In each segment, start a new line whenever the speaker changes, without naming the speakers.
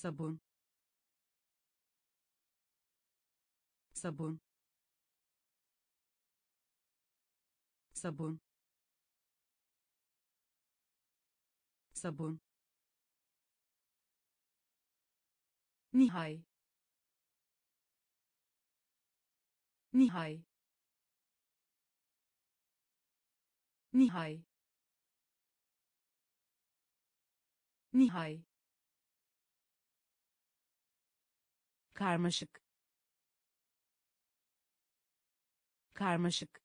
sabun sabun sabun sabun Nihay. Nihay. Nihay. Nihay. Karmaşık. Karmaşık.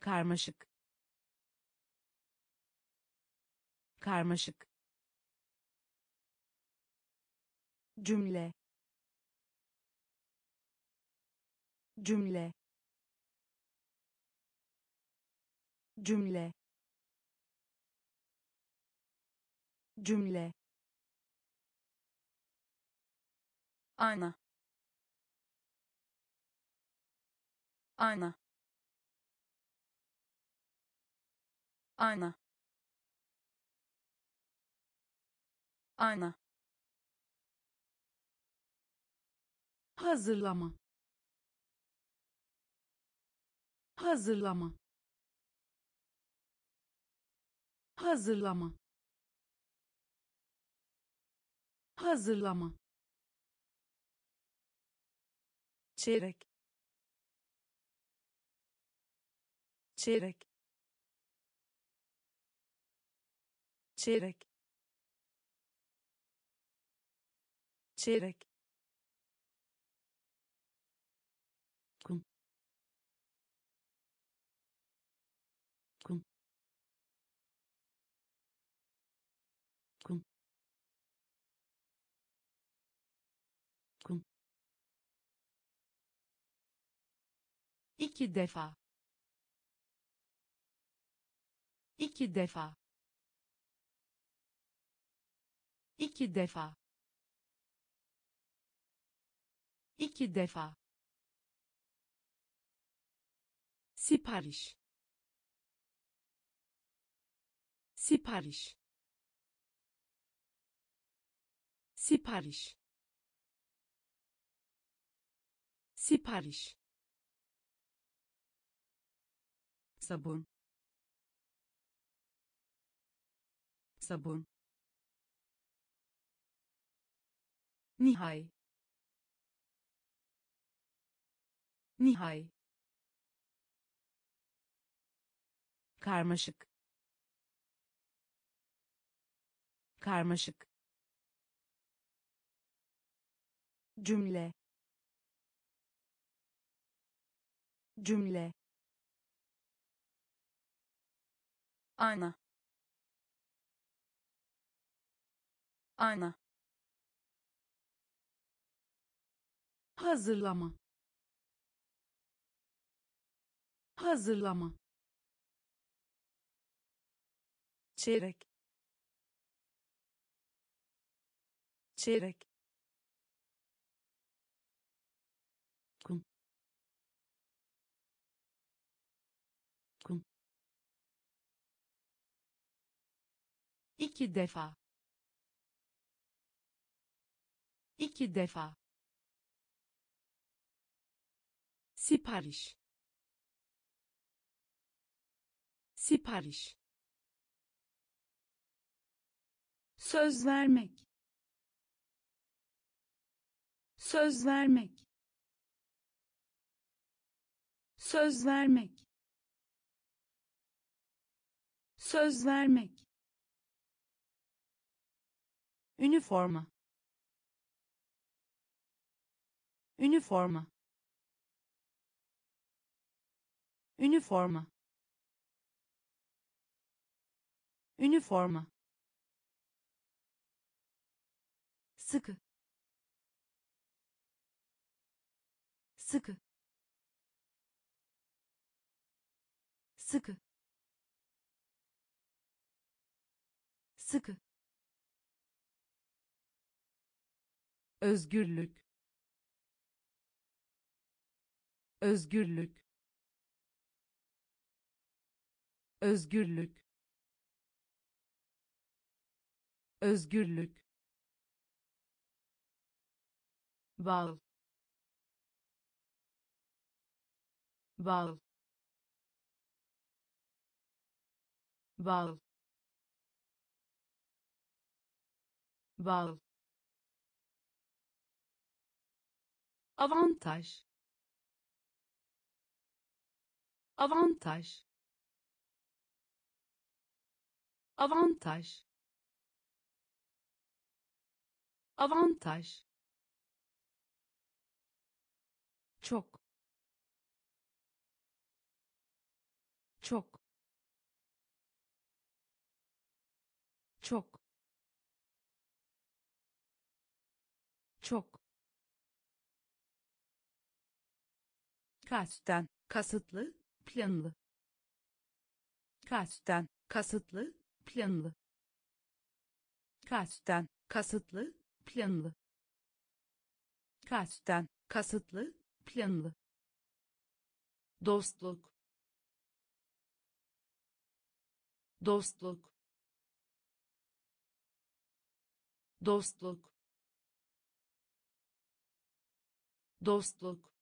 Karmaşık. Karmaşık. Cümle. Cümle. Cümle. Cümle
ayna ayna ayna ayna
hazırlama. Hazırlama. Hazırlama. Hazırlama çeyrek. Çeyrek. Çeyrek. Çeyrek iki defa. İki defa. İki defa. İki defa. Sipariş. Sipariş. Sipariş. Sipariş sabun. Sabun. Nihay. Nihay. karmaşık. Karmaşık. Cümle. Cümle
ayna ayna
hazırlama. Hazırlama. Çeyrek. Çeyrek iki defa. İki defa. Sipariş. Sipariş. Söz vermek. Söz vermek. Söz vermek. Söz vermek üniforma. Üniforma. Üniforma. Üniforma. Sıkı. Sıkı. Sıkı. Sıkı özgürlük özgürlük özgürlük özgürlük. Bal bal bal bal avantaj. Avantaj. Avantaj. Avantaj kasten kasıtlı planlı. Kasten kasıtlı planlı. Kasten kasıtlı planlı. Kasten kasıtlı planlı. Dostluk. Dostluk. Dostluk. Dostluk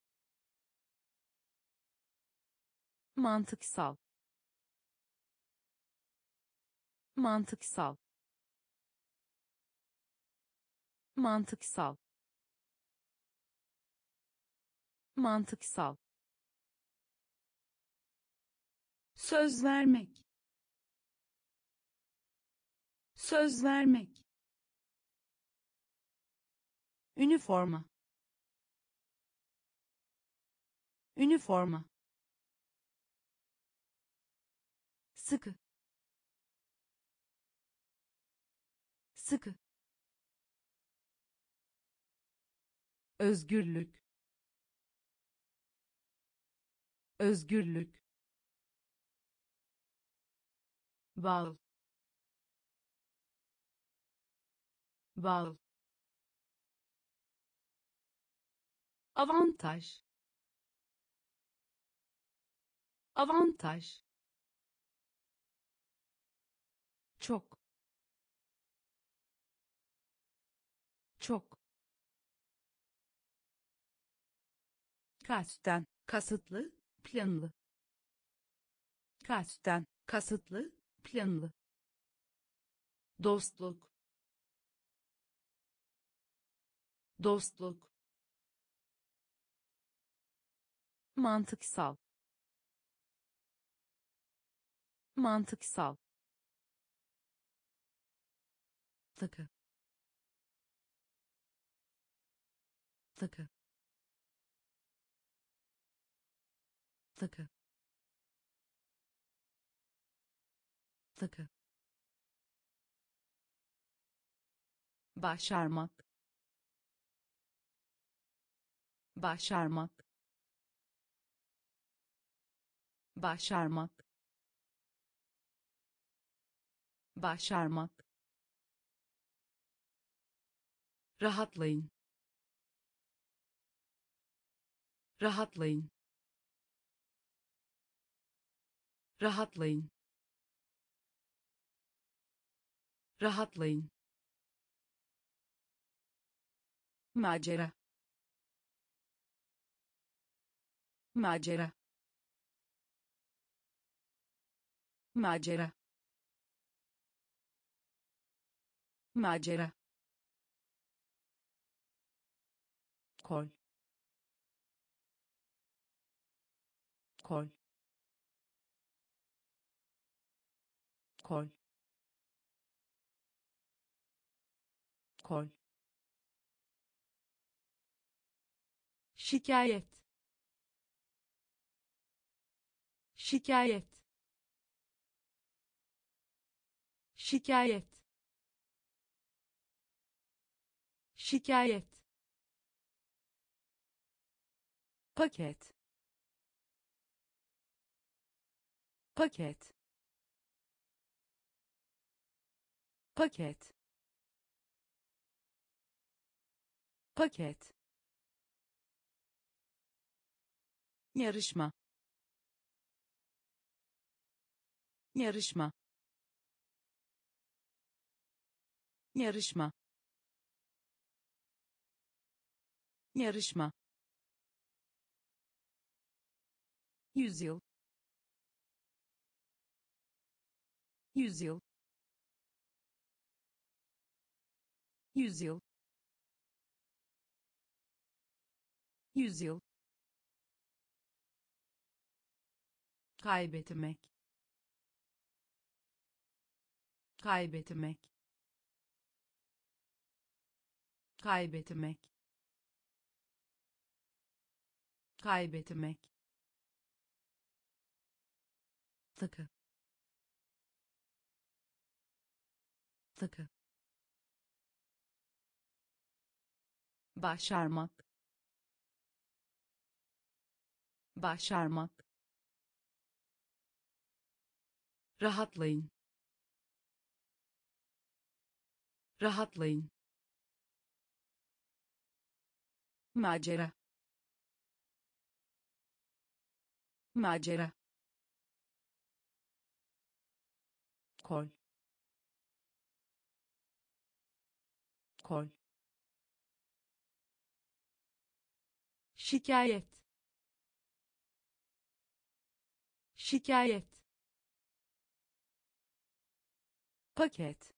mantıksal. Mantıksal. Mantıksal. Mantıksal. Söz vermek. Söz vermek. Üniforma. Üniforma sıkı. Sıkı. Özgürlük. Özgürlük. Bal bal avantaj. Avantaj kasten kasıtlı planlı. Kasten kasıtlı planlı. Dostluk. Dostluk. Mantıksal. Mantıksal. Takı takı takı takı başarmak. Başarmak. Başarmak. Başarmak. Rahatlayın. Rahatlayın rahatlayın. Rahatlayın. Macera. Macera. Macera. Macera. Kol. Kol kol. Kol. Şikayet. Şikayet. Şikayet. Şikayet. Paket. Paket paket. Paket. Yarışma. Yarışma. Yarışma. Yarışma. Yüzyıl. Yüzyıl yüzyıl. Yüzyıl. Kaybetmek. Kaybetmek. Kaybetmek. Kaybetmek. Takı takı başarmak. Başarmak. Rahatlayın. Rahatlayın. Macera. Macera. Kol. Kol şikayet. Şikayet. Paket.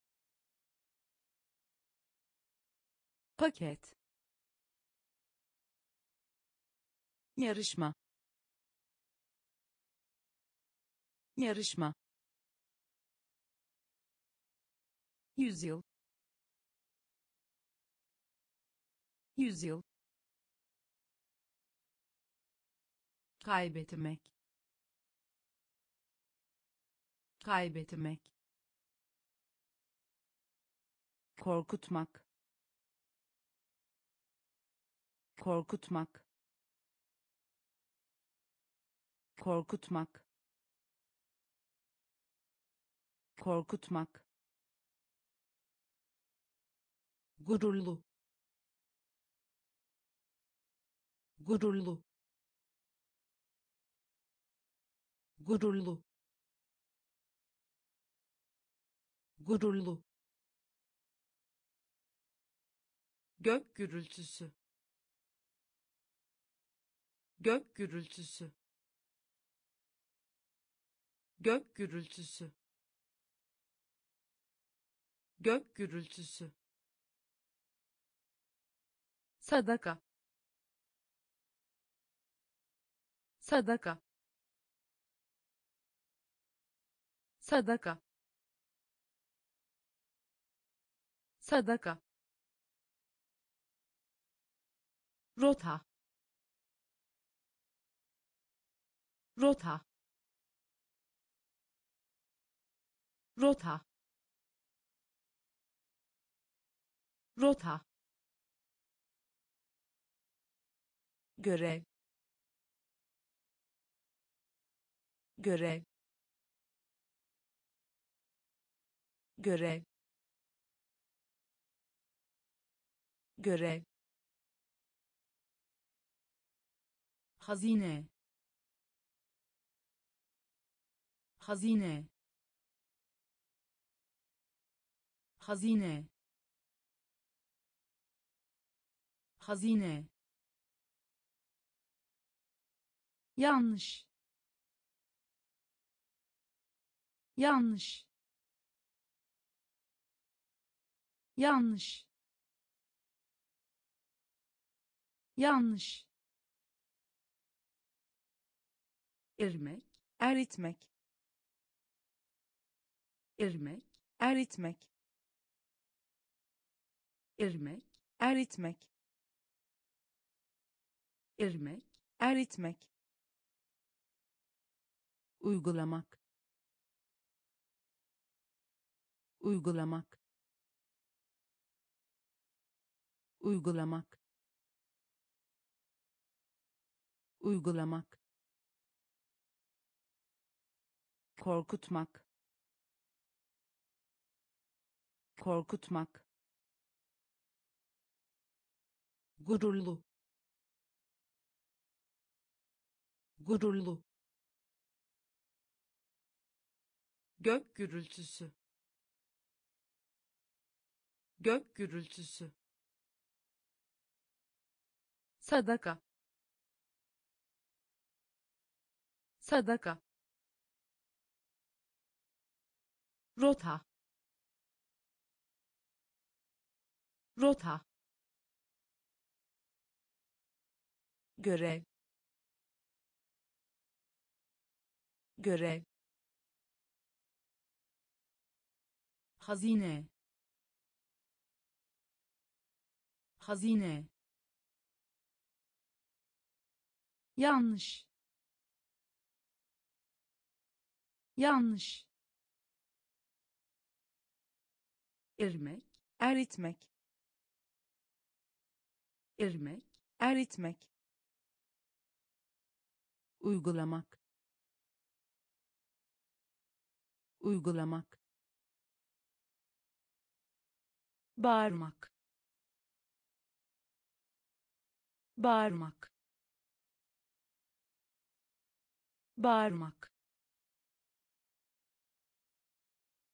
Paket. Yarışma. Yarışma. Yüzyıl. Yüzyıl kaybetmek. Kaybetmek. Korkutmak. Korkutmak. Korkutmak. Korkutmak. Gururlu. Gururlu gururlu. Gururlu. Gök gürültüsü. Gök gürültüsü. Gök gürültüsü. Gök gürültüsü. Sadaka. Sadaka sadaka. Sadaka. Rota. Rota. Rota. Rota. Görev. Görev görev görev hazine. Hazine. Hazine. Hazine. Yanlış. Yanlış yanlış. Yanlış. İrmek eritmek. İrmek eritmek. İrmek eritmek. İrmek eritmek. Uygulamak. Uygulamak uygulamak. Uygulamak. Korkutmak. Korkutmak. Gururlu. Gururlu. Gök gürültüsü. Gök gürültüsü sadaka. Sadaka. Rota. Rota. Görev. Görev. Hazine. Hazine yanlış. Yanlış. İrmek eritmek. İrmek eritmek. Uygulamak. Uygulamak. Bağırmak. Bağırmak bağırmak.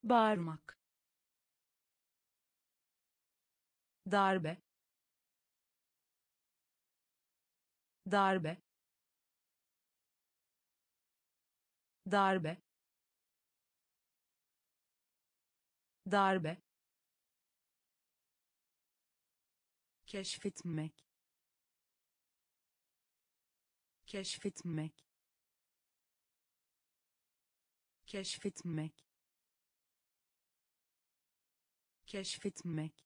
Bağırmak. Darbe. Darbe. Darbe. Darbe. Keşfetmek. Keşfetmek keşfetmek keşfetmek.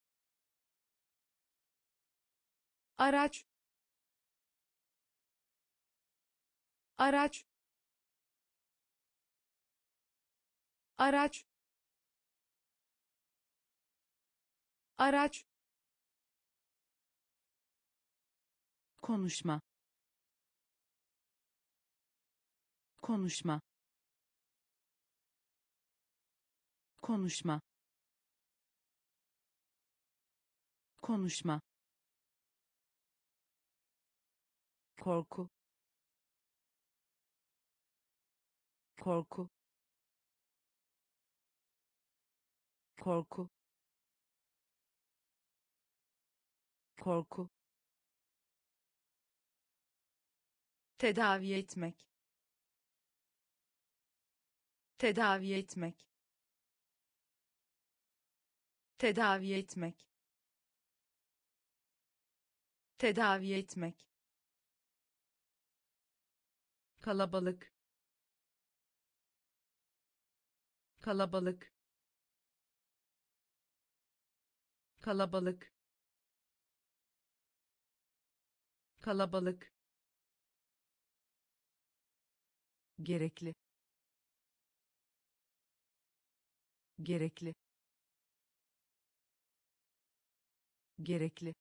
Araç araç. Araç araç. Konuşma konuşma konuşma. Konuşma. Korku. Korku. Korku. Korku. Tedavi etmek. Tedavi etmek tedavi etmek. Tedavi etmek. Kalabalık. Kalabalık. Kalabalık. Kalabalık. Gerekli. Gerekli gerekli.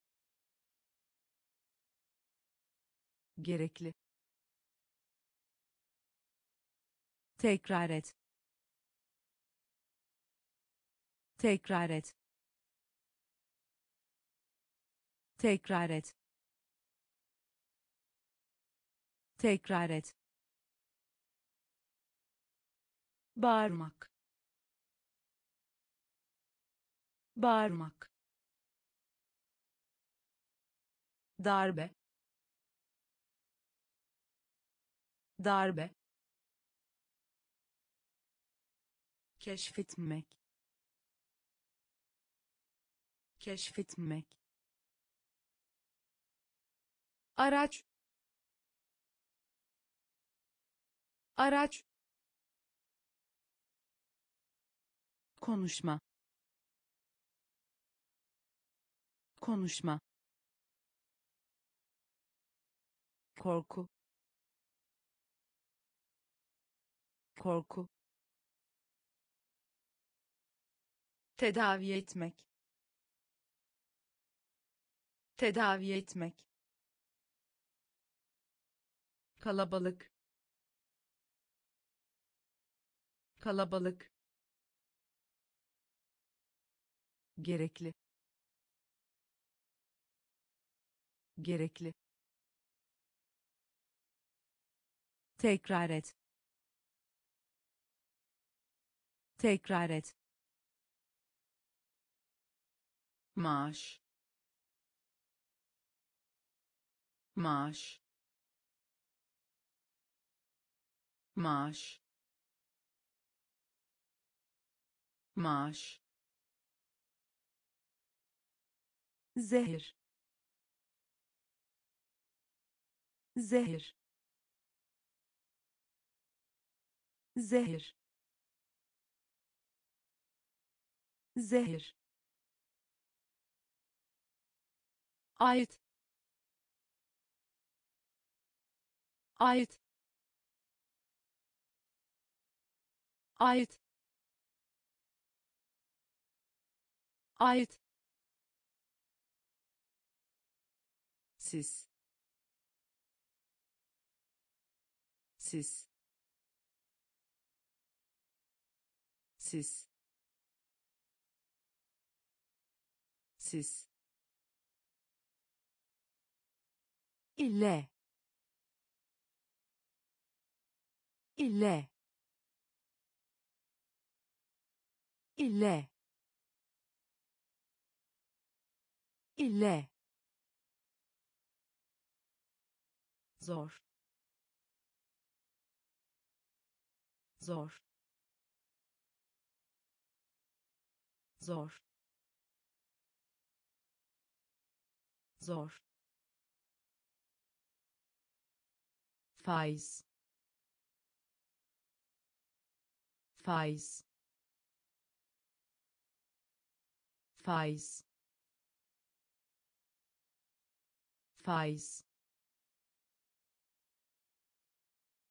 Gerekli. Tekrar et. Tekrar et. Tekrar et. Tekrar et. Bağırmak. Bağırmak darbe darbe keşfetmek keşfetmek araç araç konuşma konuşma korku. Korku. Tedavi etmek. Tedavi etmek. Kalabalık. Kalabalık. Gerekli. Gerekli tekrar et. Tekrar et. Maaş. Maaş. Maaş. Maaş. Zehir. Zehir zehir. Zehir. Ait. Ait. Ait. Ait. Siz siz siz. Siz. İle ile ile ile zor. Zor zor. Zor. Faiz. Faiz. Faiz. Faiz.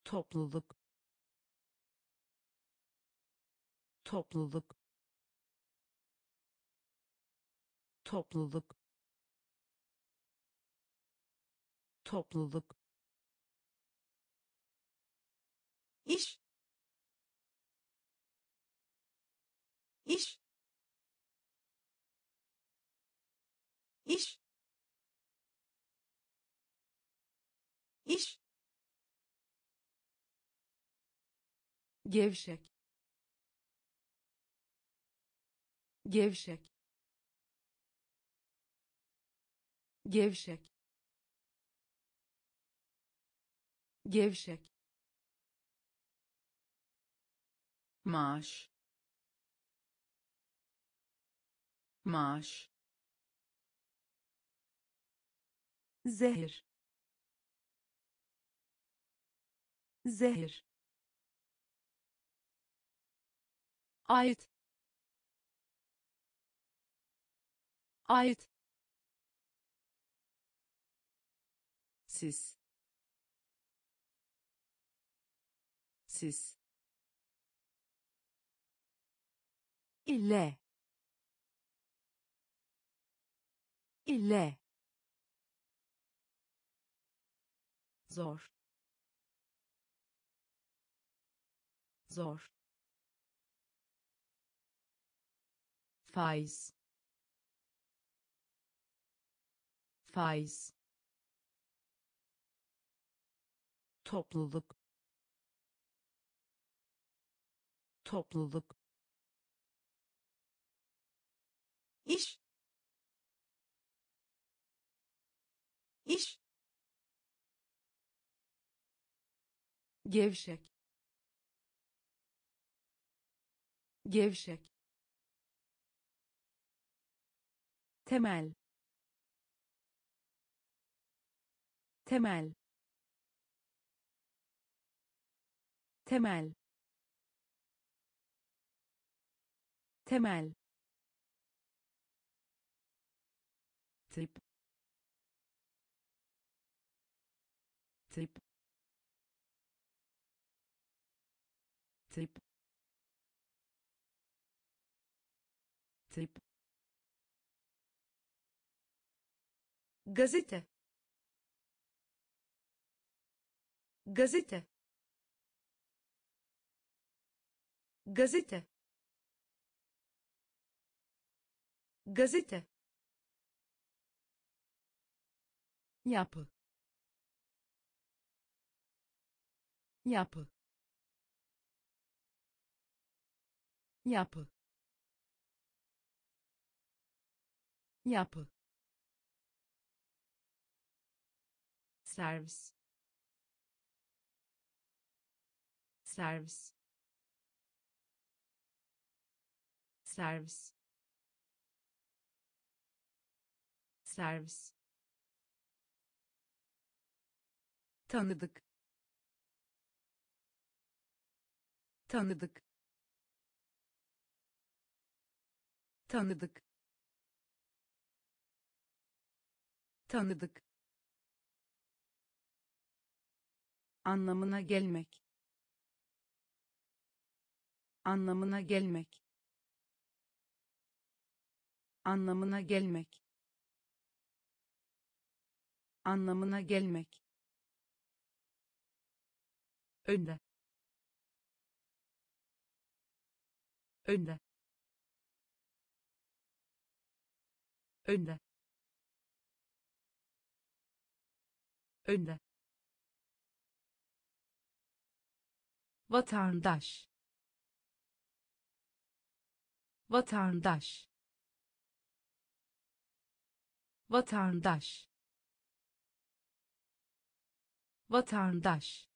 Topluluk. Topluluk topluluk. Topluluk. İş. İş. İş. İş. Gevşek. Gevşek gevşek. Gevşek. Maaş. Maaş. Zehir. Zehir. Ait. Ait siz. Siz. İle ile zor. Zor. Faiz. Faiz topluluk. Topluluk. İş. İş. Gevşek. Gevşek. Temel. Temel temel temel tip tip tip tip gazete gazete gazete. Gazete. Yapı. Yapı. Yapı. Yapı. Servis. Servis servis. Servis. Tanıdık. Tanıdık. Tanıdık. Tanıdık. Anlamına gelmek. Anlamına gelmek anlamına gelmek. Anlamına gelmek. Önde. Önde. Önde. Önde. Vatandaş. Vatandaş vatandaş. Vatandaş.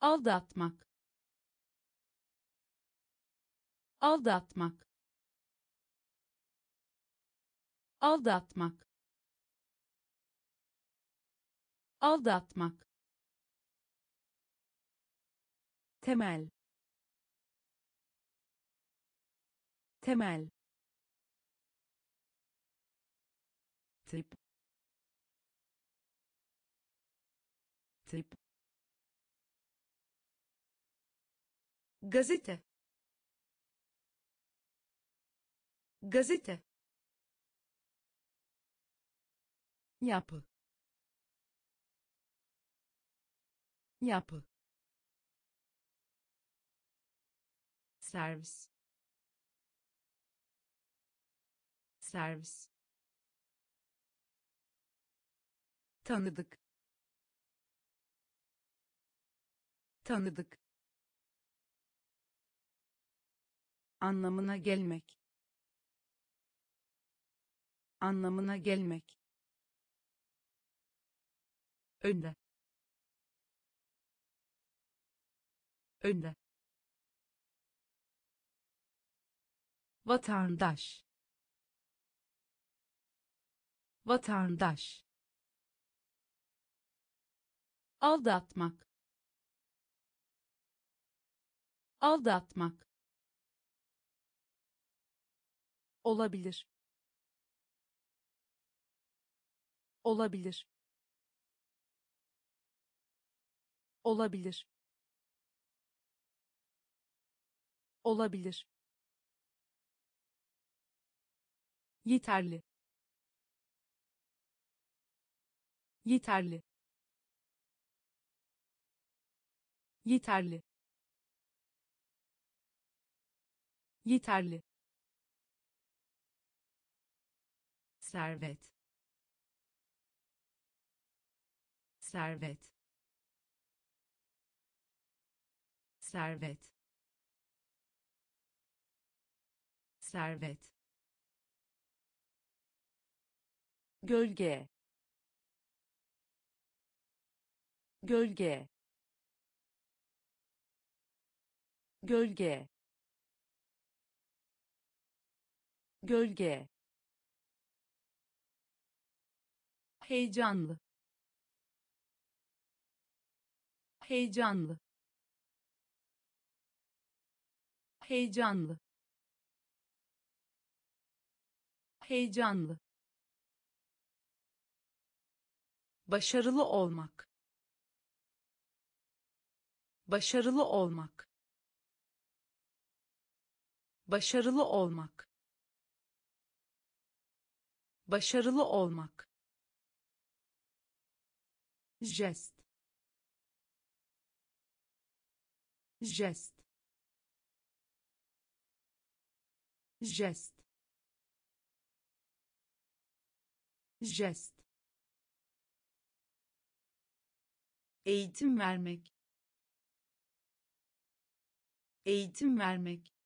Aldatmak. Aldatmak. Aldatmak. Aldatmak. Temel. Temel tip. Tip. Gazete. Gazete. Yapı. Yapı. Servis. Servis tanıdık. Tanıdık. Anlamına gelmek. Anlamına gelmek. Önde. Önde. Vatandaş. Vatandaş aldatmak. Aldatmak. Olabilir. Olabilir. Olabilir. Olabilir. Yeterli. Yeterli yeterli. Yeterli. Servet. Servet. Servet. Servet. Gölge. Gölge gölge. Gölge. Heyecanlı. Heyecanlı. Heyecanlı. Heyecanlı. Başarılı olmak. Başarılı olmak başarılı olmak. Başarılı olmak. Jest. Jest. Jest. Jest. Eğitim vermek. Eğitim vermek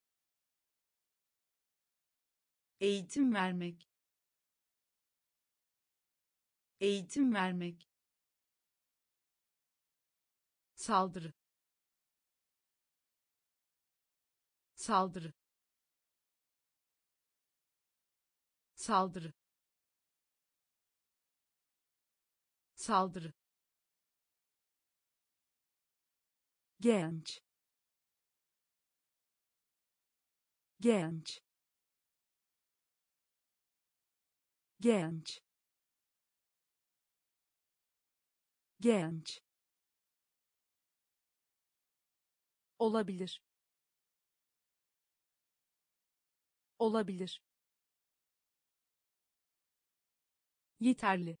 eğitim vermek. Eğitim vermek. Saldırı. Saldırı. Saldırı. Saldırı. Genç. Genç genç. Genç. Olabilir. Olabilir. Yeterli.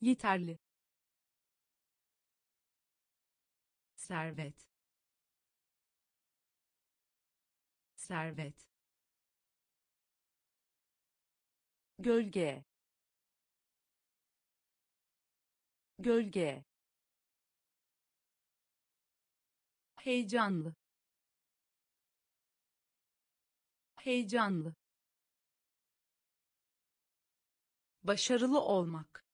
Yeterli. Servet. Servet gölge. Gölge. Heyecanlı. Heyecanlı. Başarılı olmak.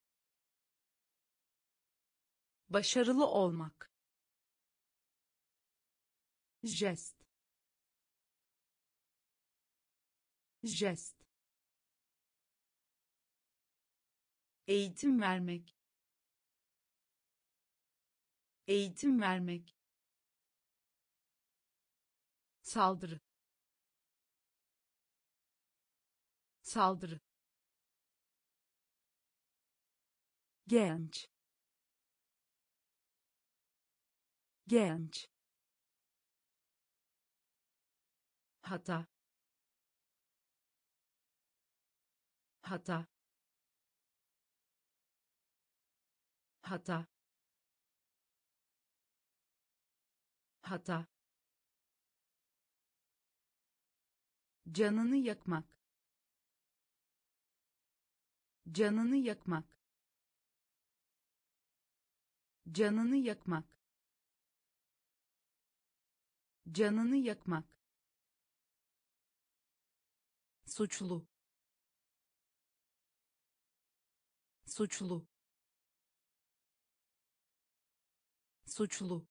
Başarılı olmak. Jest. Jest eğitim vermek. Eğitim vermek. Saldırı. Saldırı. Genç. Genç. Hata. Hata hata. Hata. Canını yakmak. Canını yakmak. Canını yakmak. Canını yakmak. Suçlu. Suçlu suçlu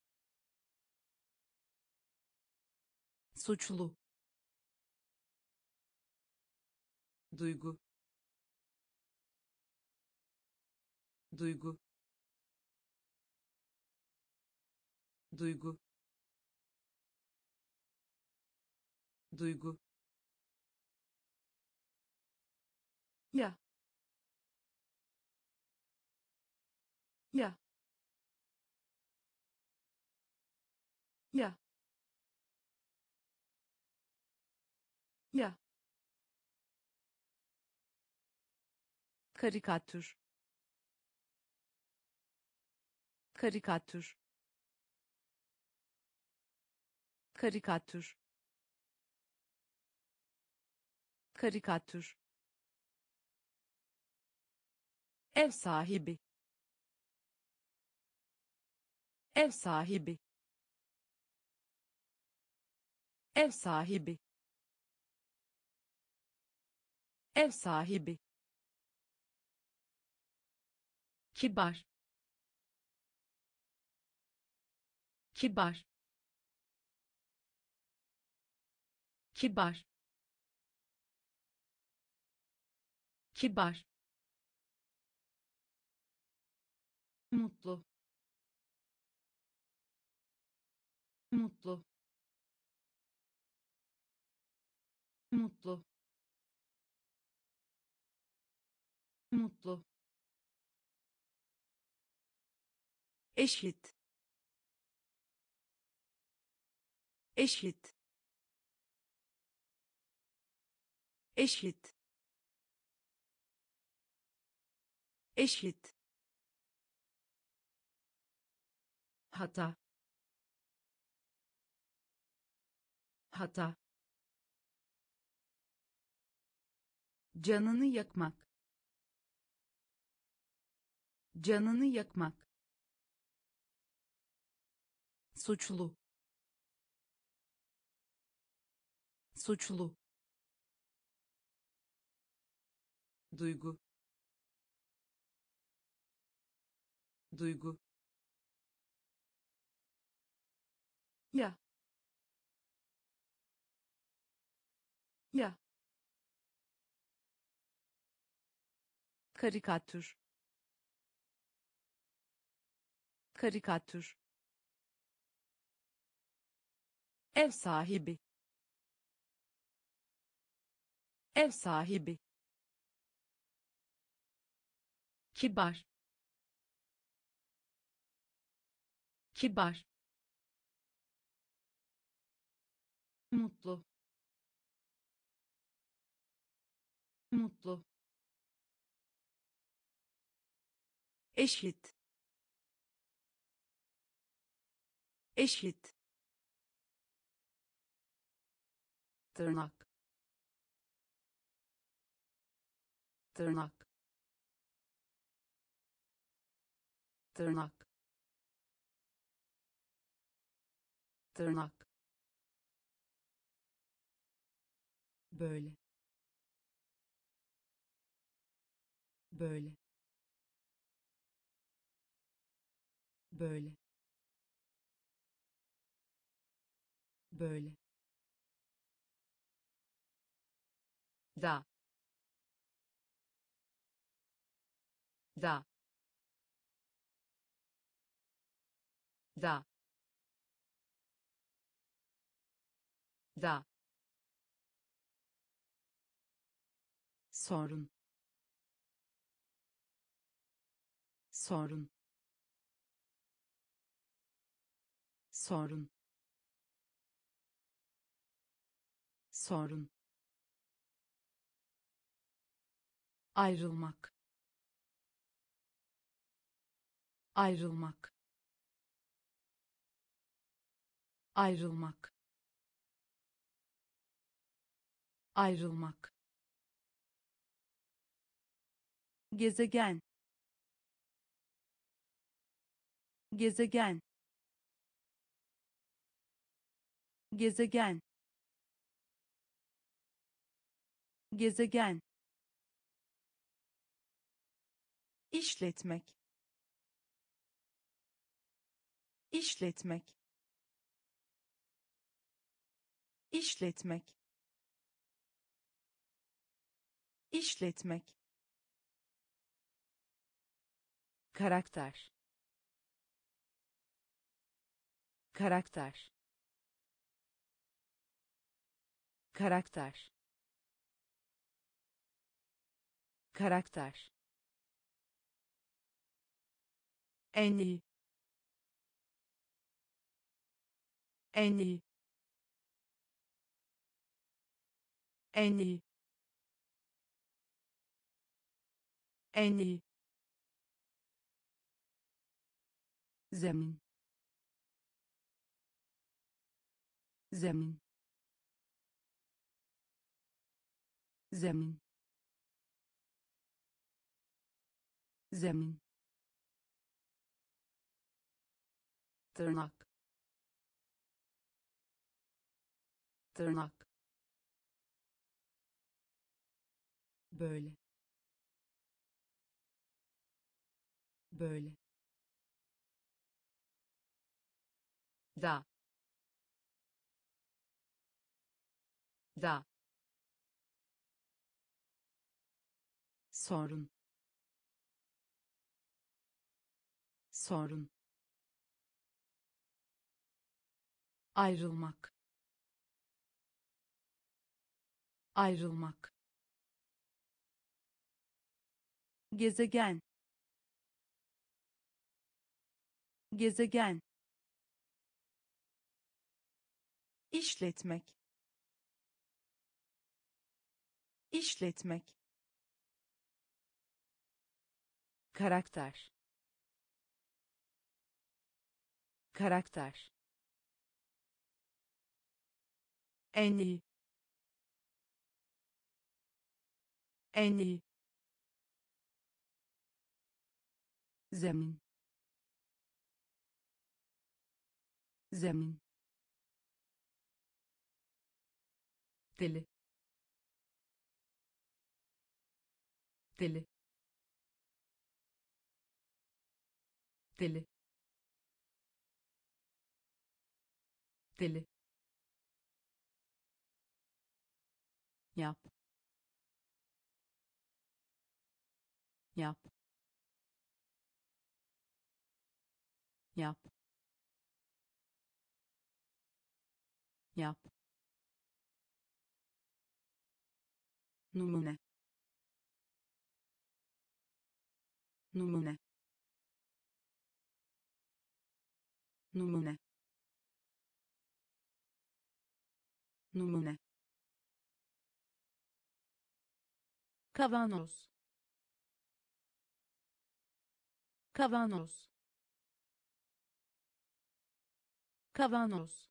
suçlu duygu duygu duygu duygu ya karikatür. Karikatür. Karikatür. Karikatür. Ev sahibi. Ev sahibi. Ev sahibi. Ev sahibi kibar. Kibar. Kibar. Kibar. Mutlu. Mutlu. Mutlu. Mutlu eşit. Eşit. Eşit. Eşit. Hata. Hata. Canını yakmak. Canını yakmak suçlu. Suçlu. Duygu. Duygu. Ya. Ya. Karikatür. Karikatür ev sahibi. Ev sahibi. Kibar. Kibar. Mutlu. Mutlu. Eşit. Eşit tırnak. Tırnak. Tırnak. Tırnak. Böyle. Böyle. Böyle. Böyle da. Da. Da. Da. Sorun. Sorun. Sorun. Sorun ayrılmak. Ayrılmak. Ayrılmak. Ayrılmak. Gezegen. Gezegen. Gezegen. Gezegen işletmek. İşletmek. İşletmek. İşletmek. Karakter. Karakter. Karakter. Karakter en iyi. En iyi. En iyi. En iyi. Zemin. Zemin. Zemin. Zemin tırnak. Tırnak. Böyle. Böyle. Da. Da. Sorun. Sorun ayrılmak. Ayrılmak. Gezegen. Gezegen. İşletmek. İşletmek. Karakter. Karakter en iyi. En iyi. Zemin. Zemin. Deli. Deli. Deli. Deli yap. Yap. Yap. Yap. Numune. Numune. Numune. Numune kavanoz. Kavanoz. Kavanoz.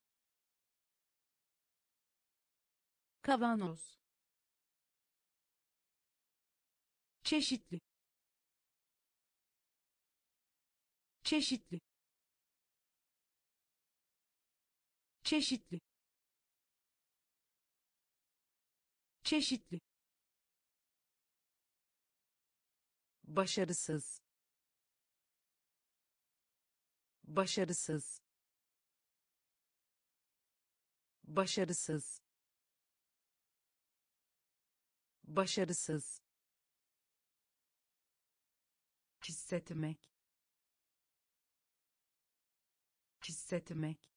Kavanoz. Çeşitli. Çeşitli. Çeşitli. Çeşitli başarısız başarısız başarısız başarısız. Hissetmek hissetmek.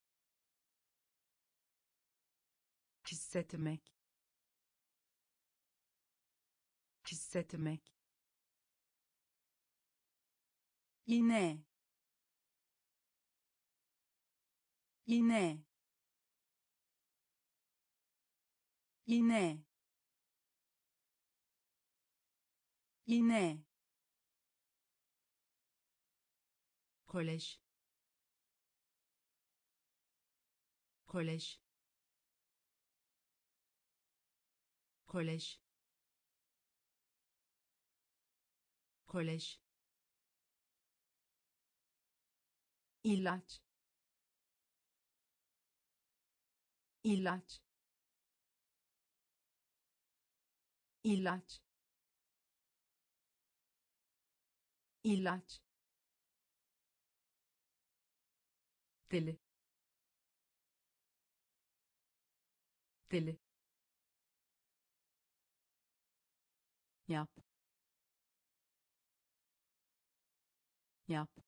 Hissetmek hissetmek iğne. İğne. İğne. İğne. Kolej. Kolej. Kolej. Kolej ilaç. İlaç. İlaç. İlaç. Deli. Deli. Yap. Yap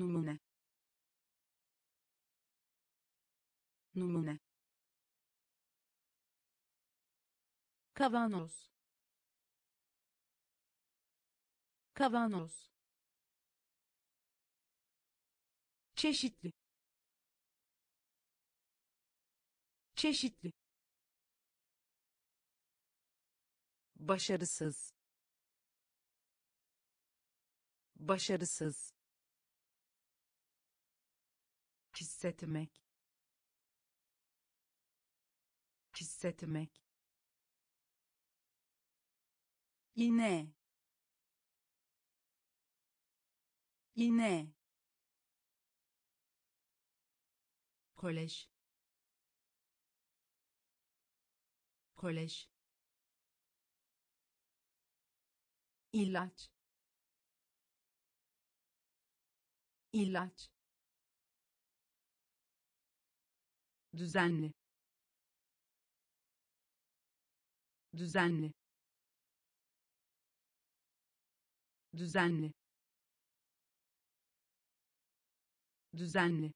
numune. Numune. Kavanoz. Kavanoz. Çeşitli. Çeşitli. Başarısız. Başarısız hissetmek. Hissetmek. İğne. İğne. Kolej. Kolej. İlaç. İlaç düzenli. Düzenli. Düzenli. Düzenli.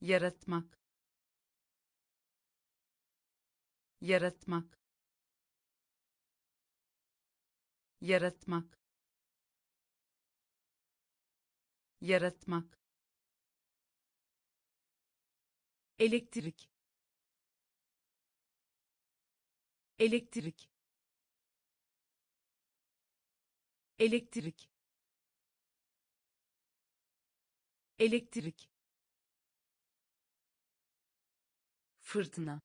Yaratmak. Yaratmak. Yaratmak. Yaratmak elektrik. Elektrik. Elektrik. Elektrik. Fırtına.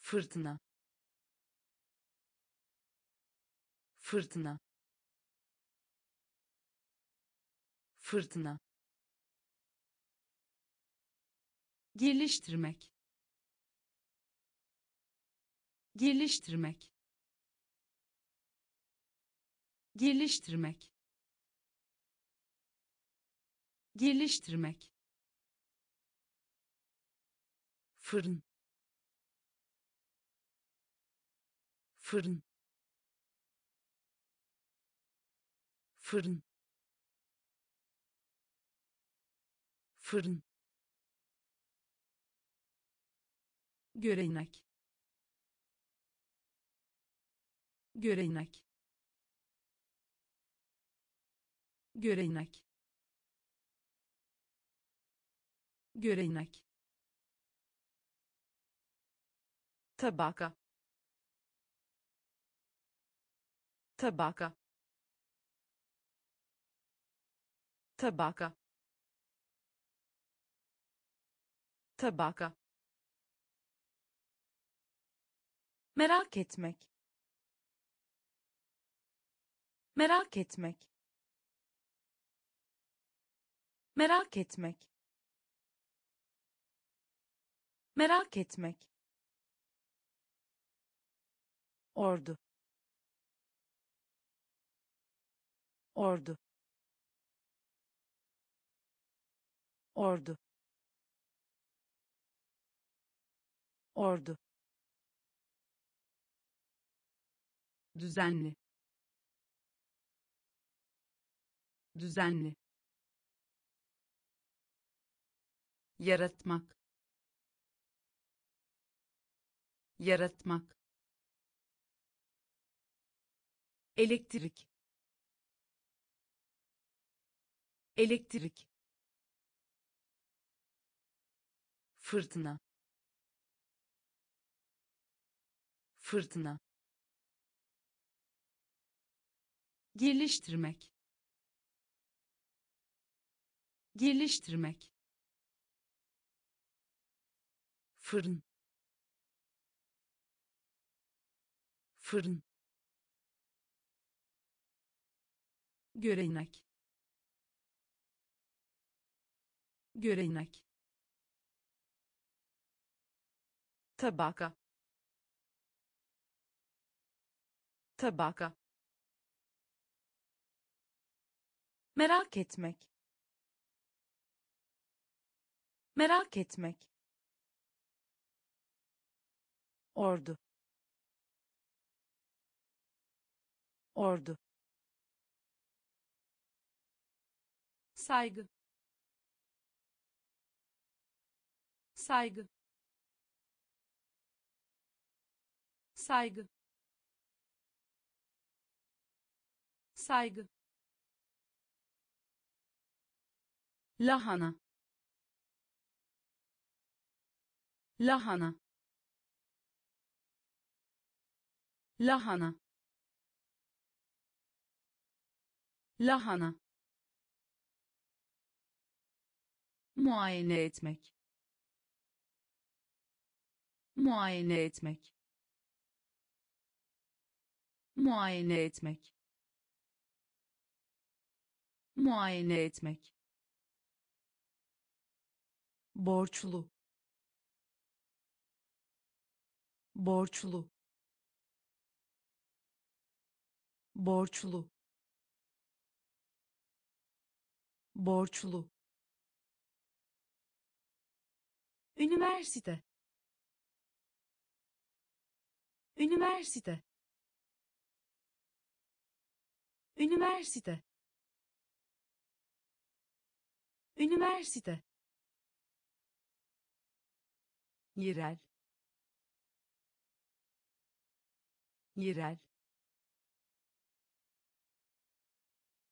Fırtına. Fırtına. Fırtına geliştirmek. Geliştirmek. Geliştirmek. Geliştirmek. Fırın. Fırın. Fırın. Fırın görenek. Görenek. Görenek. Görenek. Tabaka. Tabaka. Tabaka. Tabaka merak etmek. Merak etmek. Merak etmek. Merak etmek. Ordu. Ordu. Ordu. Ordu düzenli. Düzenli. Yaratmak. Yaratmak. Elektrik. Elektrik. Fırtına. Fırtına geliştirmek. Geliştirmek. Fırın. Fırın. Görenek. Görenek. Tabaka. Tabaka merak etmek. Merak etmek. Ordu. Ordu. Saygı. Saygı. Saygı. Saygı lahana. Lahana. Lahana. Lahana. Muayene etmek. Muayene etmek. Muayene etmek. Muayene etmek borçlu. Borçlu. Borçlu. Borçlu. Üniversite. Üniversite. Üniversite. Üniversite yerel. Yerel.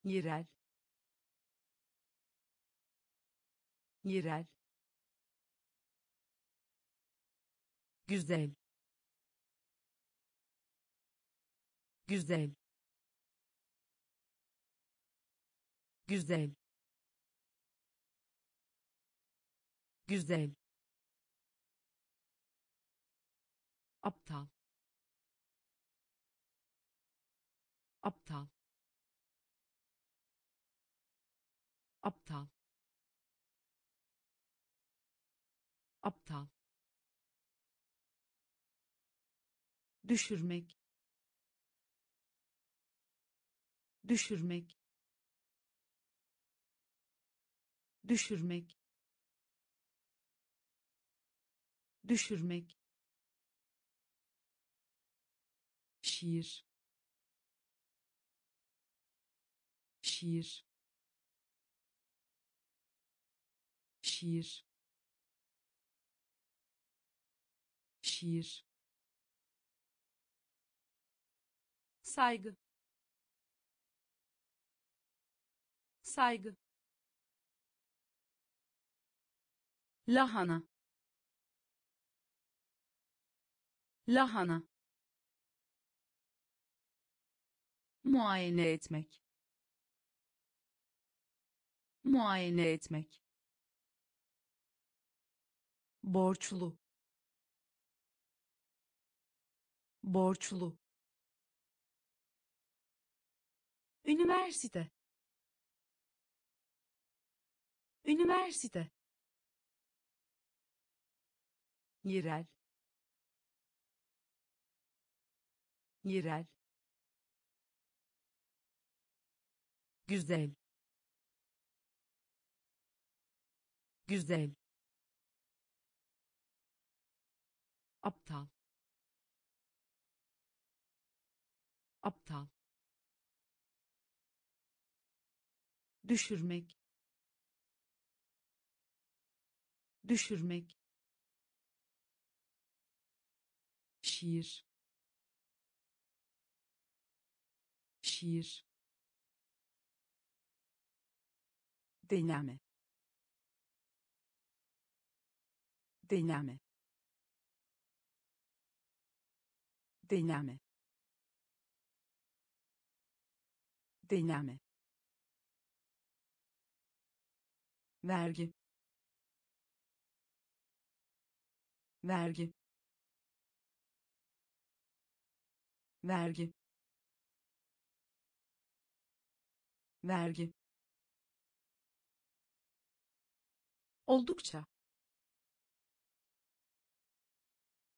Yerel. Yerel. Güzel. Güzel. Güzel. Güzel aptal. Aptal. Aptal. Aptal. Düşürmek. Düşürmek. Düşürmek. Düşürmek şiir. Şiir. Şiir. Şiir. Saygı. Saygı. Lahana. Lahana muayene etmek. Muayene etmek. Borçlu. Borçlu. Üniversite. Üniversite. Yerel. Yerel güzel. Güzel. Aptal. Aptal. Düşürmek. Düşürmek. Şiir. Şiir deneme. Deneme. Deneme. Deneme. Vergi. Vergi. Vergi. Vergi oldukça.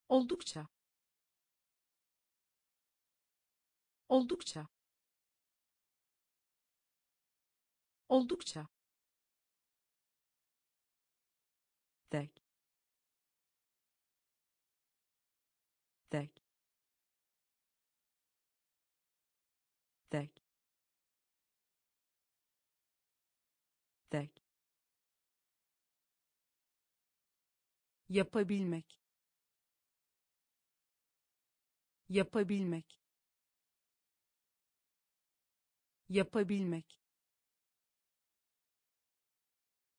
Oldukça. Oldukça. Oldukça. Tek. Tek. Tek. Tek yapabilmek. Yapabilmek. Yapabilmek.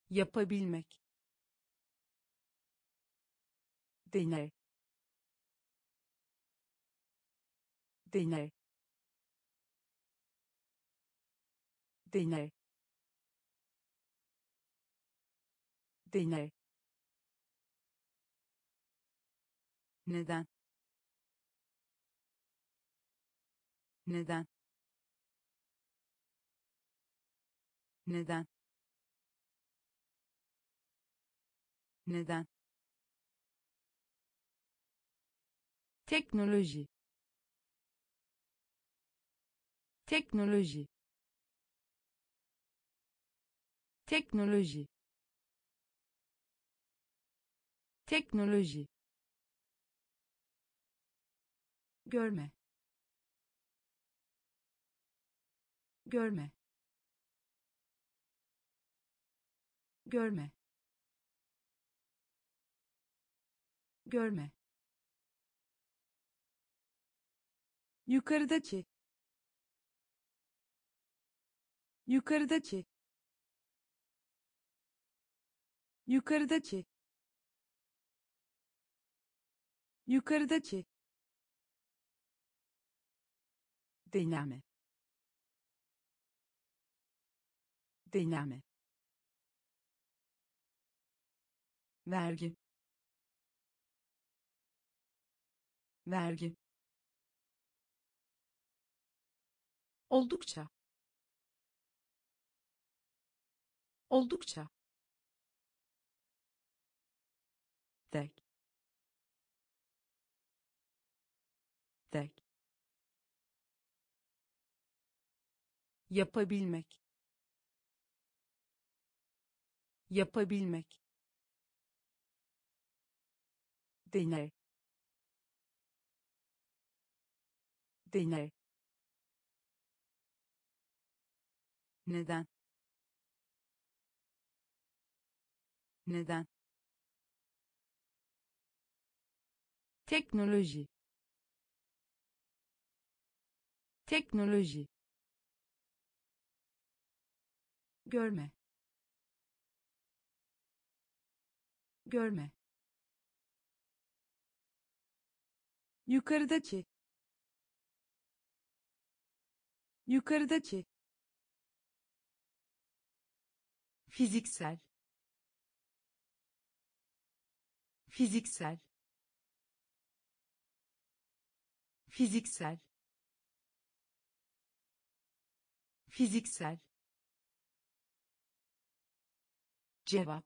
Yapabilmek. Deney deney deney deney neden? Neden? Neden? Neden? Teknoloji. Teknoloji. Teknoloji. Teknoloji görme. Görme. Görme. Görme. Yukarıdaki. Yukarıdaki. Yukarıdaki. Yukarıdaki deneme. Deneme. Vergi. Vergi. Oldukça. Oldukça. Tek. Tek yapabilmek. Yapabilmek. Deney deney neden? Neden? Teknoloji. Teknoloji görme. Görme. Yukarıdaki. Yukarıdaki. Fiziksel. Fiziksel. Fiziksel. Fiziksel cevap.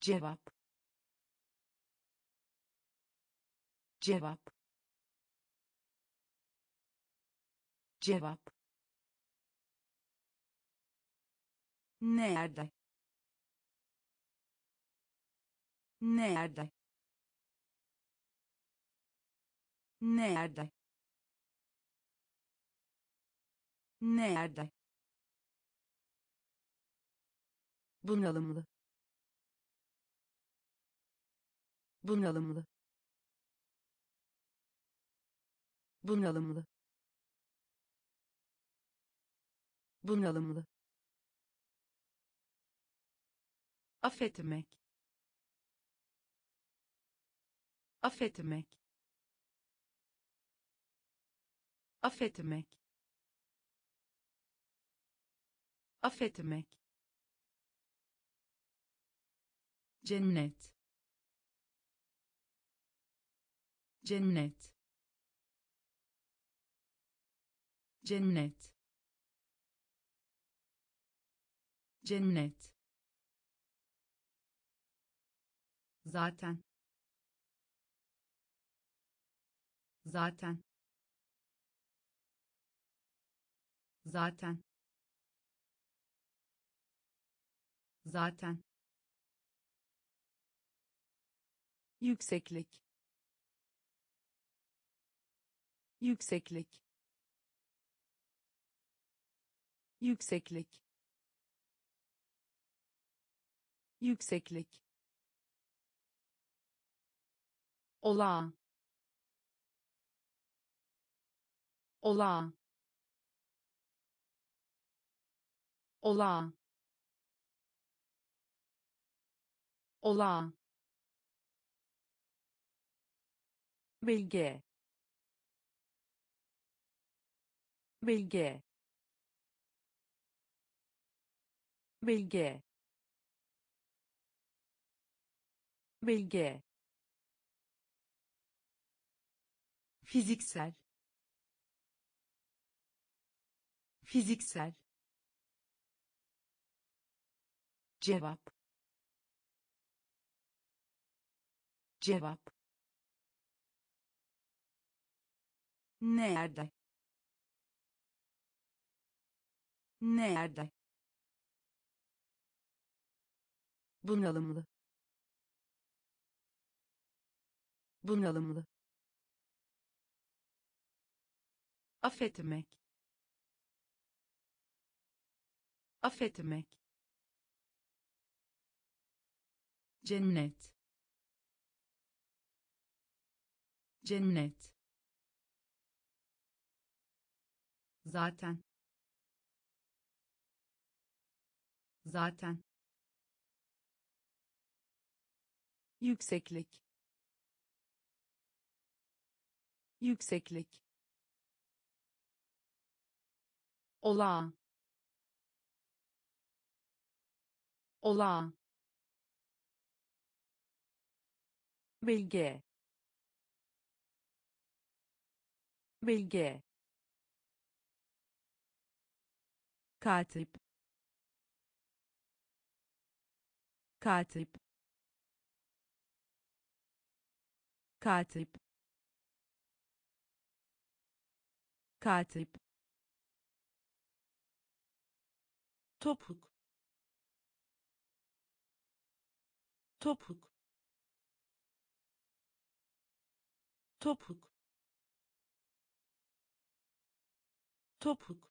Cevap. Cevap. Cevap. Nerede? Nerede? Nerede? Nerede bunalımlı bunalımlı bunalımlı bunalımlı. Affetmek affetmek. Affetmek affetmek cennet. Cennet. Cennet. Cennet. Zaten. Zaten. Zaten. Zaten yükseklik. Yükseklik. Yükseklik. Yükseklik. Olağan. Olağan. Olağan. Olağan bilge bilge bilge bilge fiziksel fiziksel. Cevap cevap nerede? Nerede? Bunalımlı. Bunalımlı. Affetmek. Affetmek. Cennet. Cennet zaten. Zaten. Yükseklik. Yükseklik. Olağan olağan bilge. Bilge katip. Katip. Katip. Katip. Topuk. Topuk. Topuk. Topuk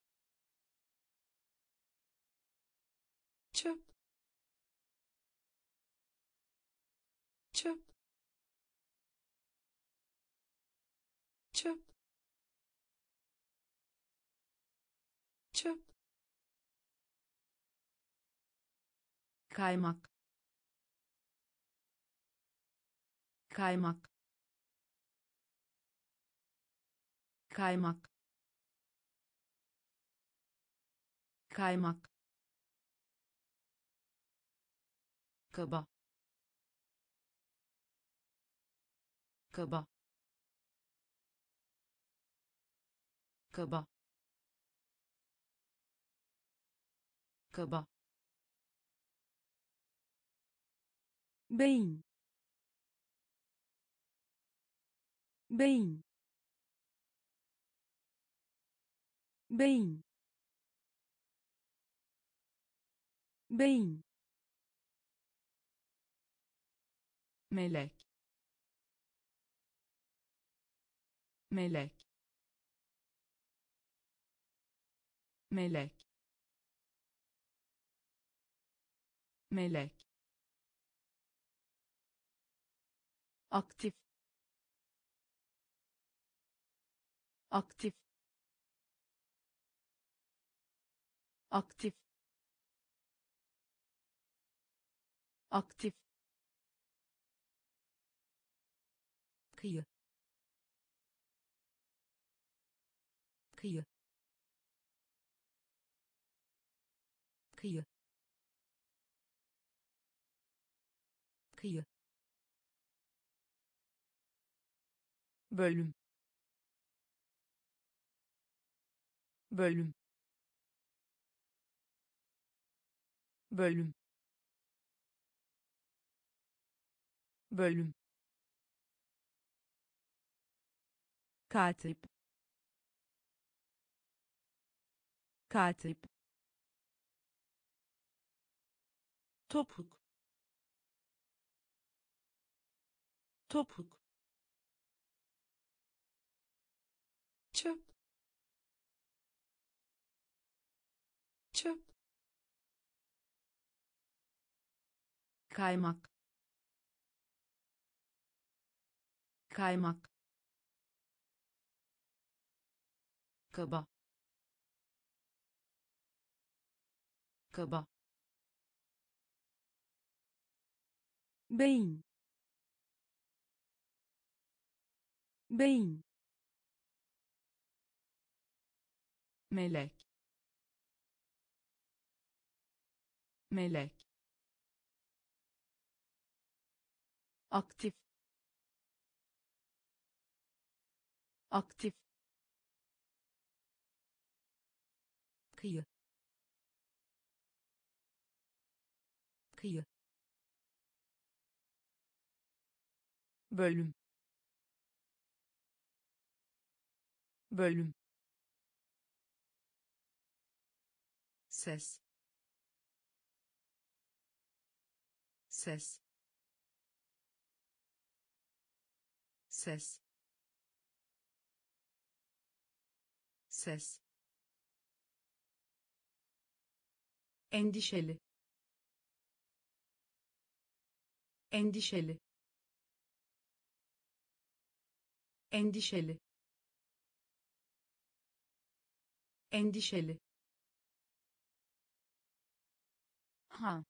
kaymak. Kaymak. Kaymak. Kaymak. Kaba. Kaba. Kaba. Kaba
beyin beyin beyin beyin
melek. Melek. Melek. Melek aktif. Aktif. Aktif. Aktif.
Kıyı. Kıyı. Kıyı. Kıyı
bölüm. Bölüm. Bölüm. Bölüm.
Katip. Katip. Topuk. Topuk
kaymak. Kaymak. Kaba. Kaba.
Beyin. Beyin.
Melek. Melek aktif. Aktif.
Kıyı. Kıyı.
Bölüm. Bölüm.
Ses. Ses ses. Ses. Endişeli. Endişeli. Endişeli. Endişeli.
Ha.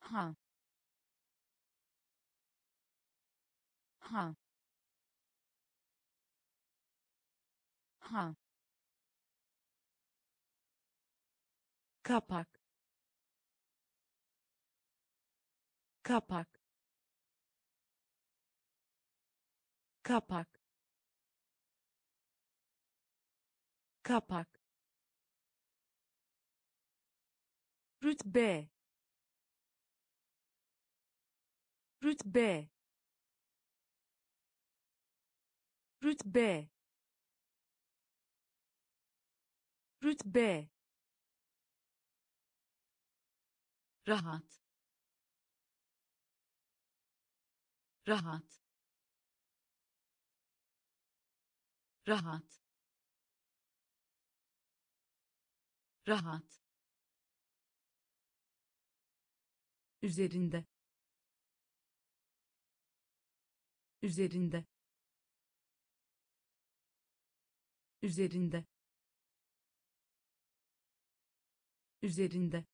Ha ha. Ha.
Kapak. Kapak. Kapak. Kapak.
Rütbe. Rütbe rütbe rütbe
rahat. Rahat. Rahat. Rahat. Üzerinde. Üzerinde üzerinde üzerinde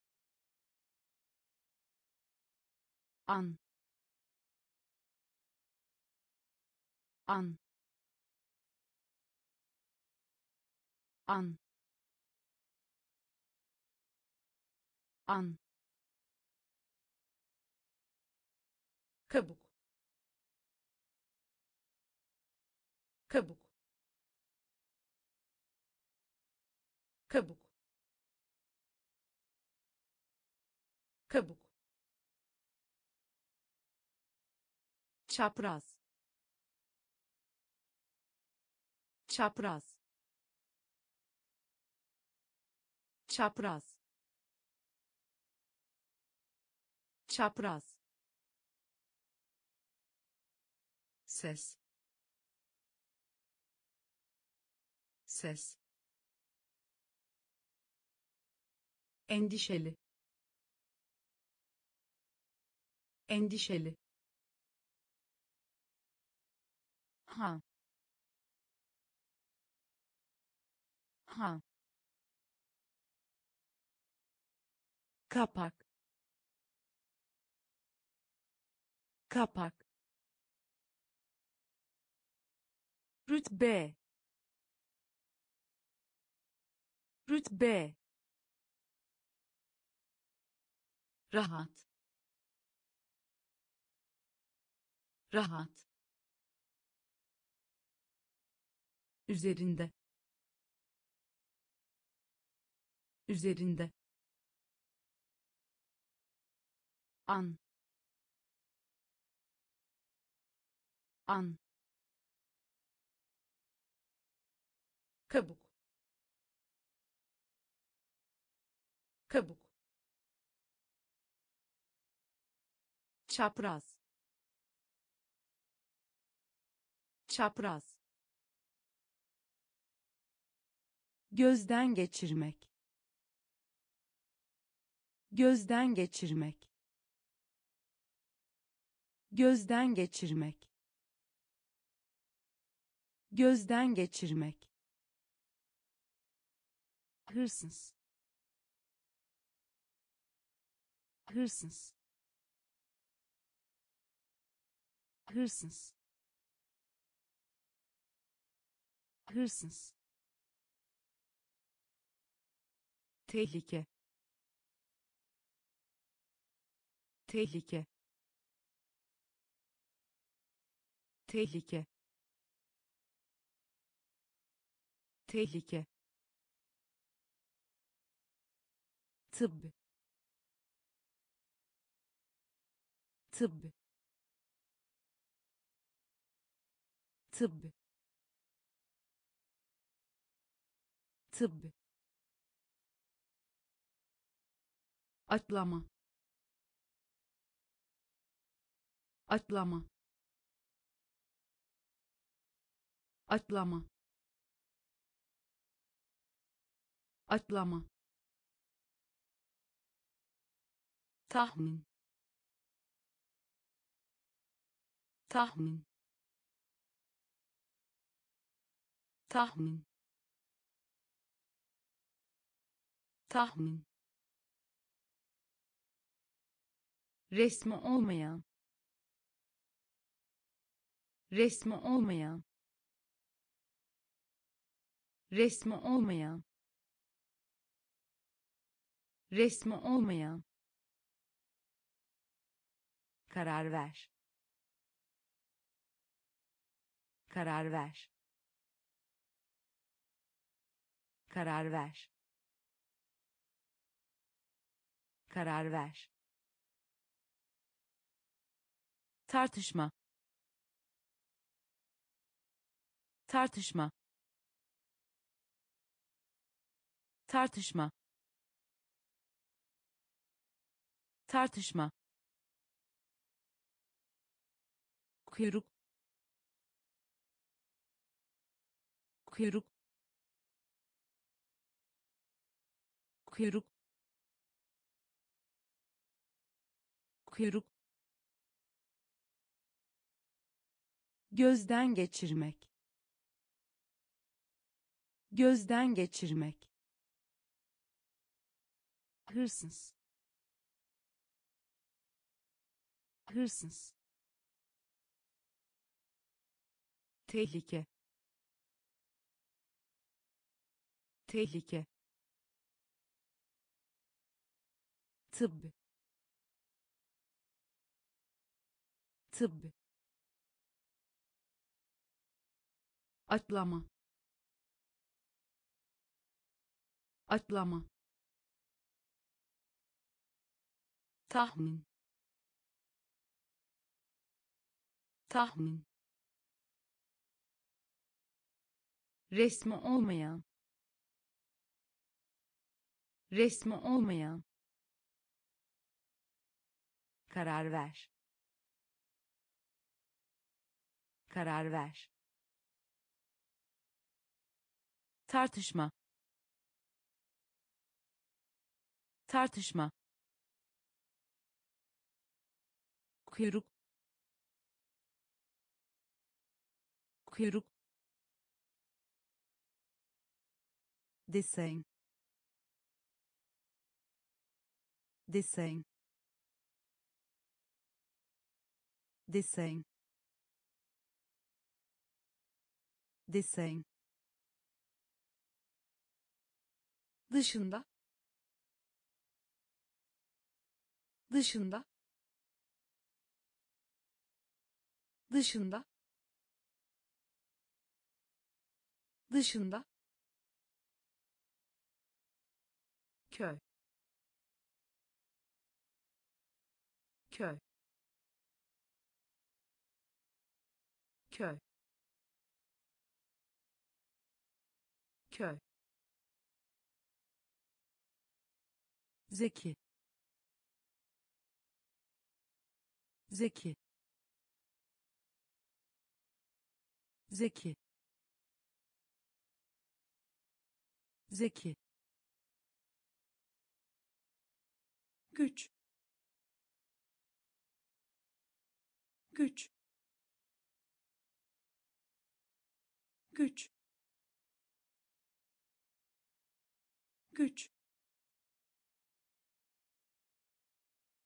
an an an an. Kabuk kabuk kabuk. Kabuk.
Çapraz. Çapraz. Çapraz. Çapraz.
Ses. Ses endişeli. Endişeli.
Ha. Ha.
Kapak. Kapak.
Rütbe. Rütbe
rahat. Rahat. Üzerinde. Üzerinde.
An. An.
Kabuk. Kabuk
çapraz. Çapraz. Gözden geçirmek. Gözden geçirmek. Gözden geçirmek. Gözden geçirmek. Hırsız. Hırsız hırsız. Hırsız. Tehlike. Tehlike. Tehlike. Tehlike. Tıbb tıbb tıbb. Tıbb.
Atlama. Atlama. Atlama. Atlama. Tahmin. Tahmin tahmin. Tahmin.
Resmi olmayan. Resmi olmayan. Resmi olmayan. Resmi olmayan. Karar ver. Karar ver karar ver. Karar ver. Tartışma. Tartışma. Tartışma. Tartışma. Kuyruk. Kuyruk kuyruk kuyruk gözden geçirmek gözden geçirmek hırsız hırsız tehlike tehlike tıbb. Tıbb. Atlama. Atlama.
Tahmin. Tahmin.
Resmi olmayan. Resmi olmayan karar ver. Karar ver. Tartışma. Tartışma. Kuyruk. Kuyruk. Desen desen desen desen
dışında. Dışında. Dışında. Dışında. Köy. Köy köy. Köy.
Zeki. Zeki. Zeki. Zeki.
Güç. Güç güç. Güç.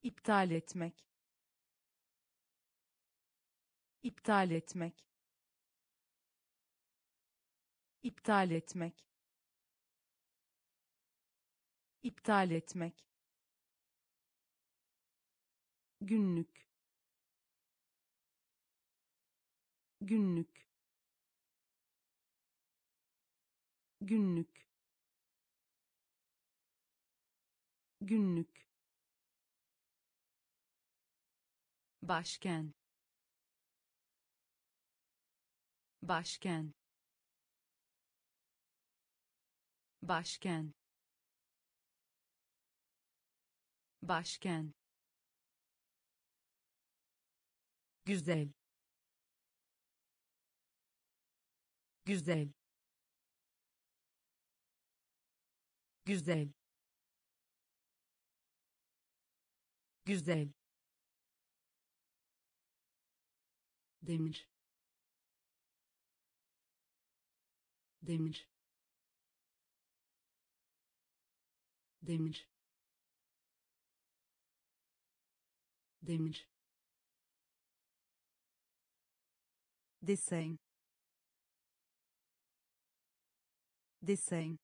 İptal etmek. İptal etmek. İptal etmek. İptal etmek. Günlük. Günlük günlük. Günlük. Başken. Başken. Başken. Başken. Güzel. Güzel güzel. Güzel.
Demir. Demir. Demir. Demir.
Desen desen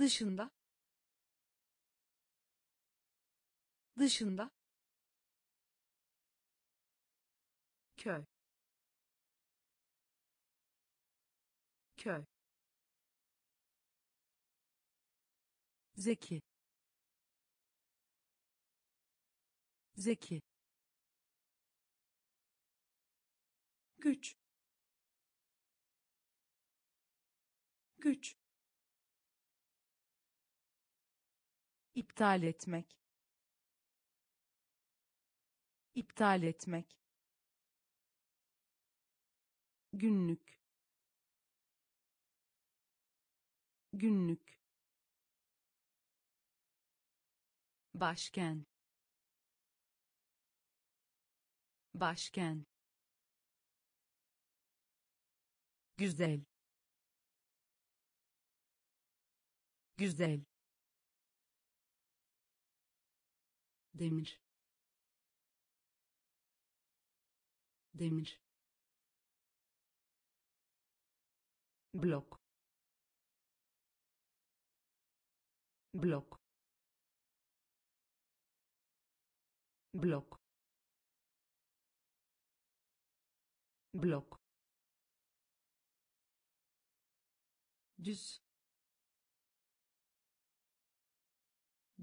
dışında dışında köy köy
zeki zeki
güç güç
iptal etmek. İptal etmek. Günlük. Günlük. Başken. Başken. Güzel. Güzel
demir demir
blok blok blok blok
düz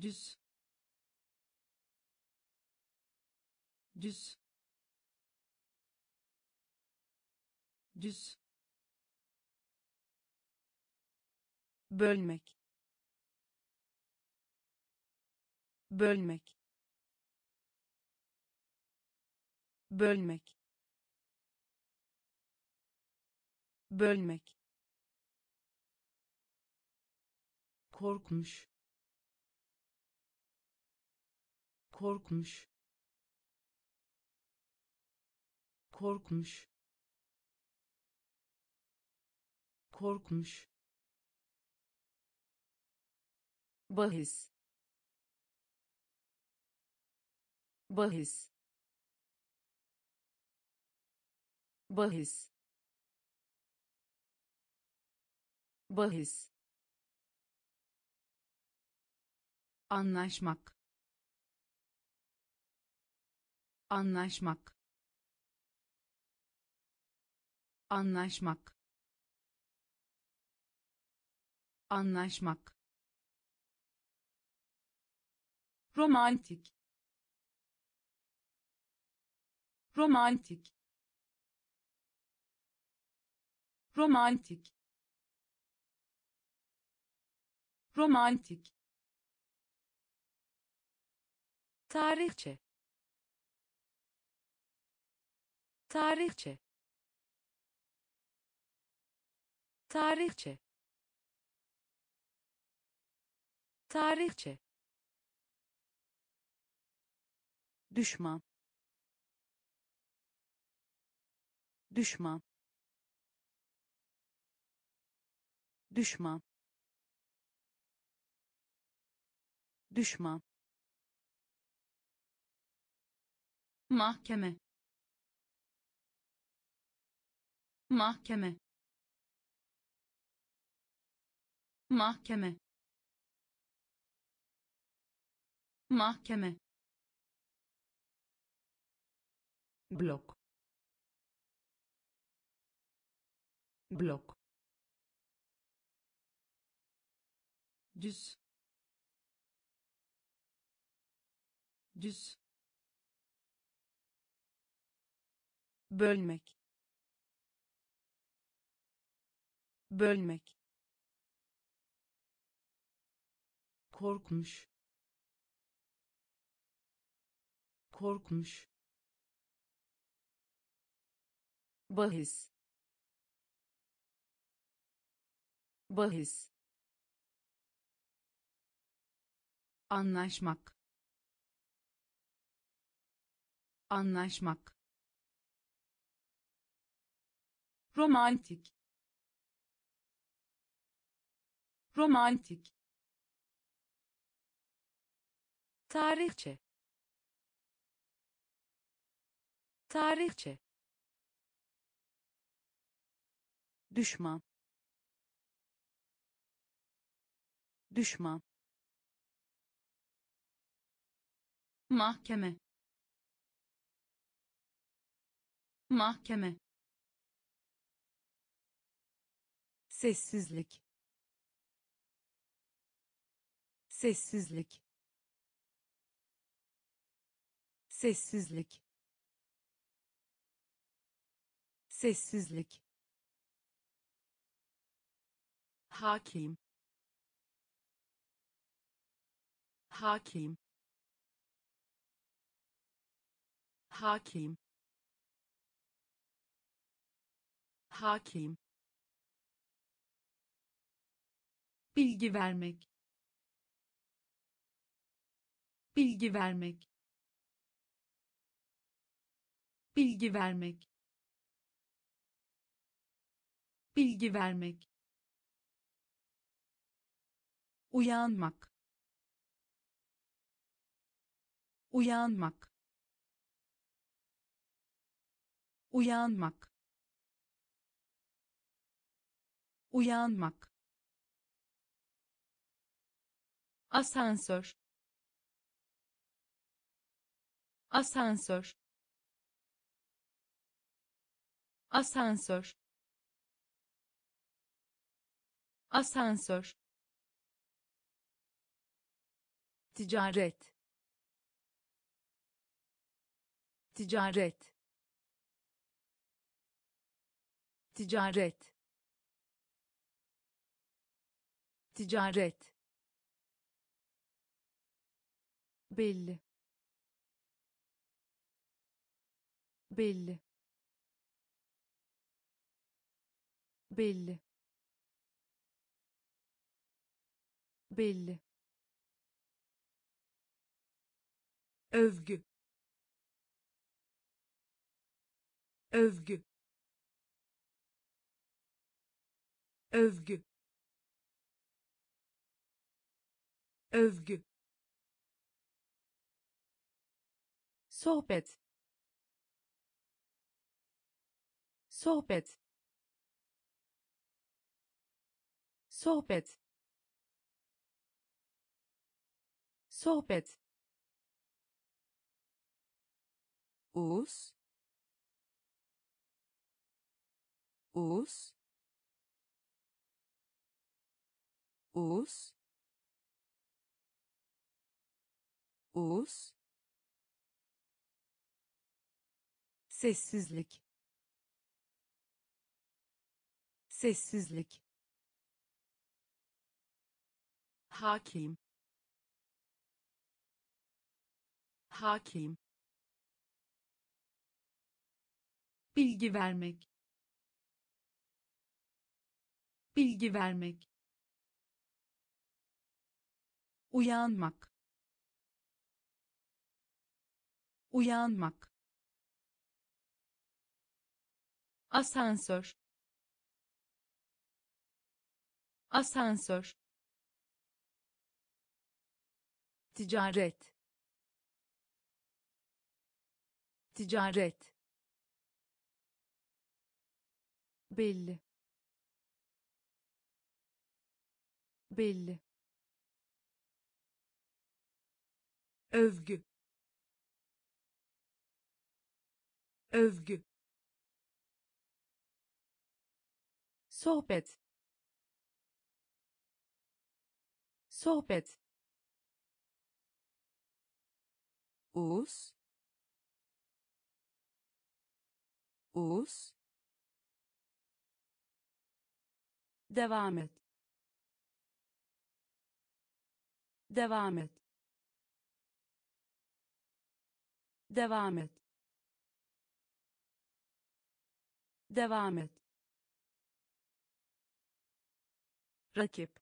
düz düz. Düz.
Bölmek. Bölmek. Bölmek. Bölmek.
Korkmuş. Korkmuş korkmuş. Korkmuş.
Bahis. Bahis. Bahis. Bahis.
Anlaşmak. Anlaşmak anlaşmak. Anlaşmak. Romantik. Romantik. Romantik. Romantik.
Tarihçe. Tarihçe tarihçe. Tarihçe. Düşman. Düşman. Düşman. Düşman.
Mahkeme. Mahkeme mahkeme. Mahkeme.
Blok. Blok.
Düz. Düz.
Bölmek. Bölmek
korkmuş. Korkmuş.
Bahis. Bahis.
Anlaşmak. Anlaşmak. Romantik. Romantik
tarihçe. Tarihçe. Düşman. Düşman.
Mahkeme. Mahkeme.
Sessizlik. Sessizlik sessizlik. Sessizlik. Hakim. Hakim. Hakim. Hakim.
Bilgi vermek. Bilgi vermek bilgi vermek. Bilgi vermek. Uyanmak. Uyanmak. Uyanmak. Uyanmak. Asansör. Asansör asansör. Asansör. Ticaret. Ticaret. Ticaret. Ticaret. Belli. Belli belli. Belli. Övgü. Övgü. Övgü. Övgü. Sohbet. Sohbet sohbet. Sohbet. Us. Us. Us. Us.
Sessizlik. Sessizlik
hakim. Hakim. Bilgi vermek. Bilgi vermek. Uyanmak. Uyanmak. Asansör. Asansör
ticaret. Ticaret. Belli. Belli.
Övgü. Övgü. Sohbet. Sohbet
us. Us. Devam et. Devam et. Devam et. Devam et. Rakip.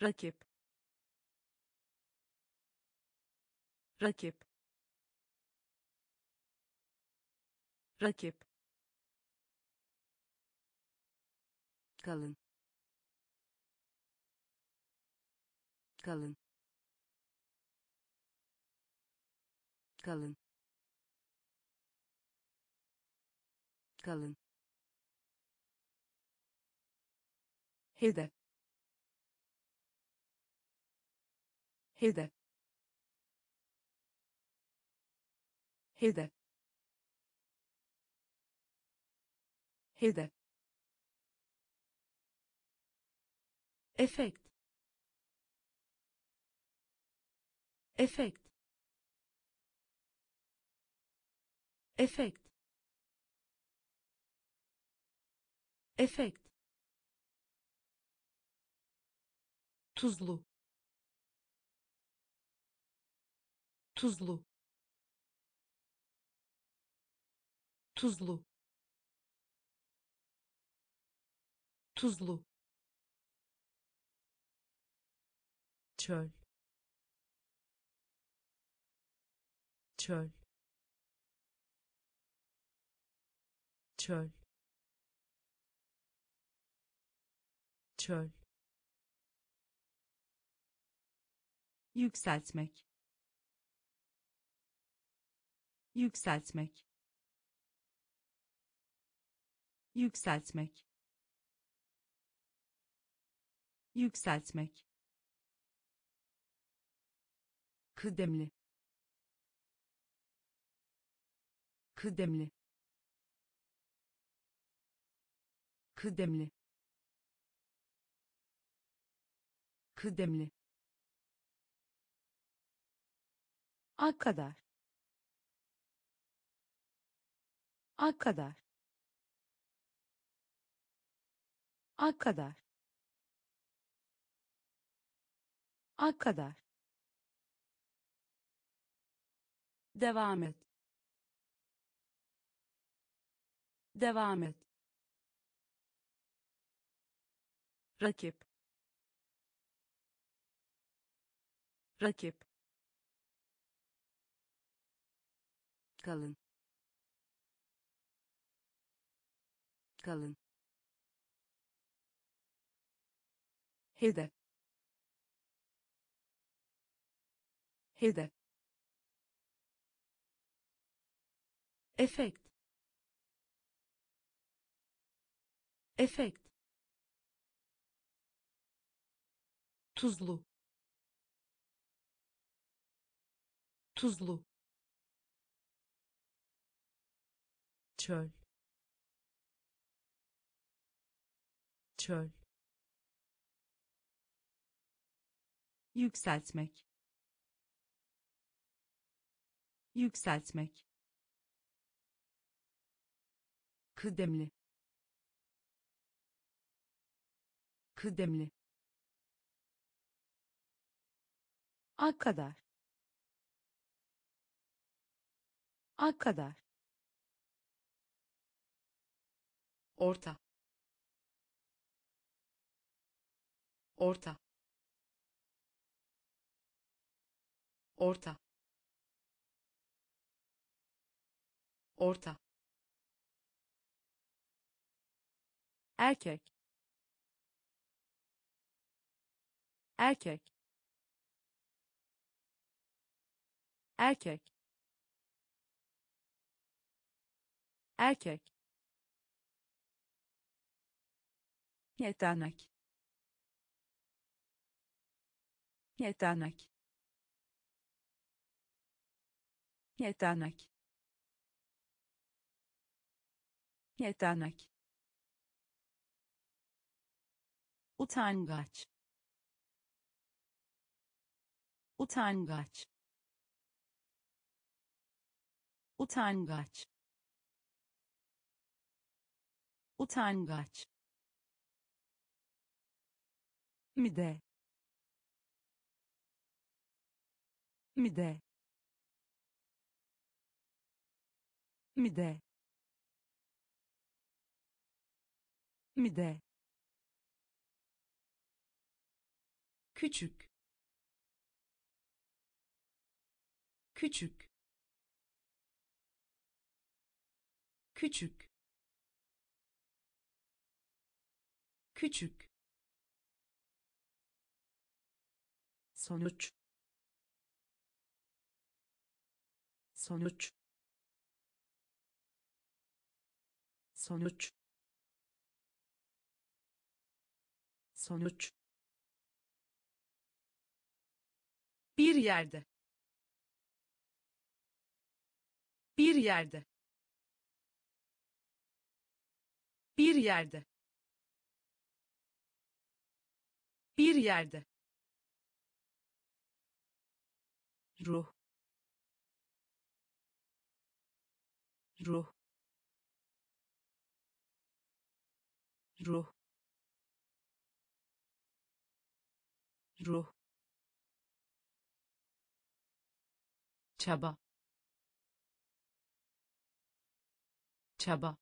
Rakip rakip. Rakip. Kalın. Kalın. Kalın. Kalın. Hedef hedef hedef hedef
efekt efekt efekt efekt tuzlu. Tuzlu tuzlu. Tuzlu. Çöl. Çöl. Çöl. Çöl.
Yükseltmek. Yükseltmek yükseltmek. Yükseltmek. Kıdemli. Kıdemli. Kıdemli. Kıdemli. A kadar. A kadar a kadar. A kadar. Devam et. Devam et. Rakip. Rakip. Kalın. Kalın hedef hedef
efekt efekt tuzlu. Tuzlu. Çöl. Çöl
yükseltmek. Yükseltmek. Kıdemli. Kıdemli. A kadar a kadar
orta. Orta orta. Orta.
Erkek. Erkek. Erkek. Erkek. Yetenek. Yetenek yetenek. Yetenek. Utangaç. Utangaç. Utangaç. Utangaç. Mide. Mide mide mide
küçük. Küçük. Küçük. Küçük.
Sonuç. Sonuç sonuç. Sonuç.
Bir yerde. Bir yerde. Bir yerde. Bir yerde.
ruh. Ruh ruh. Ruh. Çaba. Çaba.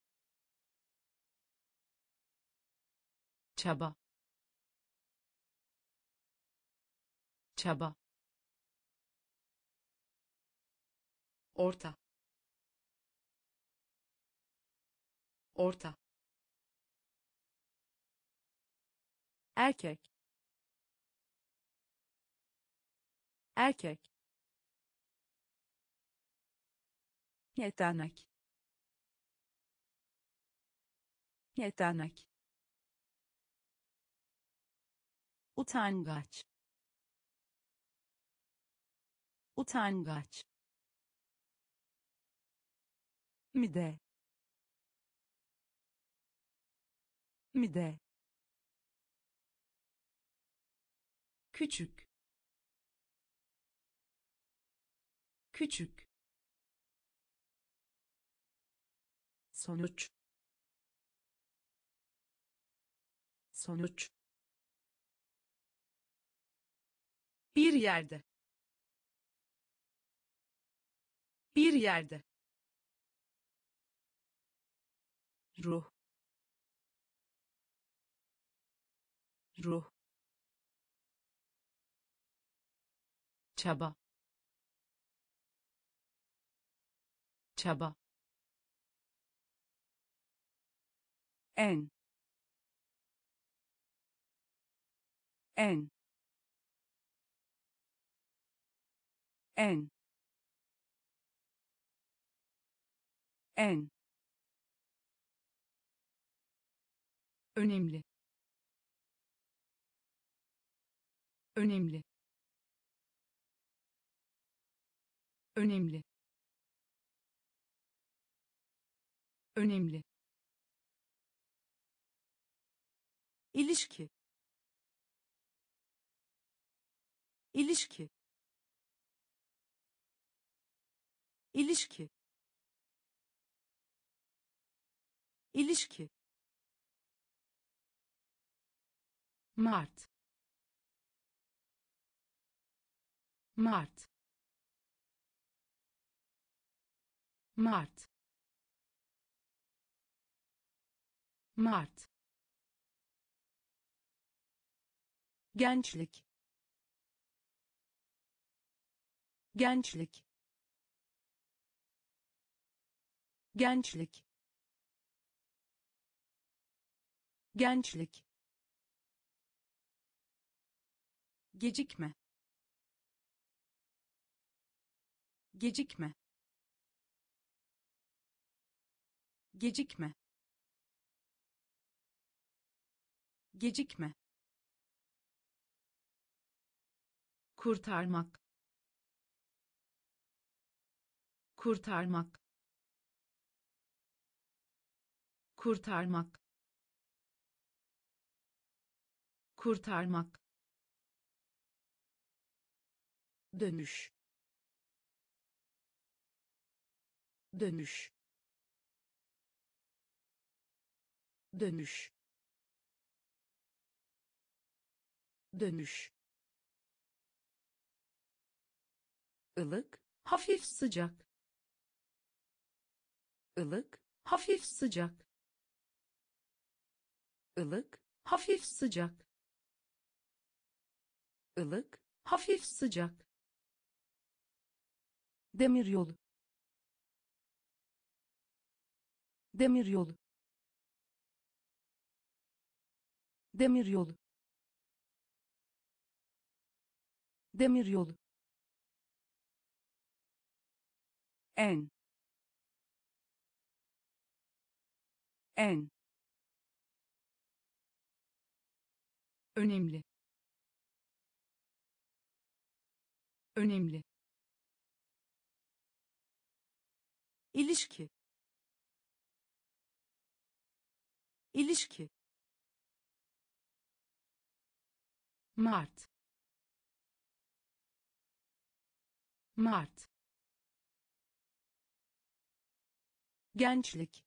Çaba. Çaba. Orta. Orta erkek. Erkek. Yetenek. Yetenek. Utangaç. Utangaç. Mide. Mide
küçük küçük
sonuç sonuç
bir yerde bir yerde
ruh ruh çaba. Çaba. En. En. En. En.
Önemli. Önemli önemli. Önemli.
İlişki. İlişki. İlişki. İlişki.
Mart. Mart Mart. Mart.
Gençlik. Gençlik. Gençlik. Gençlik. Gecikme. Gecikme gecikme. Gecikme.
Kurtarmak. Kurtarmak. Kurtarmak. Kurtarmak.
Dönüş. Dönüş dönüş. Dönüş. Ilık
hafif sıcak.
Ilık
hafif sıcak.
Ilık
hafif sıcak.
Ilık
hafif sıcak.
Demiryolu. Demiryolu demiryolu demiryolu en en
önemli önemli
ilişki ilişki
Mart. Mart.
Gençlik.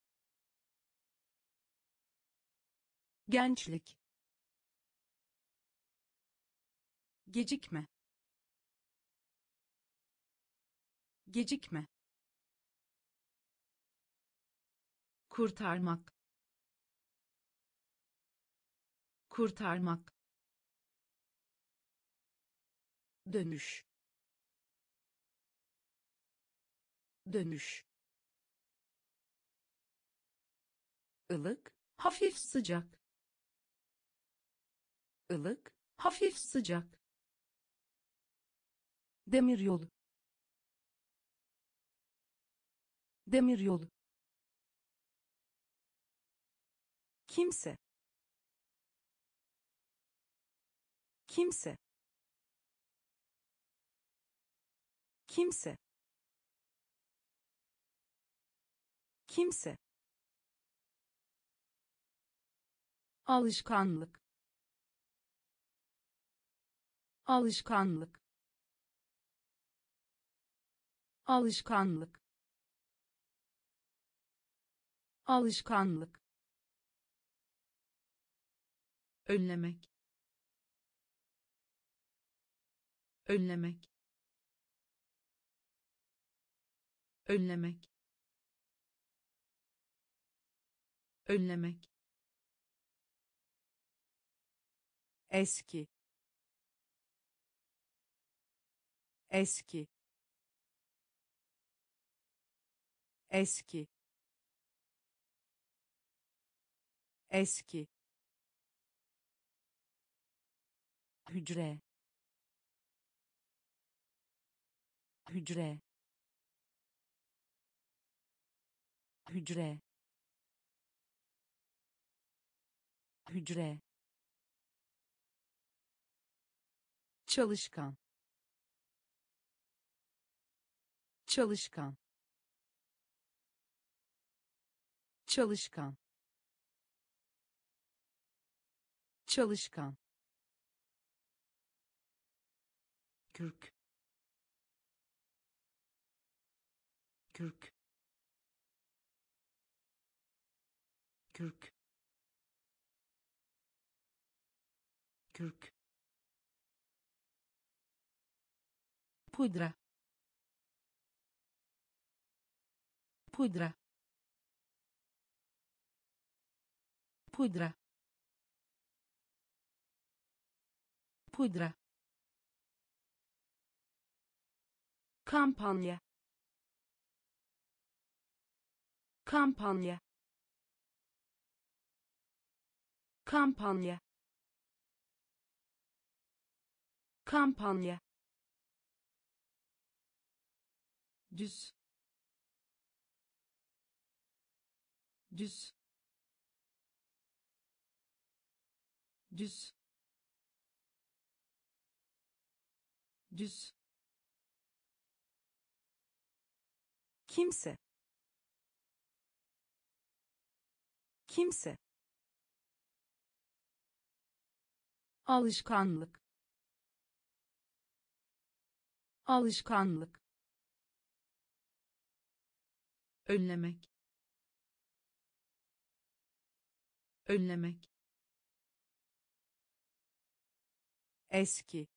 Gençlik. Gecikme. Gecikme.
Kurtarmak. Kurtarmak
dönüş. Dönüş. Ilık
hafif sıcak.
Ilık
hafif sıcak.
Demiryolu demiryolu kimse. Kimse kimse. Kimse.
Alışkanlık. Alışkanlık. Alışkanlık. Alışkanlık. Önlemek. Önlemek önlemek. Önlemek.
Eski. Eski. Eski. Eski. Hücre. Hücre hücre hücre çalışkan çalışkan çalışkan çalışkan
kürk kürk kürk. Kürk. Pudra. Pudra. Pudra. Pudra. Kampanya. Kampanya kampanya. Kampanya. Düz. Düz. Düz. Düz.
Kimse. Kimse
alışkanlık. Alışkanlık. Önlemek. Önlemek.
Eski.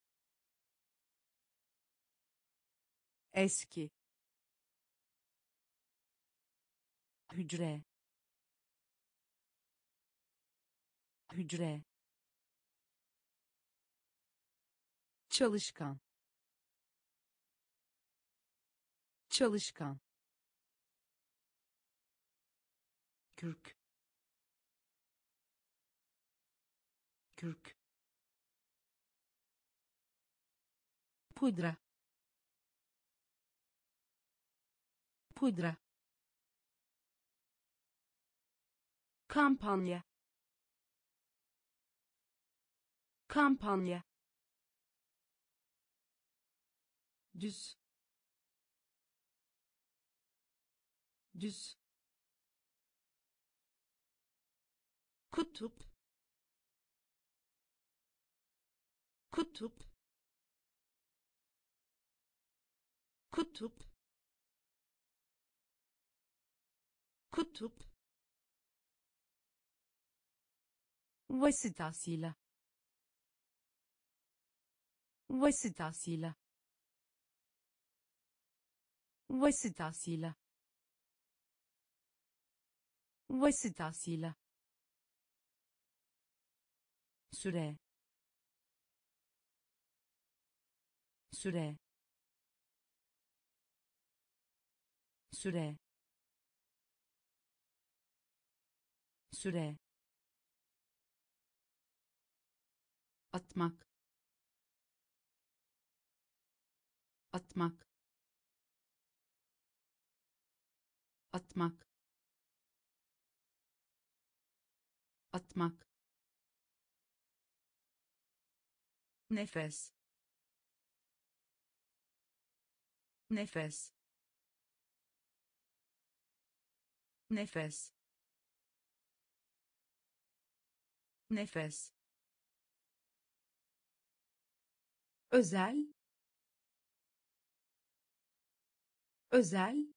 Eski. Hücre. Hücre çalışkan. Çalışkan.
Kürk. Kürk. Pudra. Pudra. Kampanya. Kampanya düz. Düz. Kutup. Kutup. Kutup. Kutup.
Vasıtasıyla. Vasıtasıyla vasıtasıyla vasıtasıyla süre. Süre. Süre. Süre.
Atmak. Atmak atmak. Atmak. Nefes. Nefes. Nefes. Nefes.
Özel. Özel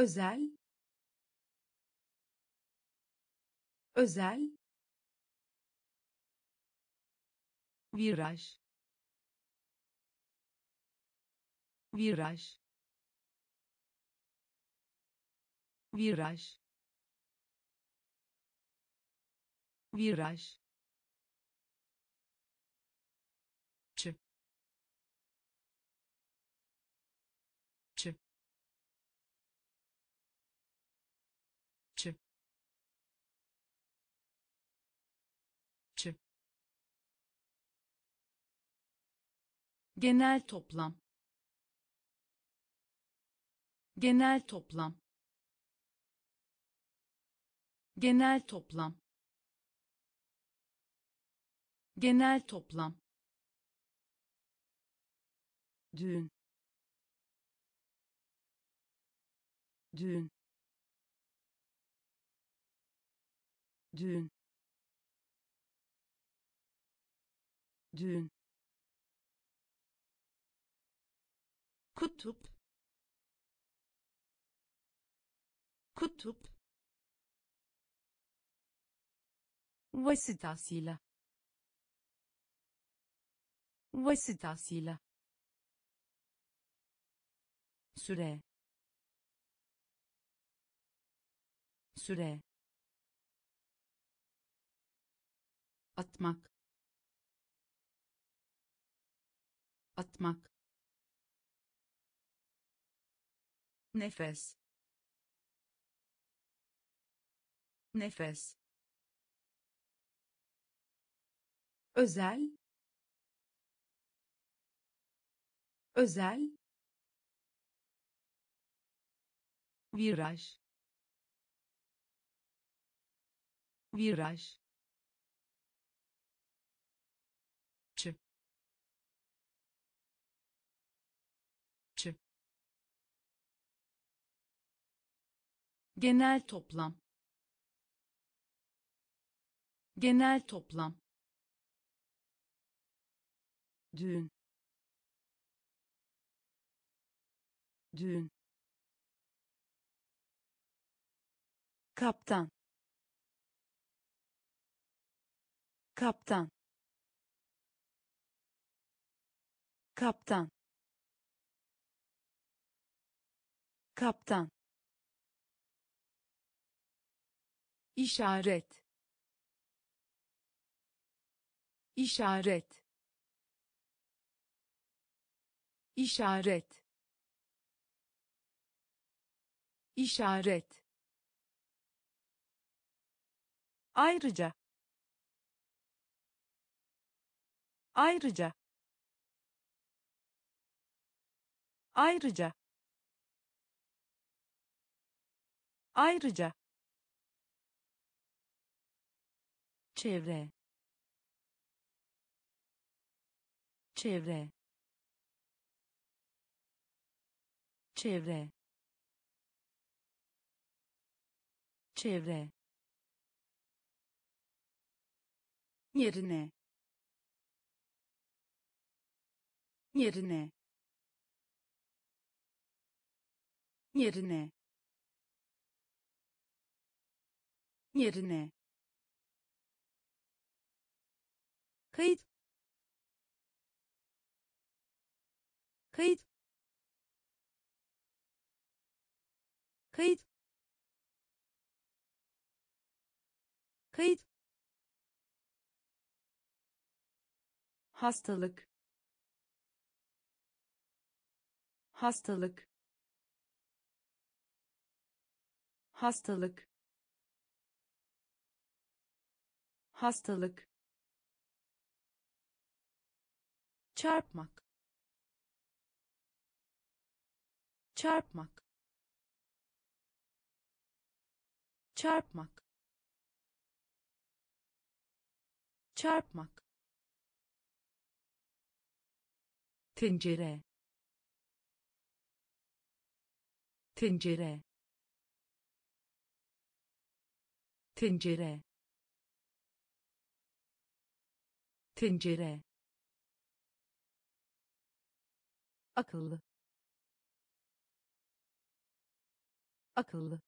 özel. Özel. Viraj. Viraj. Viraj. Viraj genel toplam. Genel toplam. Genel toplam. Genel toplam. Düğün. Düğün. Düğün. Düğün
kutup kutup
vasıtasıyla vasıtasıyla süre süre
atmak atmak nefes. Nefes.
Özel. Özel. Viraj. Viraj genel toplam. Genel toplam. Düğün. Düğün. Kaptan. Kaptan. Kaptan. Kaptan işaret. İşaret. İşaret. İşaret. Ayrıca. Ayrıca. Ayrıca. Ayrıca çevre. Çevre. Çevre. Çevre.
Yerine. Yerine. Yerine. Yerine
kayıt. Kayıt. Kayıt. Kayıt. Hastalık. Hastalık. Hastalık. Hastalık
çarpmak. Çarpmak. Çarpmak. Çarpmak.
Tencere. Tencere. Tencere. Tencere akıllı. Akıllı.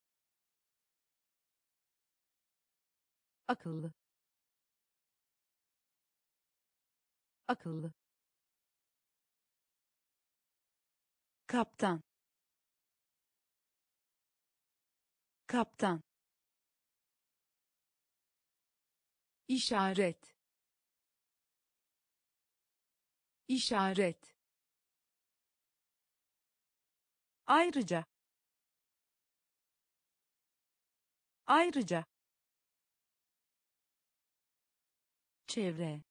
Akıllı. Akıllı. Kaptan. Kaptan. İşaret. İşaret ayrıca ayrıca çevre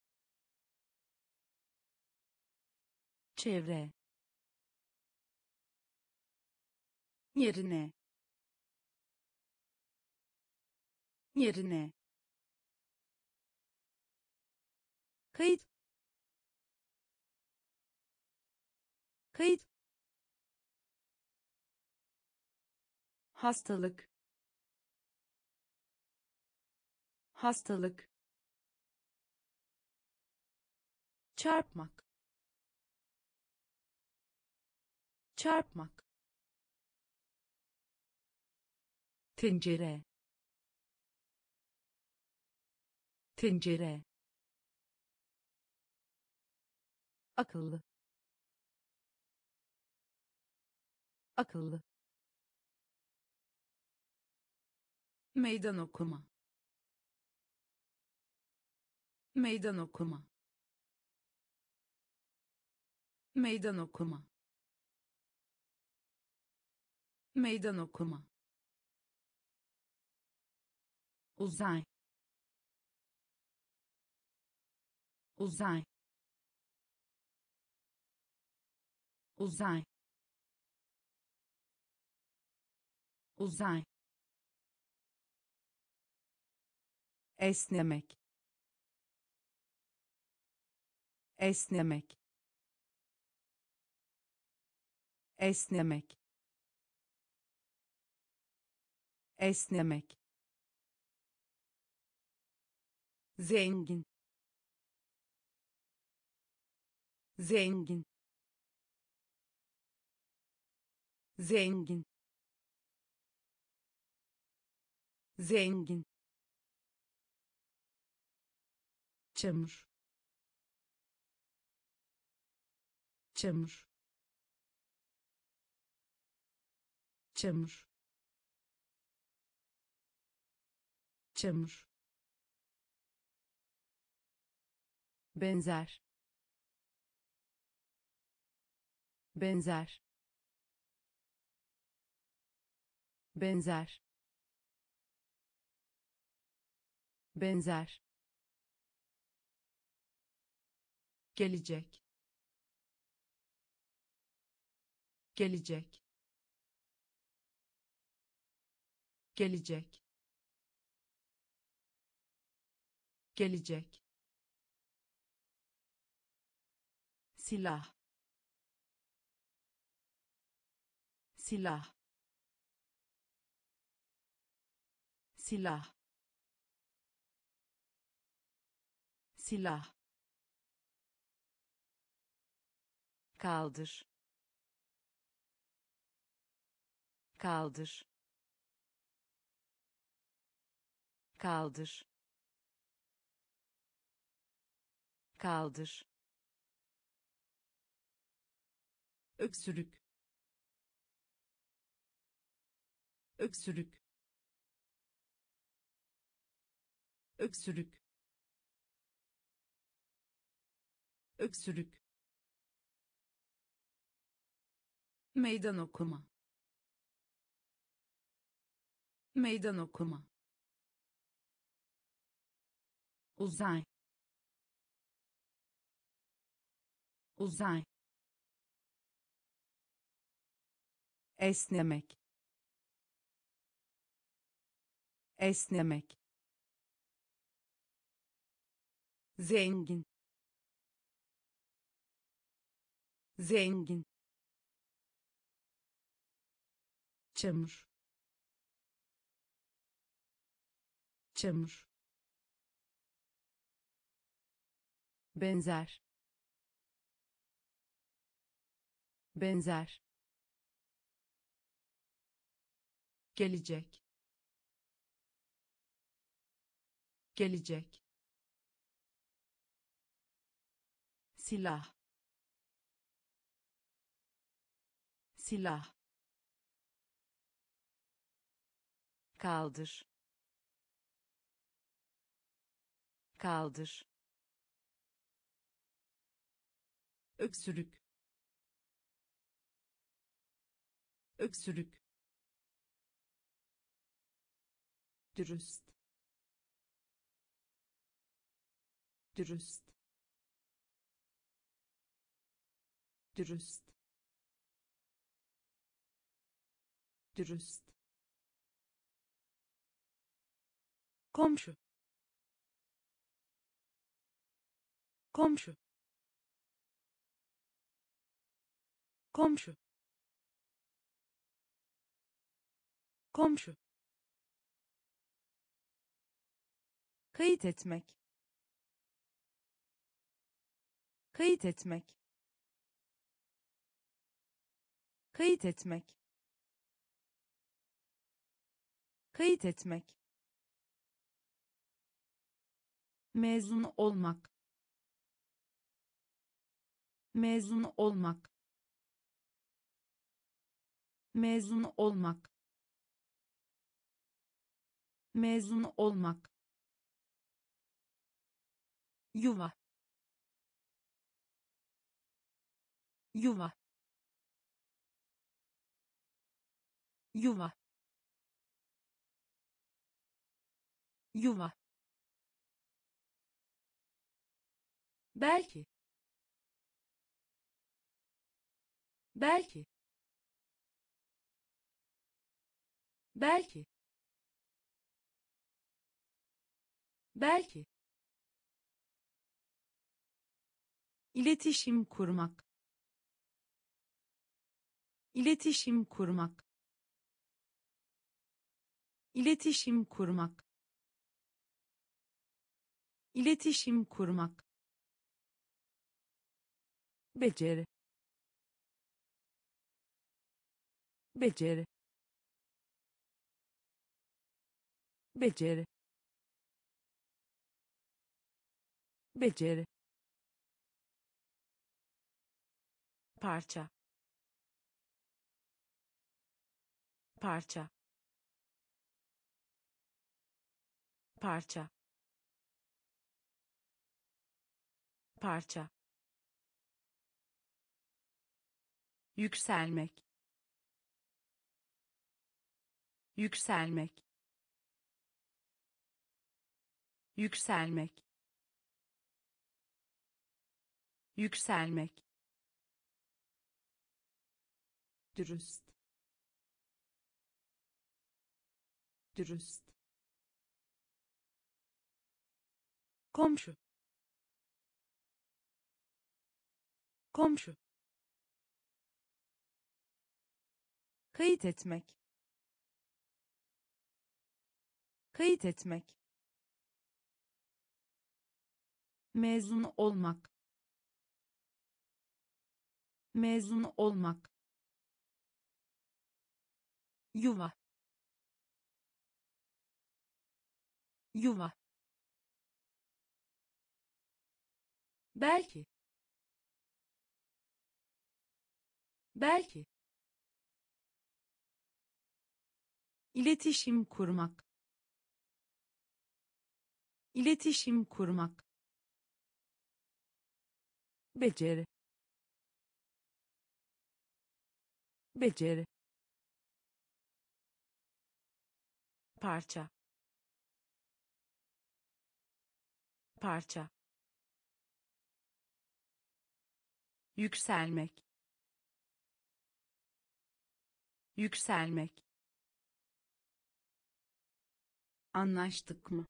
çevre
yerine yerine
kayıt kayıt hastalık. Hastalık.
Çarpmak. Çarpmak.
Tencere. Tencere. Akıllı. Akıllı
meydan okuma. Meydan okuma. Meydan okuma. Meydan okuma. Uzay. Uzay. Uzay. Uzay
esnemek. Esnemek. Esnemek. Esnemek. Zengin. Zengin. Zengin. Zengin
çamur. Çamur. Çamur. Çamur.
Benzer. Benzer. Benzer. Benzer
gelecek. Gelecek. Gelecek. Gelecek. Silah. Silah. Silah. Silah
kaldır. Kaldır. Kaldır. Kaldır.
Öksürük. Öksürük. Öksürük. Öksürük meydan okuma. Meydan okuma. Uzay. Uzay.
Esnemek. Esnemek. Zengin. Zengin
çamur. Çamur.
Benzer. Benzer.
Gelecek. Gelecek. Silah. Silah
kaldır. Kaldır.
Öksürük. Öksürük. Dürüst. Dürüst. Dürüst. Dürüst komşu. Komşu. Komşu. Komşu.
Kayıt etmek. Kayıt etmek. Kayıt etmek. Kayıt etmek
mezun olmak. Mezun olmak. Mezun olmak. Mezun olmak. Yuva. Yuva. Yuva. Yuva belki. Belki. Belki. Belki. İletişim kurmak. İletişim kurmak. İletişim kurmak. İletişim kurmak
beceri beceri beceri beceri
parça parça parça parça yükselmek. Yükselmek. Yükselmek. Yükselmek. Dürüst. Dürüst. Komşu. Komşu
kayıt etmek.
Kayıt etmek. Mezun olmak. Mezun olmak. Yuva. Yuva. Belki. Belki iletişim kurmak. İletişim kurmak.
Beceri beceri
parça. Parça. Yükselmek. Yükselmek anlaştık mı?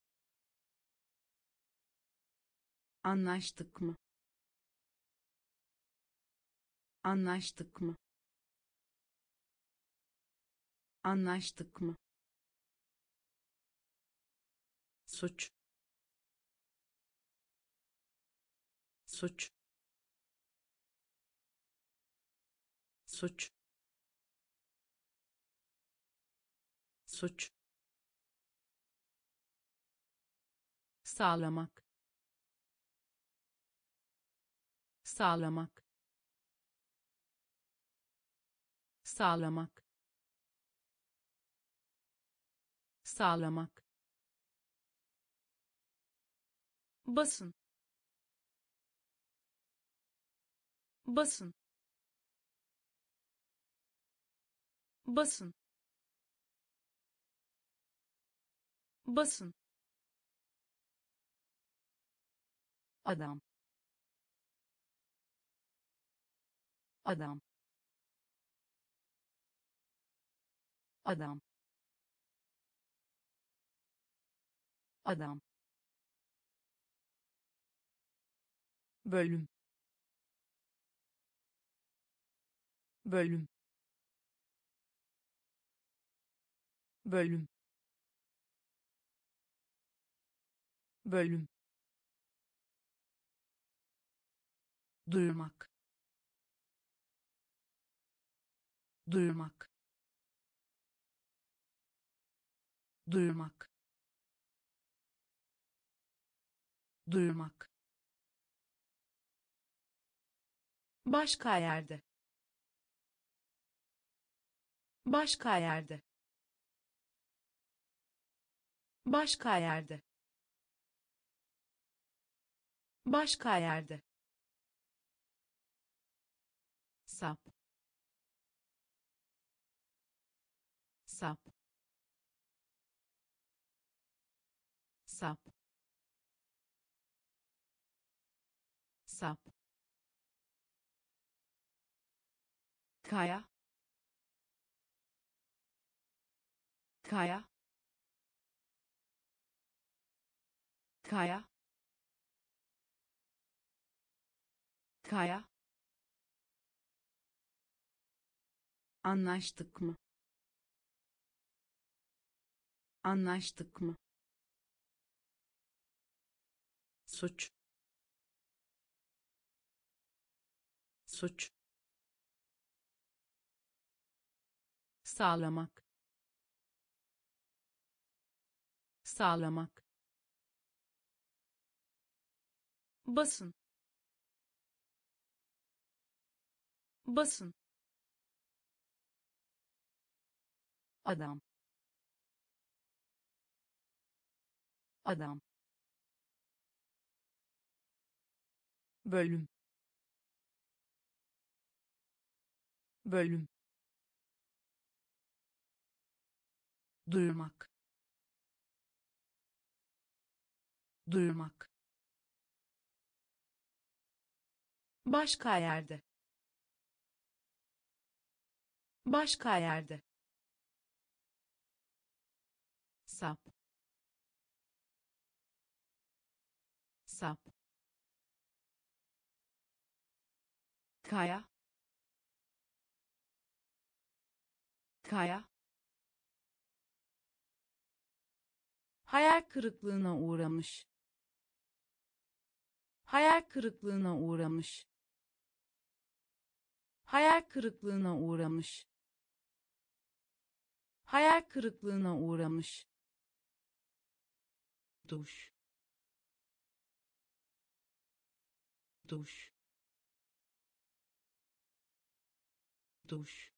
Anlaştık mı? Anlaştık mı? Anlaştık mı? Suç. Suç. Suç. Suç sağlamak. Sağlamak. Sağlamak. Sağlamak. Basın. Basın. Basın. Basın
adam. Adam. Adam. Adam. Bölüm. Bölüm. Bölüm. Bölüm duyurmak. Duyurmak. Duyurmak. Duyurmak.
Başka yerde. Başka yerde. Başka yerde. Başka yerde sap kaya. Kaya. Kaya. Kaya. Anlaştık mı? Anlaştık mı? Suç suç. Sağlamak. Sağlamak. Basın. Basın.
Adam. Adam. Bölüm bölüm. Duyurmak. Duyurmak.
Başka yerde. Başka yerde. Sap. Sap. Kaya kaya.
Hayal kırıklığına uğramış. Hayal kırıklığına uğramış. Hayal kırıklığına uğramış. Hayal kırıklığına uğramış. Duş. Duş. Duş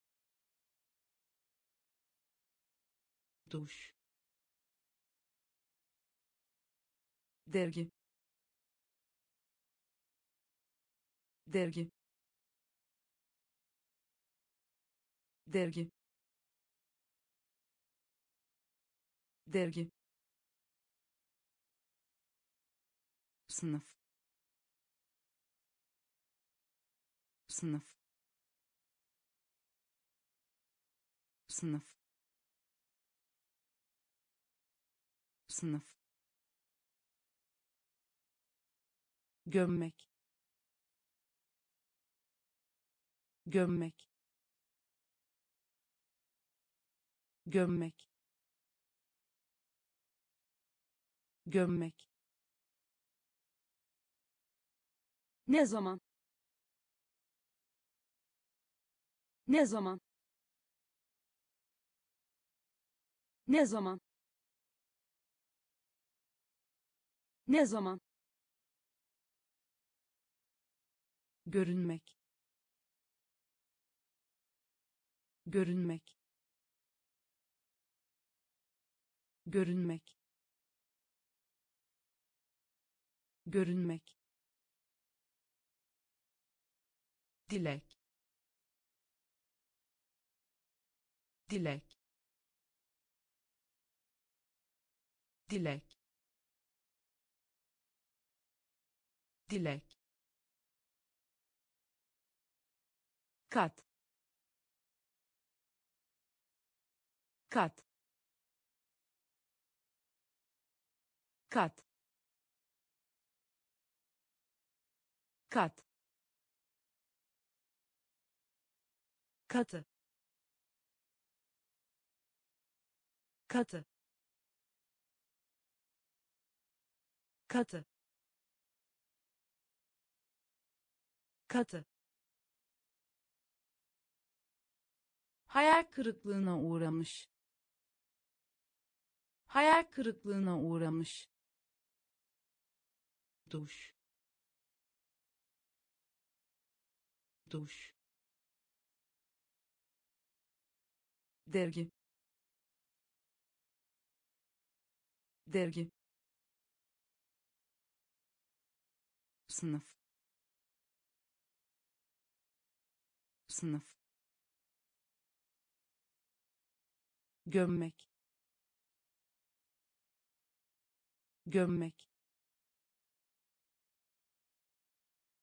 duş. Dergi. Dergi. Dergi. Dergi. Sınıf. Sınıf. Sınıf sınıf gömmek gömmek gömmek gömmek
Ne zaman? Ne zaman? Ne zaman? Ne zaman?
görünmek. Görünmek. Görünmek. Görünmek. Dilek. Dilek. Dilek dilek. Kat. Kat. Kat. Kat. Katı. Katı. Katı katı. Hayal kırıklığına uğramış. Hayal kırıklığına uğramış. Duş. Duş. Dergi. Dergi. Sınıf sınıf. Gömmek. Gömmek.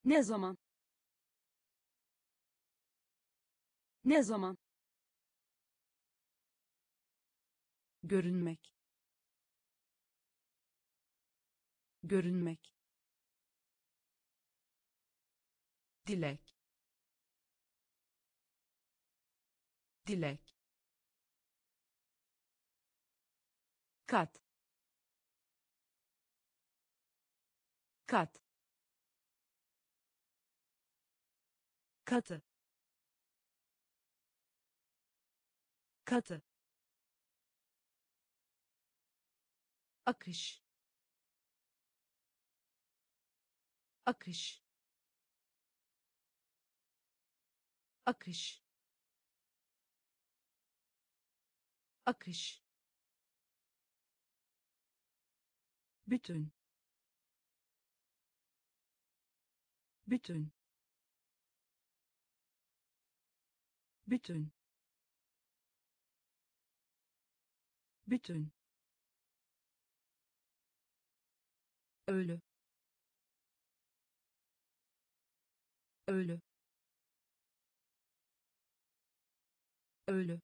Ne zaman? Ne zaman?
görünmek. Görünmek. Dilek dilek. Kat. Kat. Katı. Katı. Akış. Akış. Akış akış. Bütün. Bütün. Bütün. Bütün. Ölü. Ölü. Ölü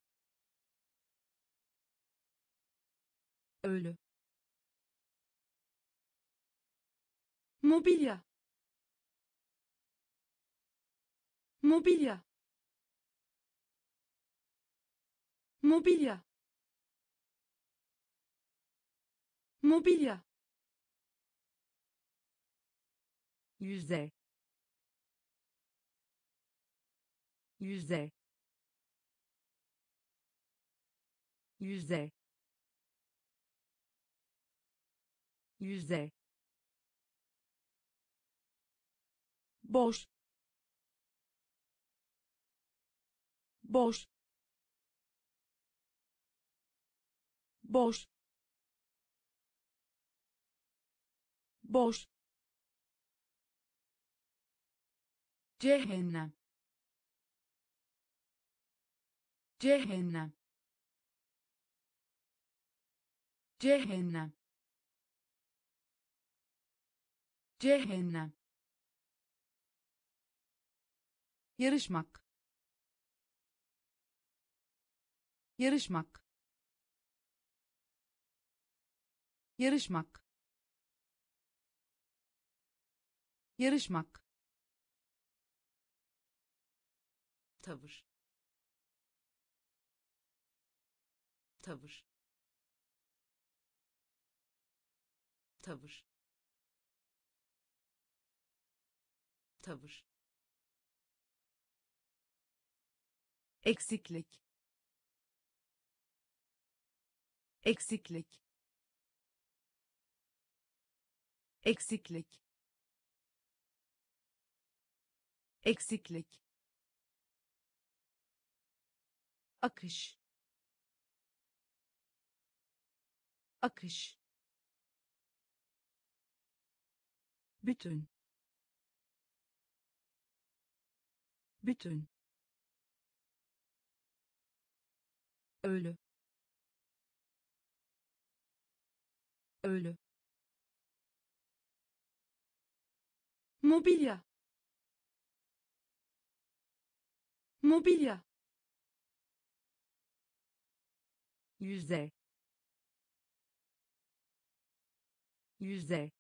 ölü
Mobilya. Mobilya. Mobilya. mobilya
yüzde yüzde yüzde yüzde.
Boş. Boş. Boş. Boş.
Cehennem. Cehennem. Cehennem cehennem. Yarışmak. Yarışmak. Yarışmak. Yarışmak. Tavır. Tavır. Tavır tavır. Eksiklik. Eksiklik. Eksiklik. Eksiklik. Akış. Akış. Bütün bütün.
Ölü. Ölü.
Mobilya. Mobilya.
Yüzde yüzde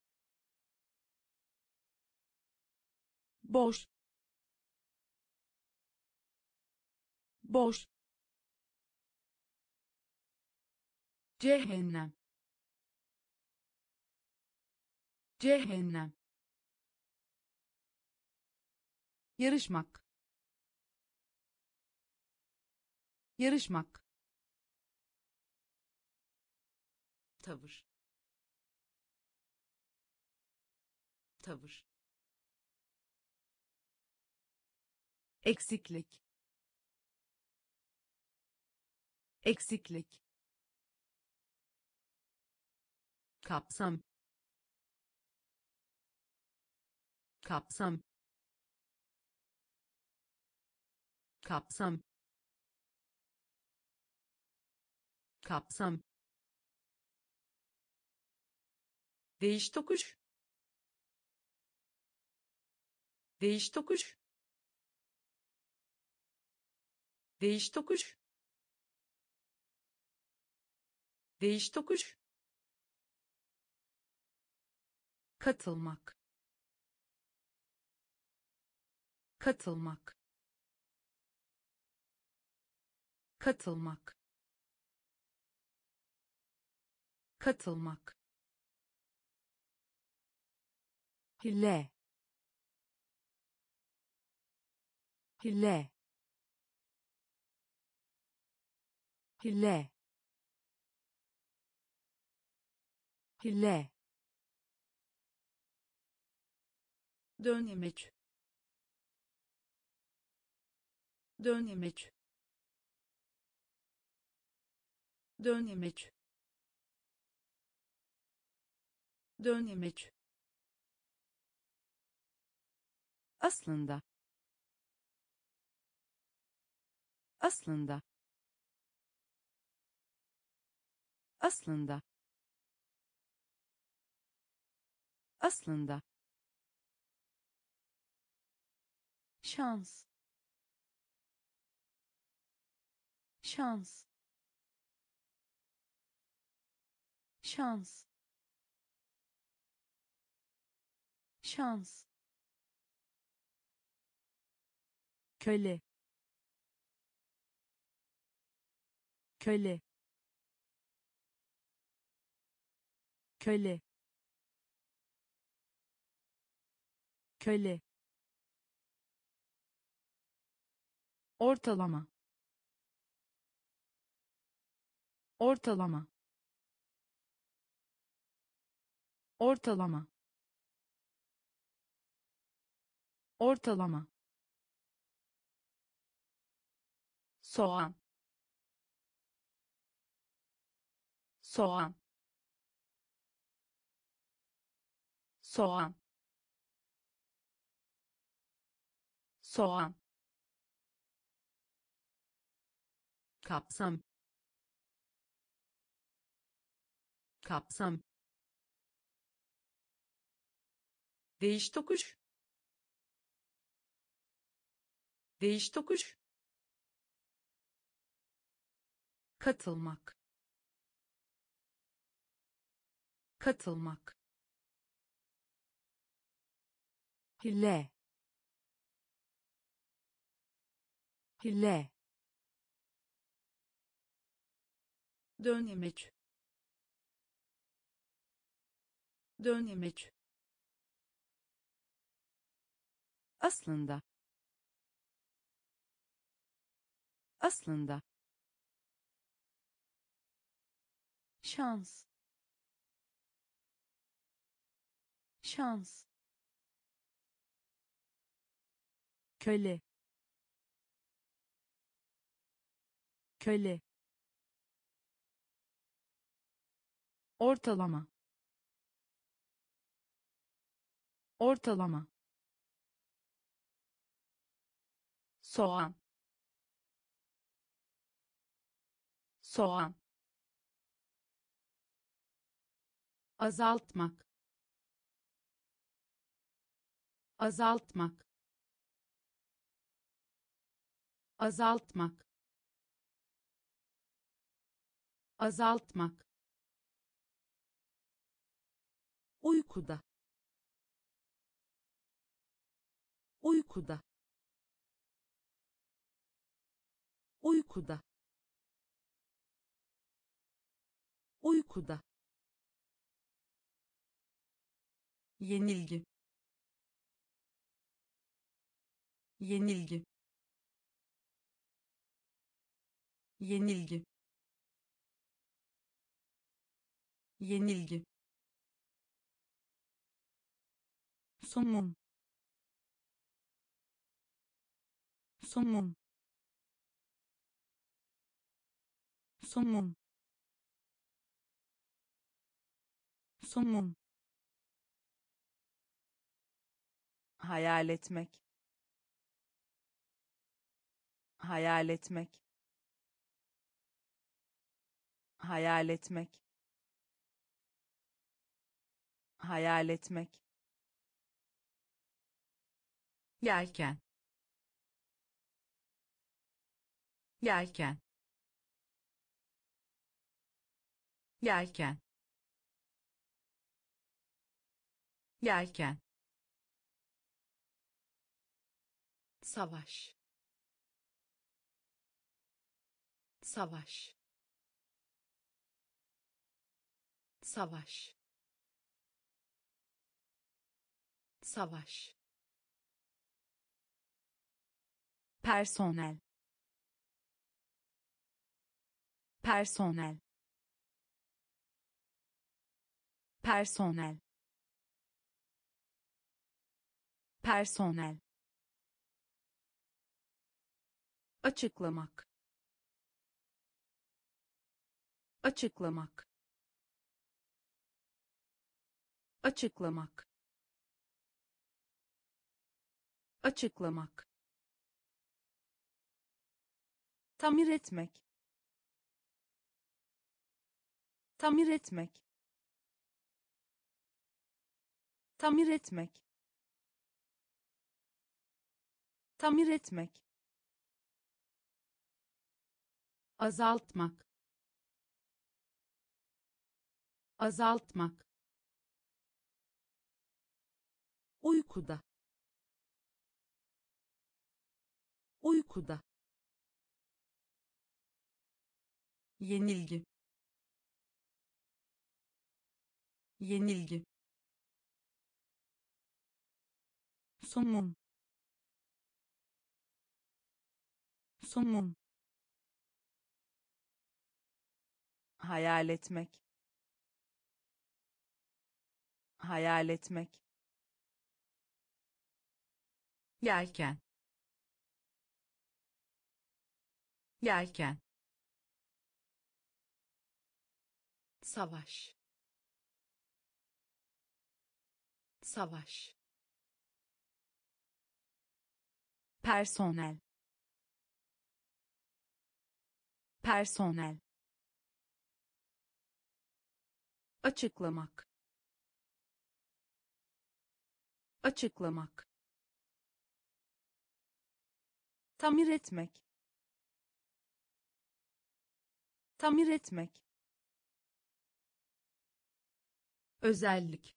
boş boş.
Cehennem. Cehennem. Yarışmak. Yarışmak. Tavır. Tavır. Eksiklik eksiklik.
Kapsam. Kapsam. Kapsam. Kapsam. Değiş tokuş. Değiş tokuş. Değiş tokuş değiş tokuş.
Katılmak. Katılmak. Katılmak. Katılmak.
Hile. Hile. Hile hile
dönemeç dönemeç dönemeç dönemeç aslında. Aslında. Aslında aslında. Şans. Şans. Şans. Şans.
Köle. Köle. Köle köle. Ortalama. Ortalama. Ortalama. Ortalama. Soğan. Soğan. Soğan soğan.
Kapsam. Kapsam. Değiş tokuş. Değiş tokuş. Katılmak. Katılmak.
Hile hile
dönemeç dönemeç aslında. Aslında. Şans. Şans.
Köle köle. Ortalama. Ortalama.
Soğan. Soğan. Azaltmak. Azaltmak. Azaltmak azaltmak. Uykuda. Uykuda. Uykuda. Uykuda. Yenilgi. Yenilgi. Yenilgi yenilgi.
Somun somun somun somun
hayal etmek. Hayal etmek. Hayal etmek hayal etmek. Yelken. Yelken. Yelken. Yelken. Savaş. Savaş. Savaş savaş. Personel. Personel. Personel. Personel. Açıklamak. Açıklamak. Açıklamak açıklamak tamir etmek tamir etmek tamir etmek tamir etmek azaltmak azaltmak uykuda uykuda. Yenilgi. Yenilgi.
Somun somun
hayal etmek. Hayal etmek. Yelken yelken. Savaş. Savaş. Personel. Personel. Açıklamak. Açıklamak. Tamir etmek tamir etmek. Özellik.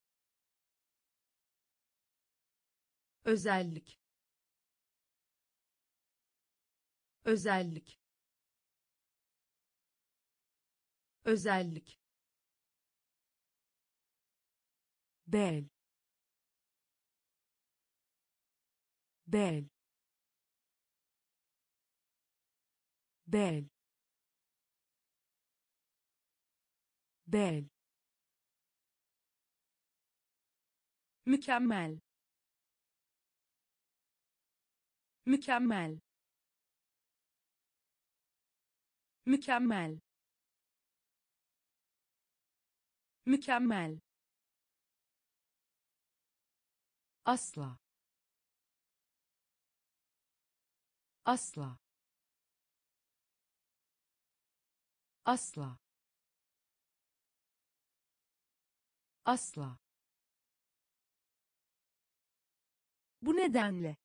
Özellik. Özellik. Özellik. Bel. Bel. Bel bel. Mükemmel. Mükemmel. Mükemmel. Mükemmel. Asla. Asla. Asla asla. Bu nedenle.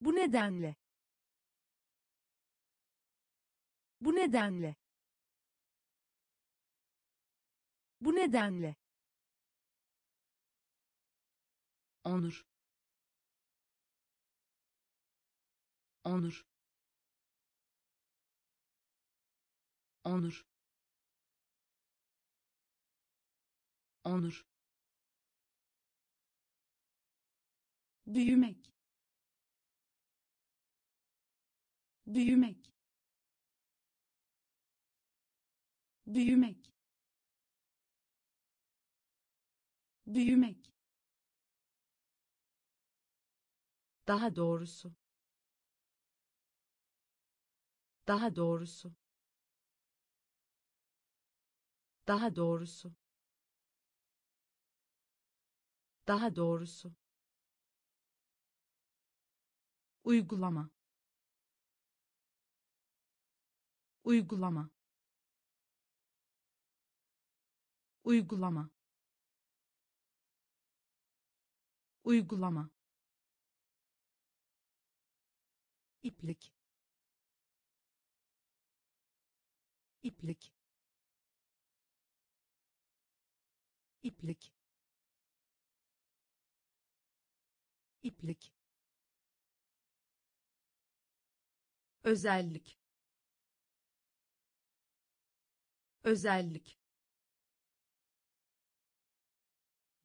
Bu nedenle. Bu nedenle. Bu nedenle. Onur. Onur. Onur onur. Büyümek. Büyümek. Büyümek. Büyümek. Daha doğrusu. Daha doğrusu. Daha doğrusu daha doğrusu. Uygulama. Uygulama. Uygulama. Uygulama. İplik. İplik. İplik iplik. Özellik. Özellik.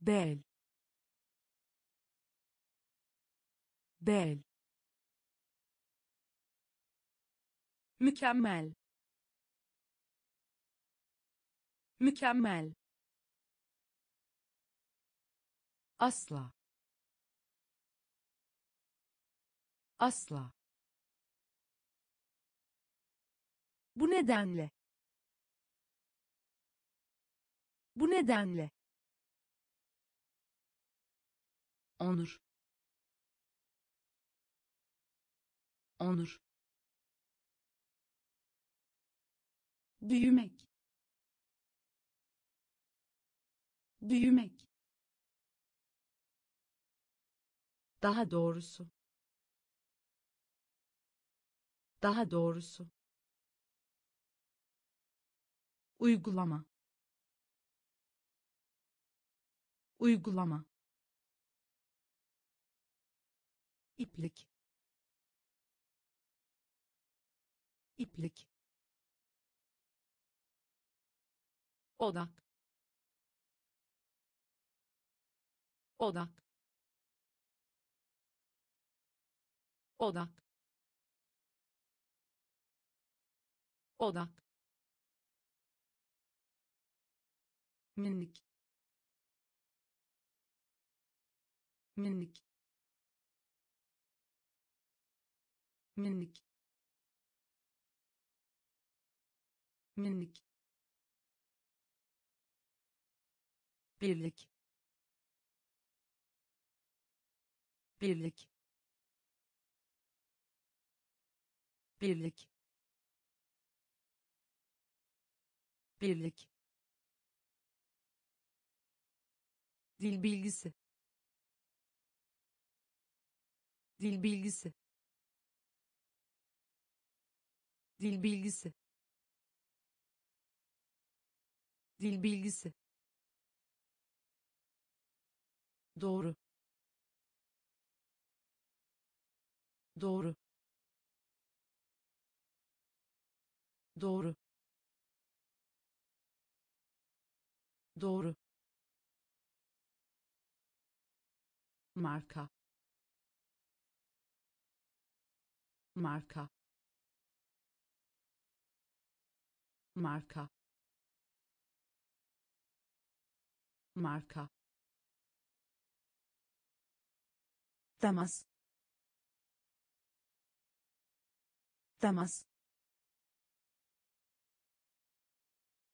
Bel. Bel. Mükemmel. Mükemmel. Asla asla. Bu nedenle. Bu nedenle. Onur. Onur. Büyümek. Büyümek. Daha doğrusu daha doğrusu. Uygulama. Uygulama. İplik. İplik. Odak. Odak. Odak odak. Minik. Minik. Minik. Minik. Birlik. Birlik. Birlik birlik. Dil bilgisi. Dil bilgisi. Dil bilgisi. Dil bilgisi. Doğru. Doğru. Doğru doğru. Marka. Marka. Marka. Marka.
Temas. Temas.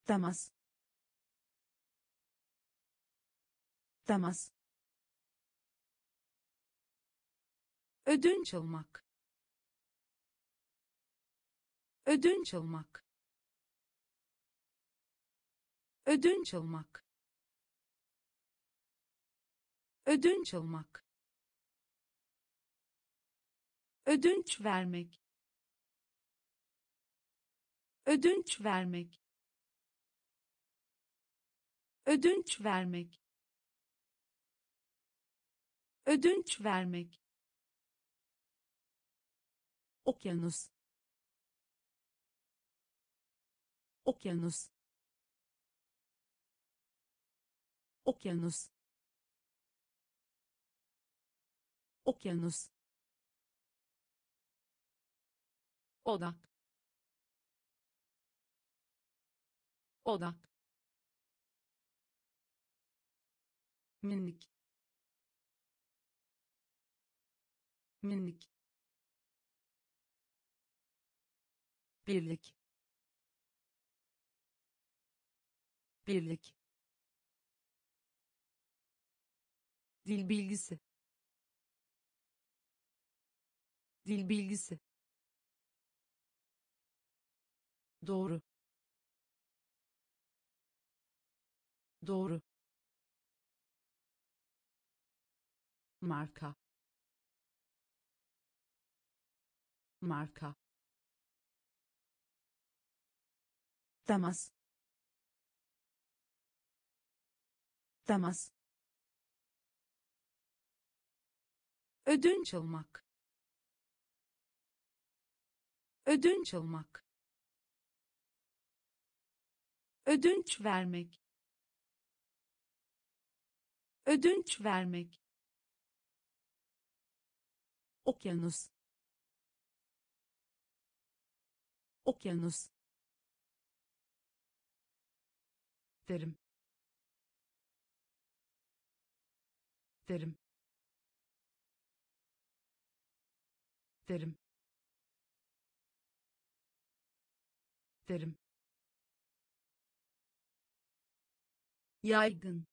Temas temas
ödünç almak. Ödünç almak. Ödünç almak. Ödünç almak. Ödünç vermek. Ödünç vermek. Ödünç vermek ödünç vermek.
Okyanus. Okyanus. Okyanus. Okyanus.
Odak. Odak. Minik minik birlik. Birlik. Dil bilgisi. Dil bilgisi. Doğru. Doğru. Marka marka.
Temas. Temas.
Ödünç almak. Ödünç almak. Ödünç vermek. Ödünç vermek.
Okyanus okyanus.
Derim derim derim derim yaygın.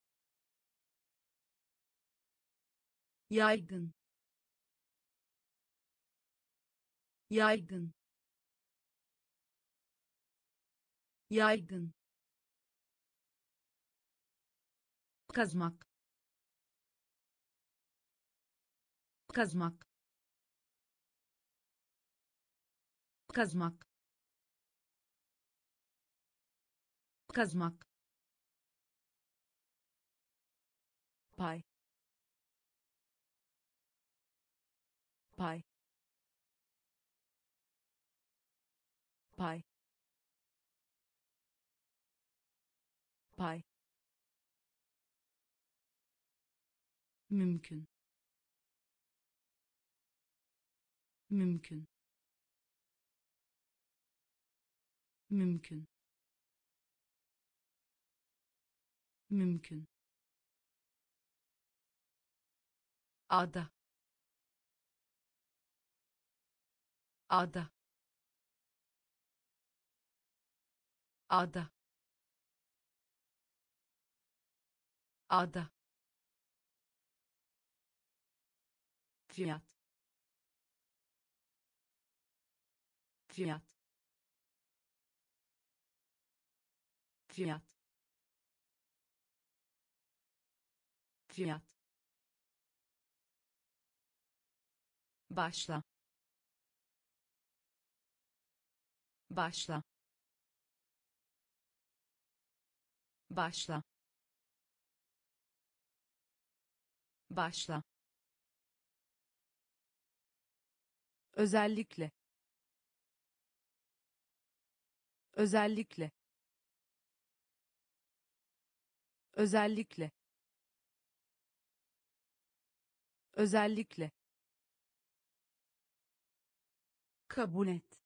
Yaygın. Yaygın yaygın. Kazmak. Kazmak. Kazmak. Kazmak. Pay. Pay. Pay pay.
Mümkün. Mümkün. Mümkün. Mümkün.
Ada. Ada. Ada ada. Fiyat. Fiyat. Fiyat. Fiyat. Başla. Başla. Başla başla.
Özellikle. Özellikle. Özellikle. Özellikle. Kabul et.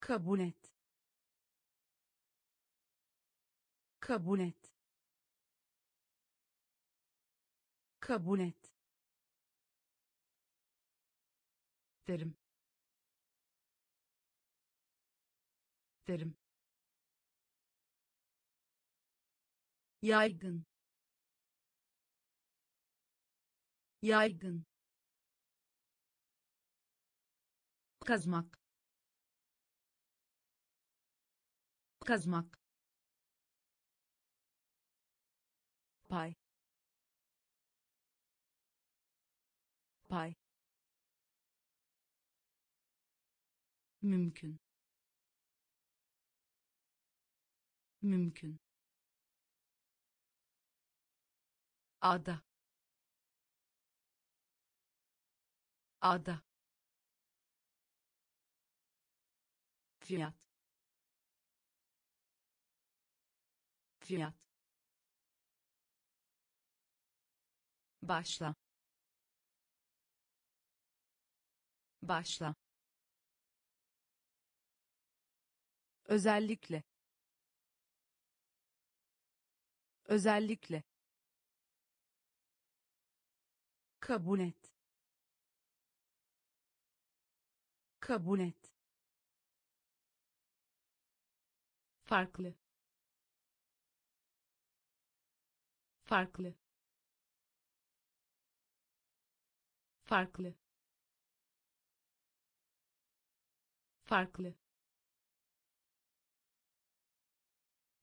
Kabul et. Kabul et kabul et. Derim. Derim. Yaygın. Yaygın.
Kazmak. Kazmak. Pay pay.
Mümkün. Mümkün.
Ada. Ada. Fiyat. Fiyat. Başla başla.
Özellikle. Özellikle. Kabul et. Kabul et.
Farklı. Farklı. Farklı farklı.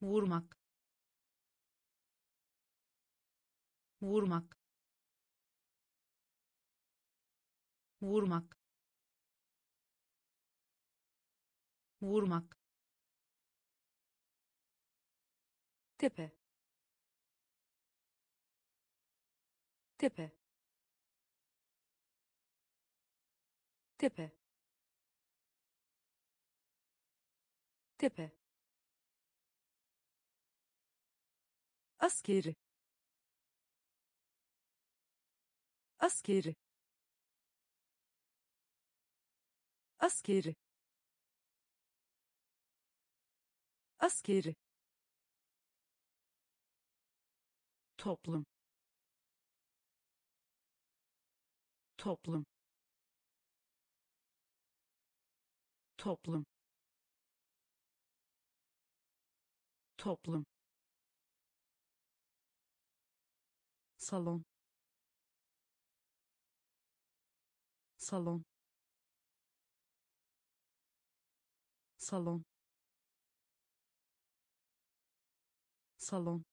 Vurmak. Vurmak. Vurmak. Vurmak.
Tepe. Tepe. Tepe tepe askeri. Askeri. Askeri. Askeri. Toplum. Toplum. Toplum toplum. Salon. Salon. Salon. Salon.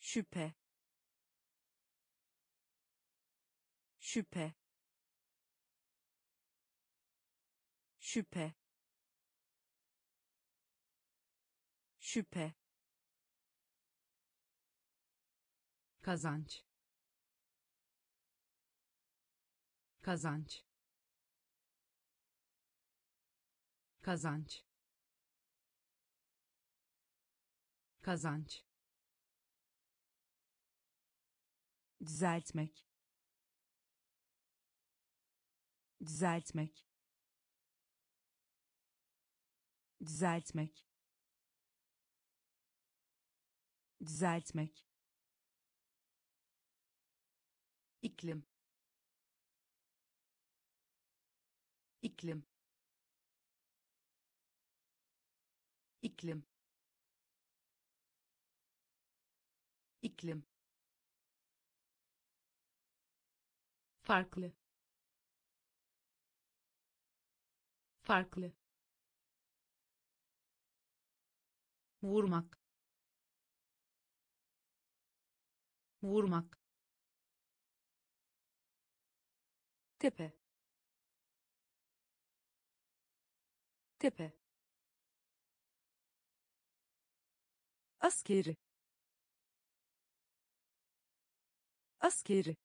Şüphe. Şüphe. Şüphe şüphe.
Kazanç. Kazanç. Kazanç. Kazanç.
Düzeltmek. Düzeltmek. Düzeltmek düzeltmek.
İklim. İklim. İklim. İklim. Farklı. Farklı. Vurmak vurmak.
Tepe. Tepe. Askeri. Askeri.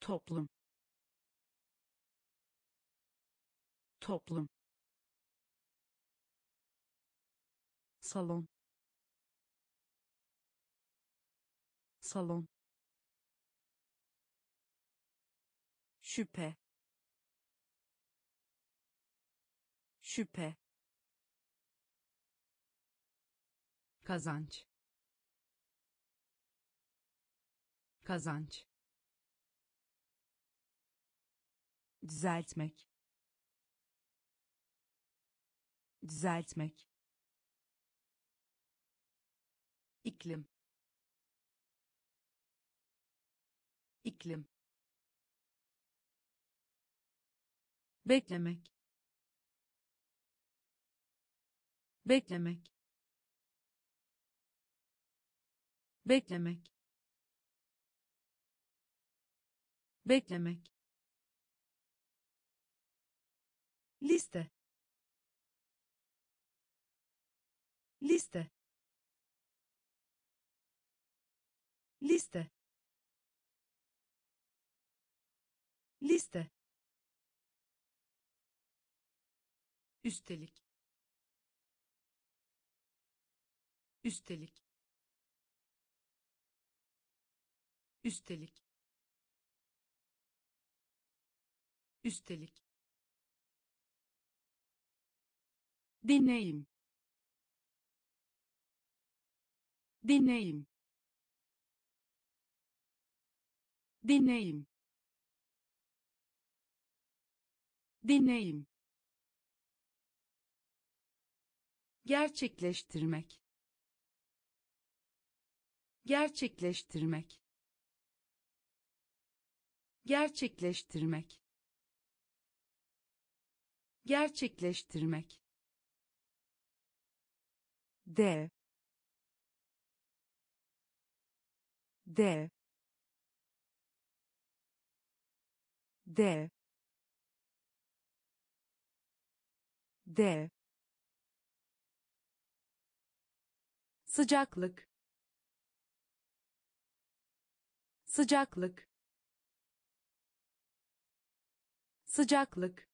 Toplum. Toplum. Salon salon. Şüphe. Şüphe.
Kazanç. Kazanç.
Düzeltmek. Düzeltmek.
İklim iklim. Beklemek. Beklemek. Beklemek. Beklemek. Liste. Liste. Liste liste. Üstelik. Üstelik. Üstelik. Üstelik.
Deneyim deneyim deneyim deneyim
gerçekleştirmek. Gerçekleştirmek. Gerçekleştirmek. Gerçekleştirmek.
De de de de
sıcaklık. Sıcaklık. Sıcaklık.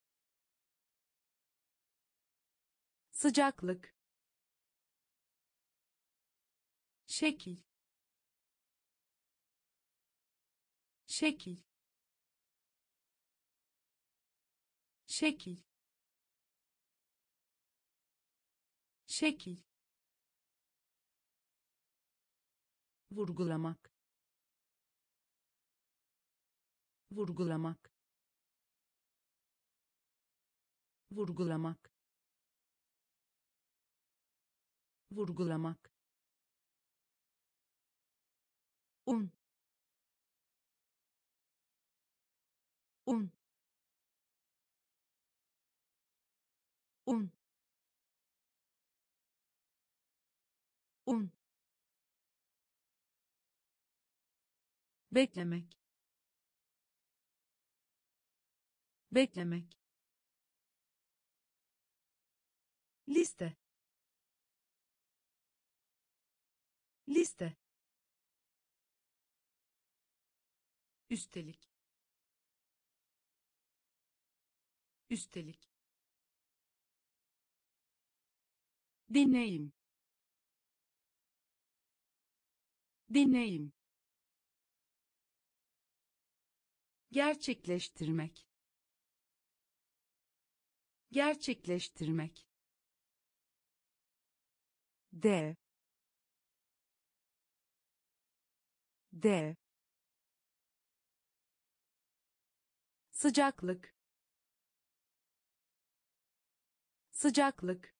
Sıcaklık. Şekil. Şekil. Şekil şekil. Vurgulamak. Vurgulamak. Vurgulamak. Vurgulamak. Un. Un. Un un. Beklemek. Beklemek. Liste. Liste. Üstelik. Üstelik.
Deneyim deneyim
gerçekleştirmek. Gerçekleştirmek.
Dev dev
sıcaklık. Sıcaklık.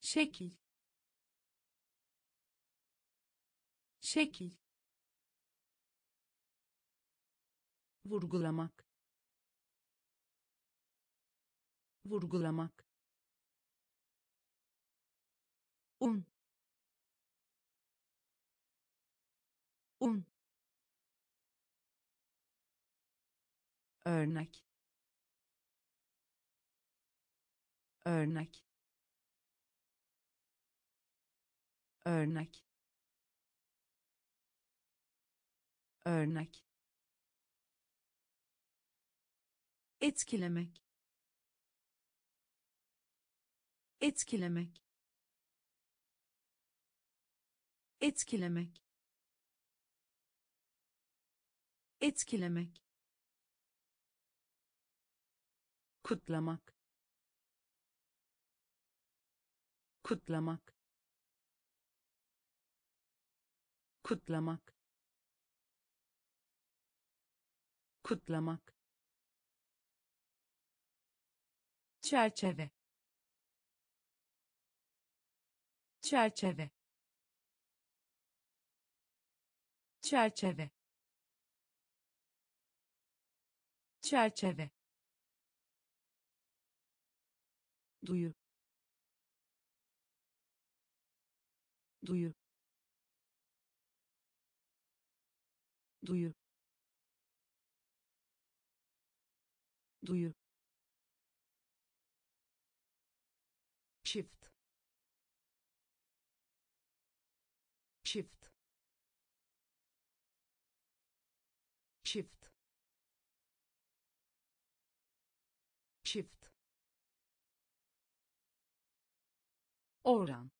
Şekil şekil. Vurgulamak. Vurgulamak. Un. Un. Örnek. Örnek. Örnek örnek. Etkilemek. Etkilemek. Etkilemek. Etkilemek. Kutlamak. Kutlamak. Kutlamak kutlamak. Çerçeve. Çerçeve. Çerçeve. Çerçeve. Duyu. Duyu. Duyu duyu. Çift. Çift. Çift. Çift. Oran.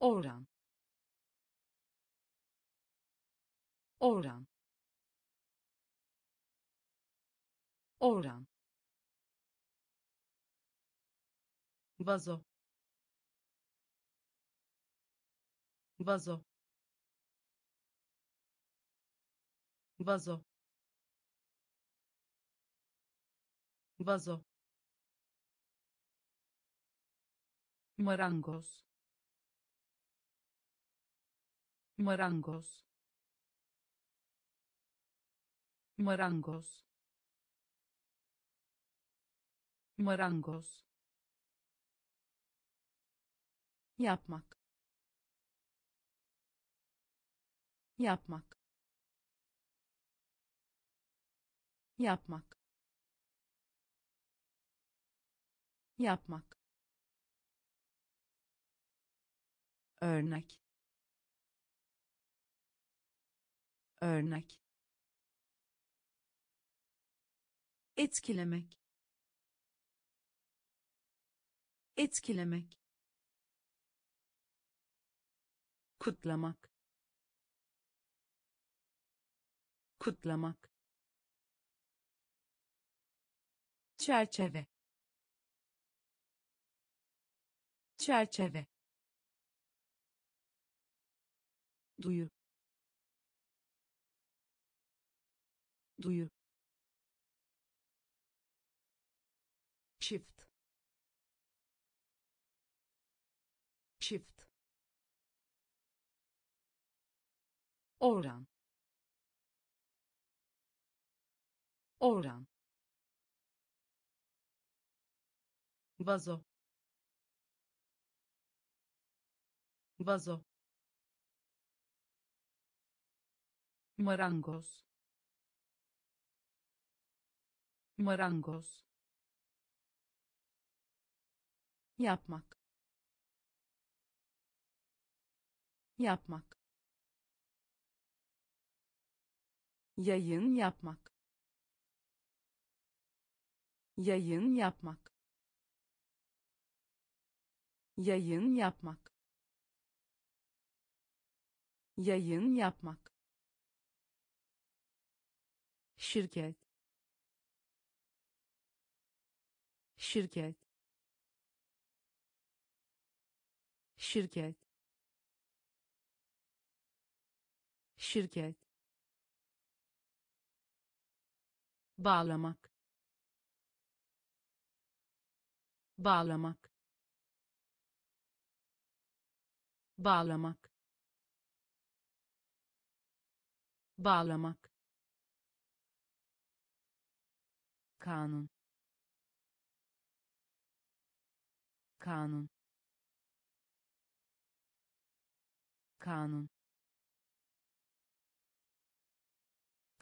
Oran. Oran oran vazo vazo vazo vazo marangoz marangoz marangoz marangoz. Yapmak. Yapmak. Yapmak. Yapmak. Örnek. Örnek. Etkilemek etkilemek kutlamak kutlamak çerçeve çerçeve duyu duyu çift. Oran. Oran. Vazo. Vazo. Marangoz marangoz yapmak yapmak.
Yayın
yapmak.
Yayın
yapmak.
Yayın
yapmak.
Yayın
yapmak.
Şirket. Şirket. Şirket şirket.
Bağlamak. Bağlamak. Bağlamak. Bağlamak.
Kanun. Kanun. Kanun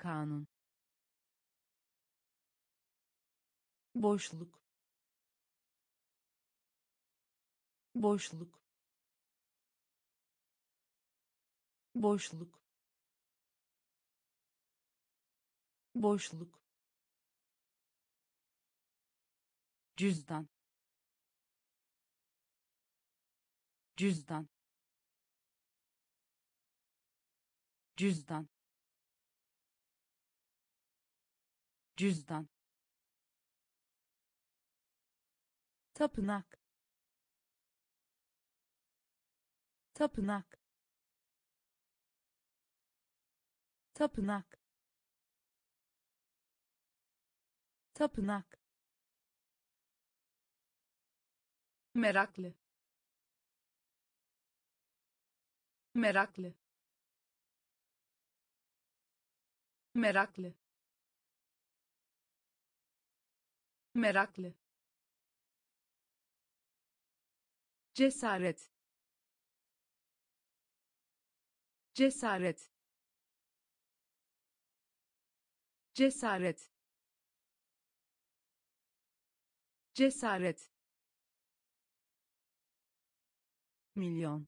kanun.
Boşluk. Boşluk. Boşluk. Boşluk. Cüzdan. Cüzdan. Cüzdan cüzdan.
Tapınak. Tapınak. Tapınak. Tapınak.
Meraklı. Meraklı. Meraklı meraklı. Cesaret. Cesaret. Cesaret. Cesaret.
Milyon.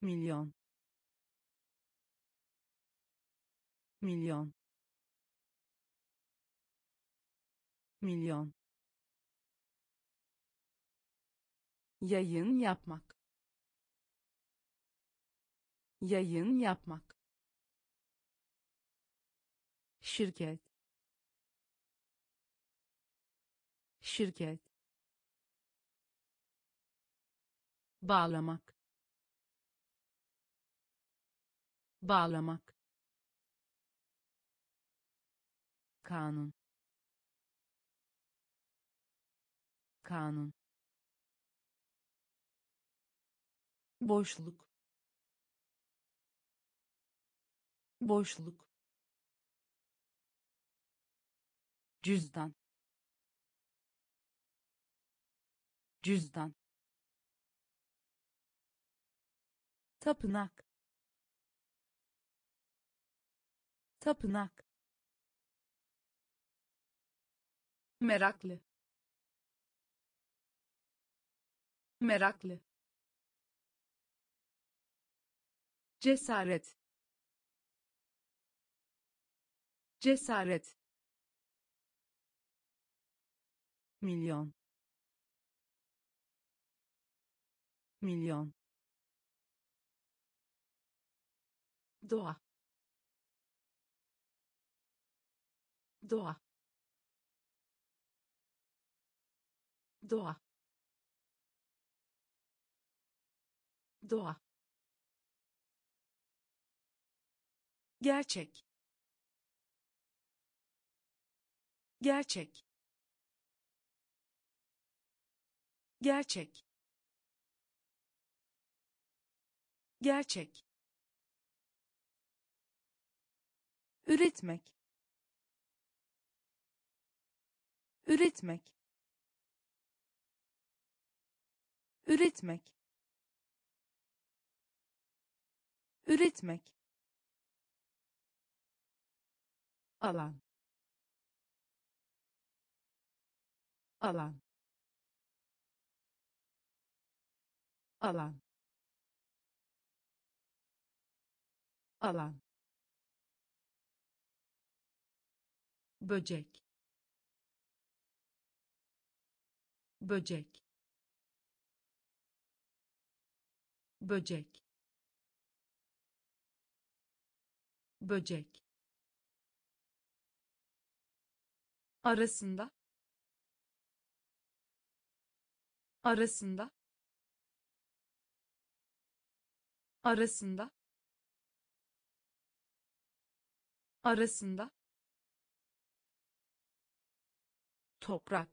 Milyon. Milyon milyon.
Yayın yapmak.
Yayın
yapmak.
Şirket. Şirket.
Bağlamak. Bağlamak.
Kanun kanun.
Boşluk. Boşluk. Cüzdan. Cüzdan.
Tapınak. Tapınak.
Meraklı meraklı. Cesaret. Cesaret.
Milyon. Milyon.
Doğa. Doğa. Doğa doğa. Gerçek. Gerçek. Gerçek. Gerçek.
Üretmek. Üretmek. Üretmek üretmek.
Alan. Alan. Alan. Alan. Böcek. Böcek. Böcek böcek. Arasında. Arasında. Arasında. Arasında. Toprak.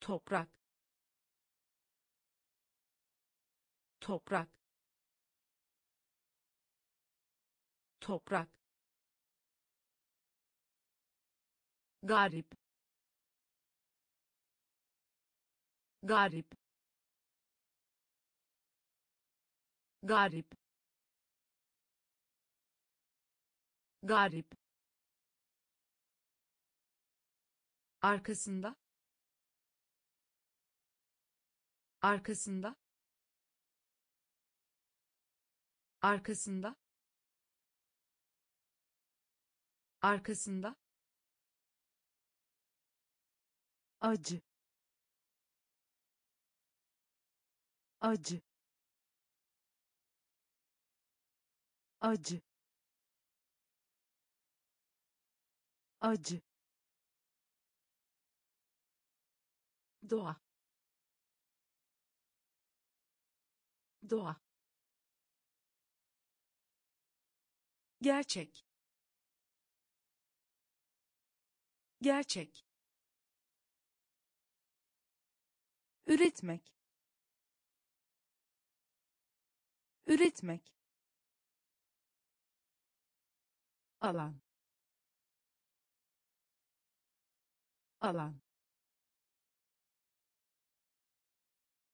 Toprak. Toprak toprak. Garip. Garip. Garip. Garip. Arkasında. Arkasında. Arkasında arkasında.
Acı. Acı. Acı. Acı.
Doğa. Doğa. Gerçek gerçek.
Üretmek. Üretmek.
Alan. Alan.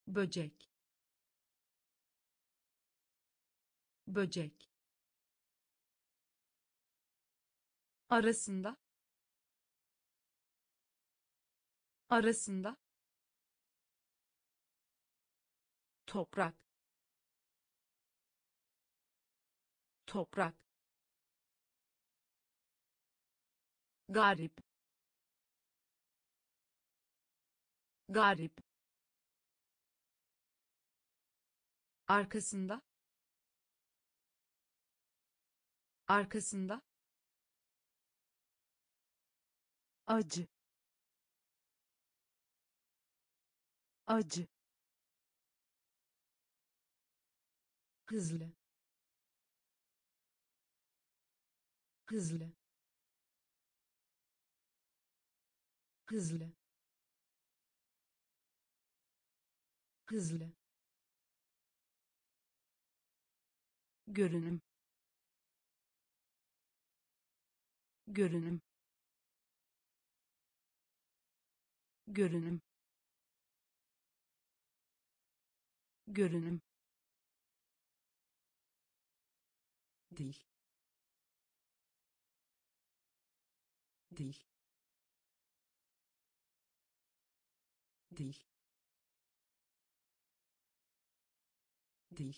Böcek. Böcek. Arasında arasında. Toprak. Toprak. Garip. Garip. Arkasında. Arkasında.
Acı acı.
Hızlı. Hızlı. Hızlı. Hızlı.
Görünüm. Görünüm. Görünüm görünüm.
Dil dil dil dil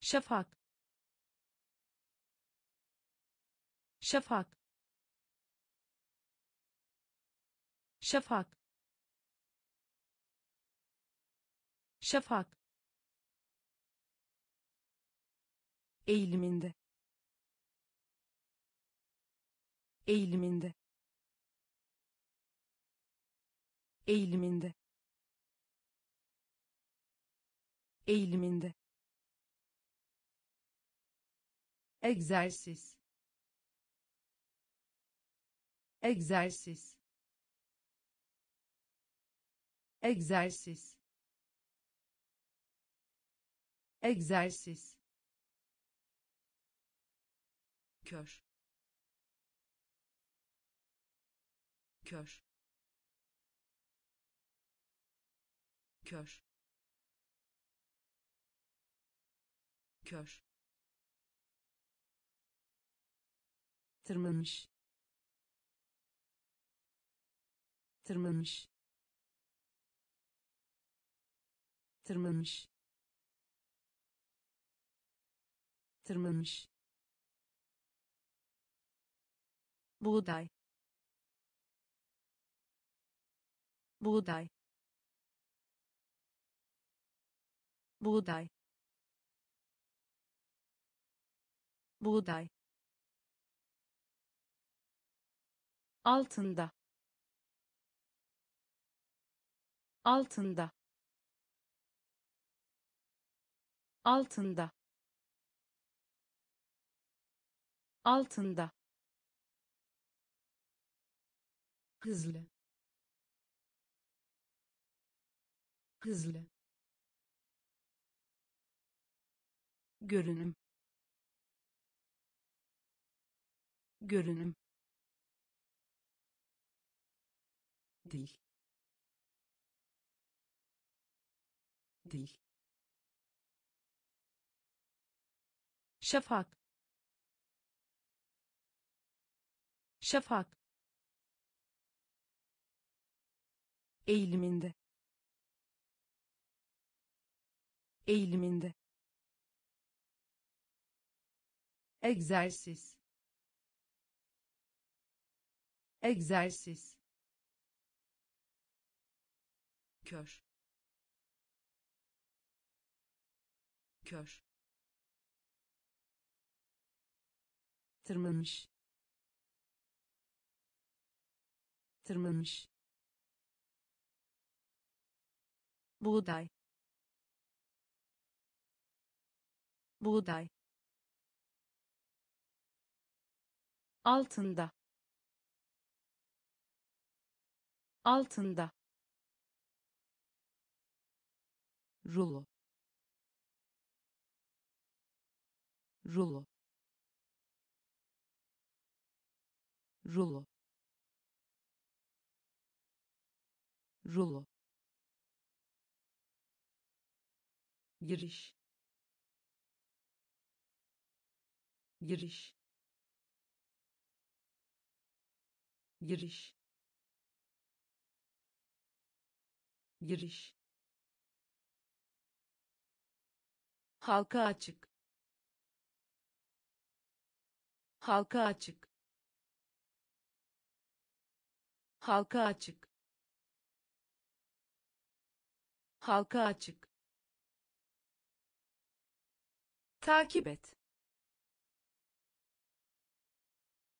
şafak. Şafak. Şafak şafak.
Eğiliminde. Eğiliminde. Eğiliminde. Eğiliminde.
Egzersiz. Egzersiz. Egzersiz egzersiz. Kör. Kör. Kör. Kör.
Tırmanmış. Tırmanmış. Tırmanmış tırmanmış buğday. Buğday. Buğday. Buğday. Altında. Altında. Altında altında.
Hızlı. Hızlı.
Görünüm. Görünüm.
Dil. Dil.
Şafak şafak. Eğiliminde. Eğiliminde.
Egzersiz. Egzersiz. Kör. Kör.
Tırmanmış tırmanmış buğday. Buğday. Altında. Altında. Rulo. Rulo. Rulo rulo.
Giriş. Giriş. Giriş. Giriş.
Halka açık. Halka açık. Halka açık halka açık. Takip et.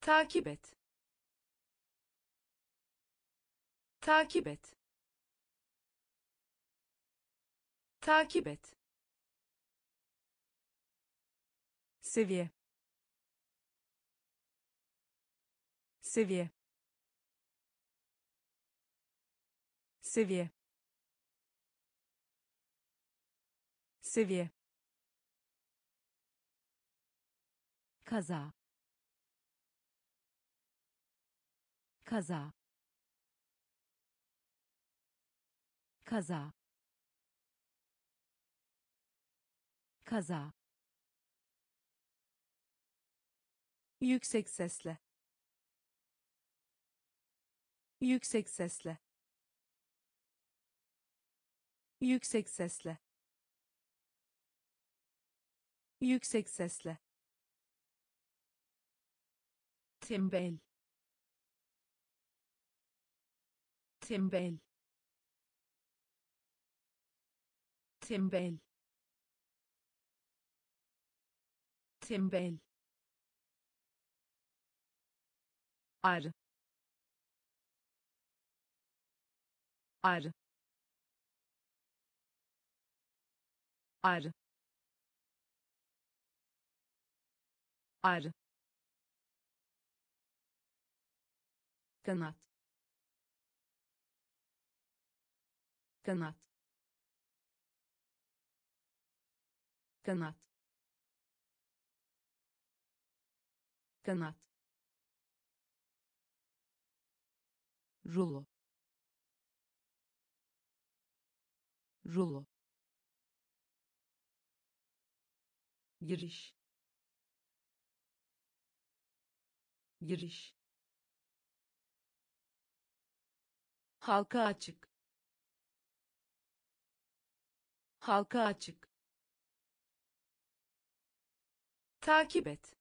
Takip et. Takip et. Takip et. Seviye. Seviye. Seviye seviye. Kaza. Kaza. Kaza. Kaza. Yüksek sesle. Yüksek sesle. Yüksek sesle yüksek sesle. Tembel. Tembel. Tembel. Tembel. Ar. Ar. Ar ar kanat kanat kanat kanat rulo rulo
giriş giriş.
Halka açık. Halka açık. Takip et.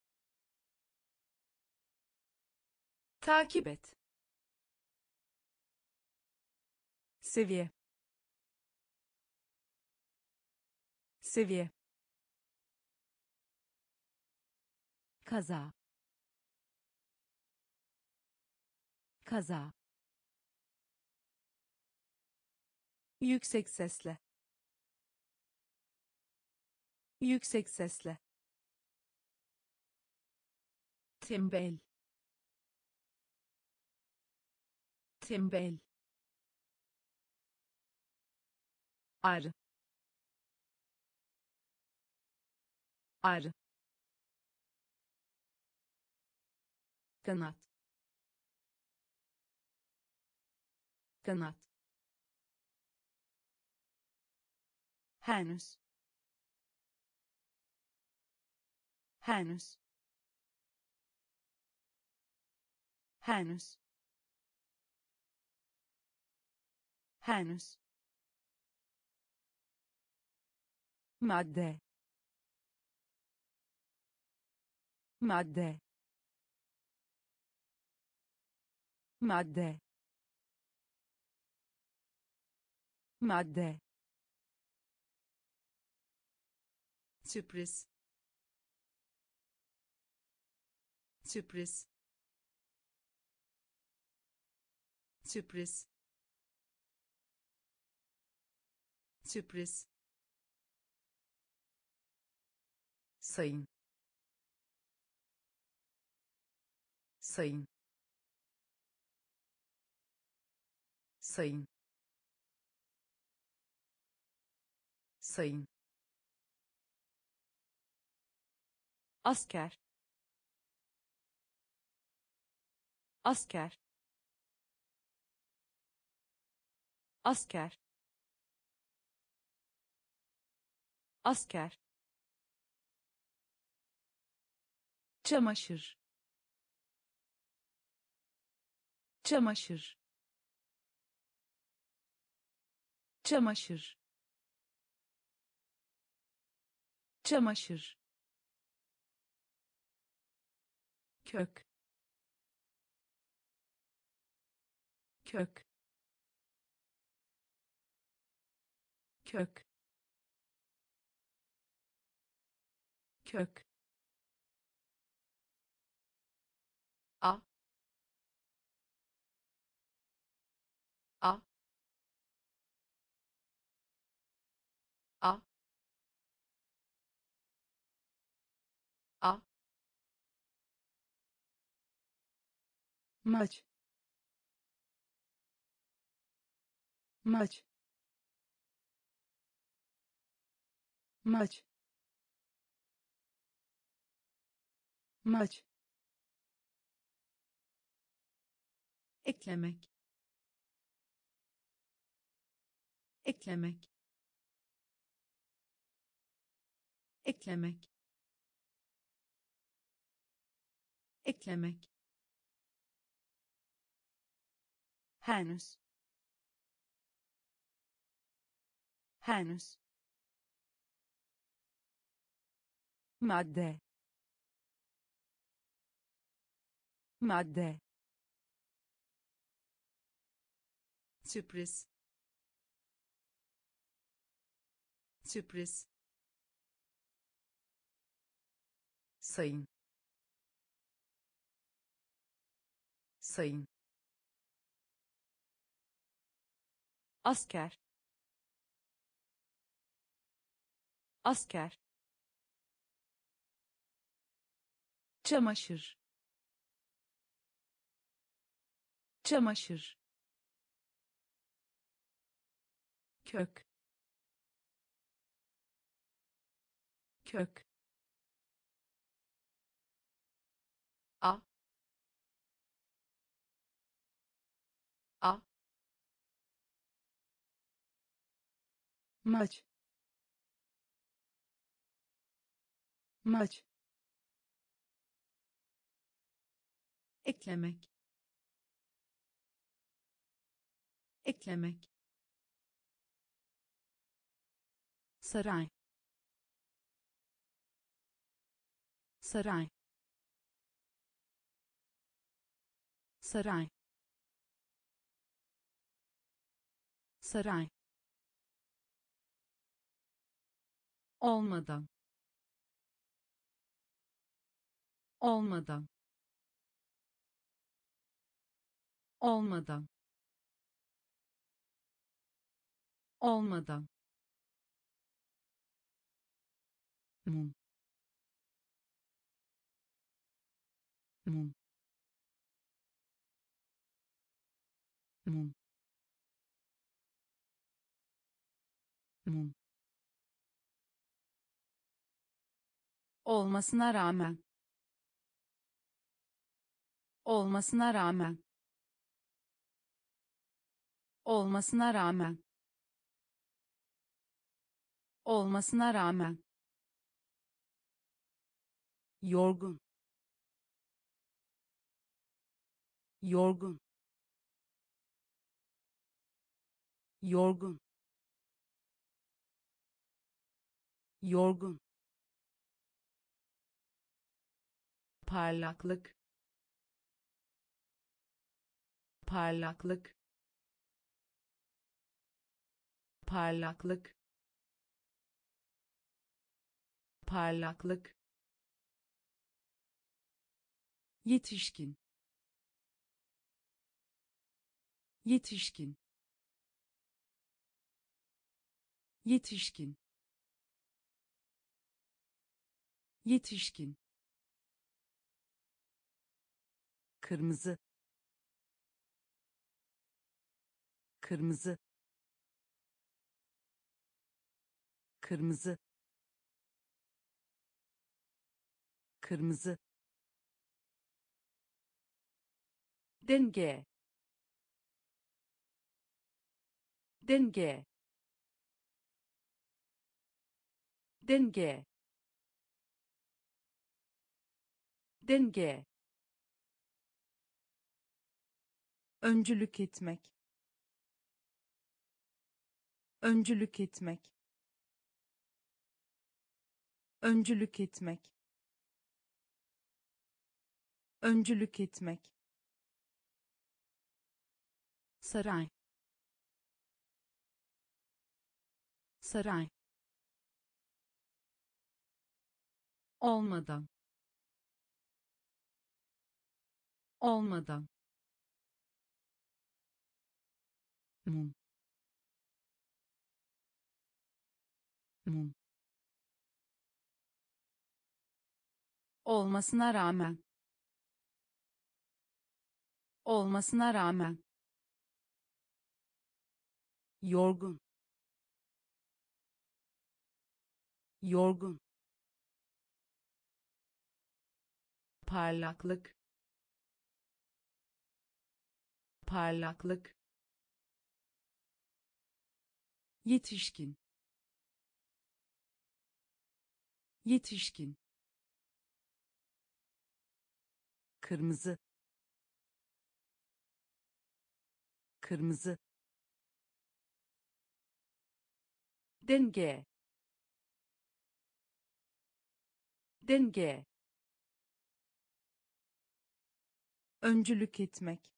Takip et. Seviye. Seviye.
Kaza kaza.
Yüksek sesle. Yüksek sesle. Tembel. Tembel. Arı arı kanat kanat. Henüz. Henüz. Henüz. Henüz. Madde. Madde. Madde madde. Sürpriz sürpriz sürpriz sürpriz sayın sayın sayın sayın. Asker. Asker. Asker. Asker. Çamaşır. Çamaşır. Çamaşır çamaşır. Kök. Kök. Kök. Kök maç. Maç. Maç. Maç. Eklemek. Eklemek. Eklemek. Eklemek henüz. Henüz. Madde. Madde. Sürpriz. Sürpriz. Sayın. Sayın asker. Asker. Çamaşır. Çamaşır. Kök. Kök. A maç. Maç. Eklemek. Eklemek.
Saray. Saray. Saray. Saray olmadan. Olmadan. Olmadan. Olmadan. Mum. Mum. Mum. Mum olmasına rağmen. Olmasına rağmen. Olmasına rağmen. Olmasına rağmen. Yorgun. Yorgun. Yorgun. Yorgun parlaklık parlaklık parlaklık parlaklık. Yetişkin yetişkin yetişkin yetişkin kırmızı. Kırmızı. Kırmızı. Kırmızı. Denge. Denge. Denge. Denge öncülük etmek. Öncülük etmek. Öncülük etmek. Öncülük etmek. Saray. Saray. Olmadan. Olmadan mum. Mum. Olmasına rağmen. Olmasına rağmen. Yorgun. Yorgun. Parlaklık. Parlaklık yetişkin. Yetişkin. Kırmızı. Kırmızı. Denge. Denge.
Öncülük etmek.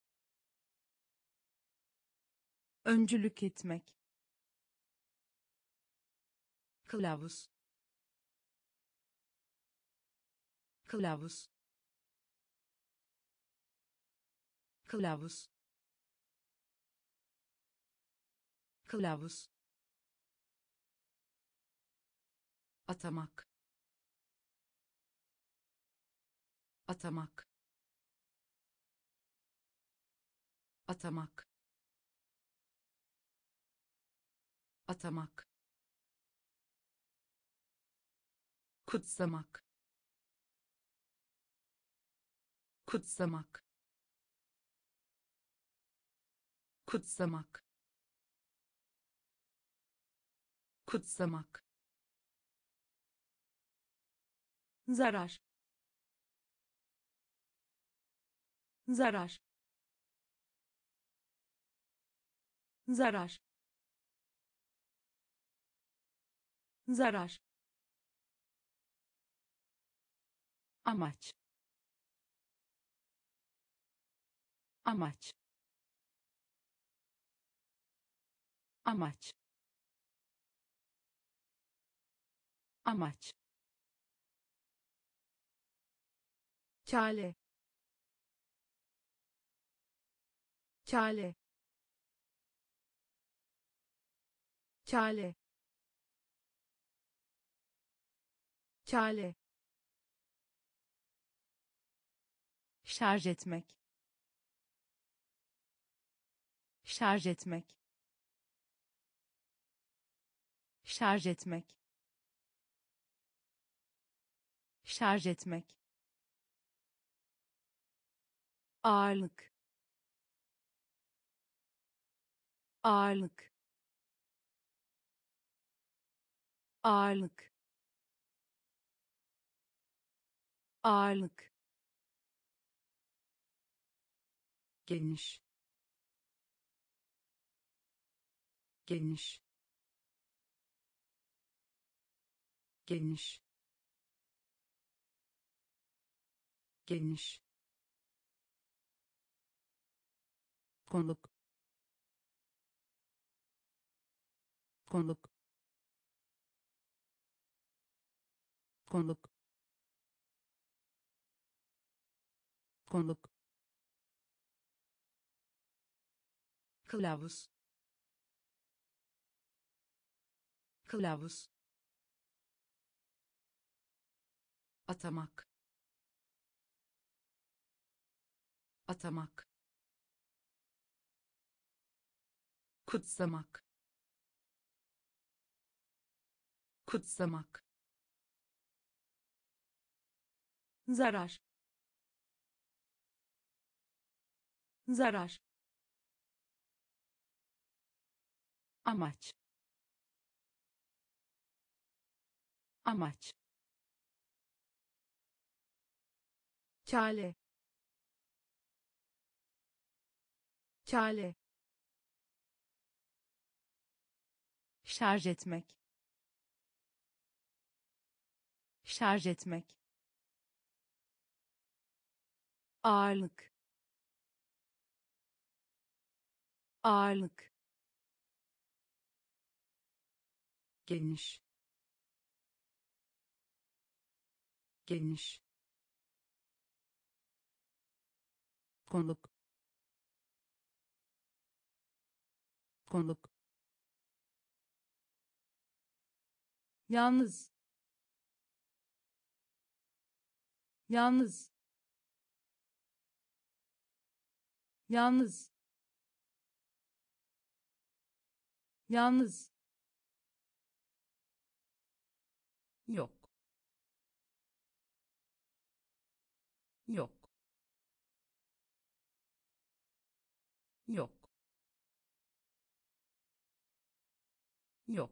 Öncülük etmek
kılavuz. Kılavuz. Kılavuz. Kılavuz. Atamak. Atamak. Atamak. Atamak kutsamak. Kutsamak. Kutsamak. Kutsamak. Zarar. Zarar. Zarar. Zarar
amaç. Amaç. Amaç. Amaç.
Kale kale kale kale şarj etmek. Şarj etmek. Şarj etmek. Şarj etmek. Ağırlık. Ağırlık. Ağırlık. Ağırlık
geniş geniş geniş geniş
konuk. Konuk. Konuk. Konuk
kılavuz. Kılavuz. Atamak. Atamak. Kutsamak. Kutsamak. Zarar. Zarar
amaç. Amaç.
Kale kale şarj etmek. Şarj etmek. Ağırlık. Ağırlık
geniş geniş
konuk. Konuk. Yalnız. Yalnız. Yalnız. Yalnız
yok. Yok. Yok. Yok.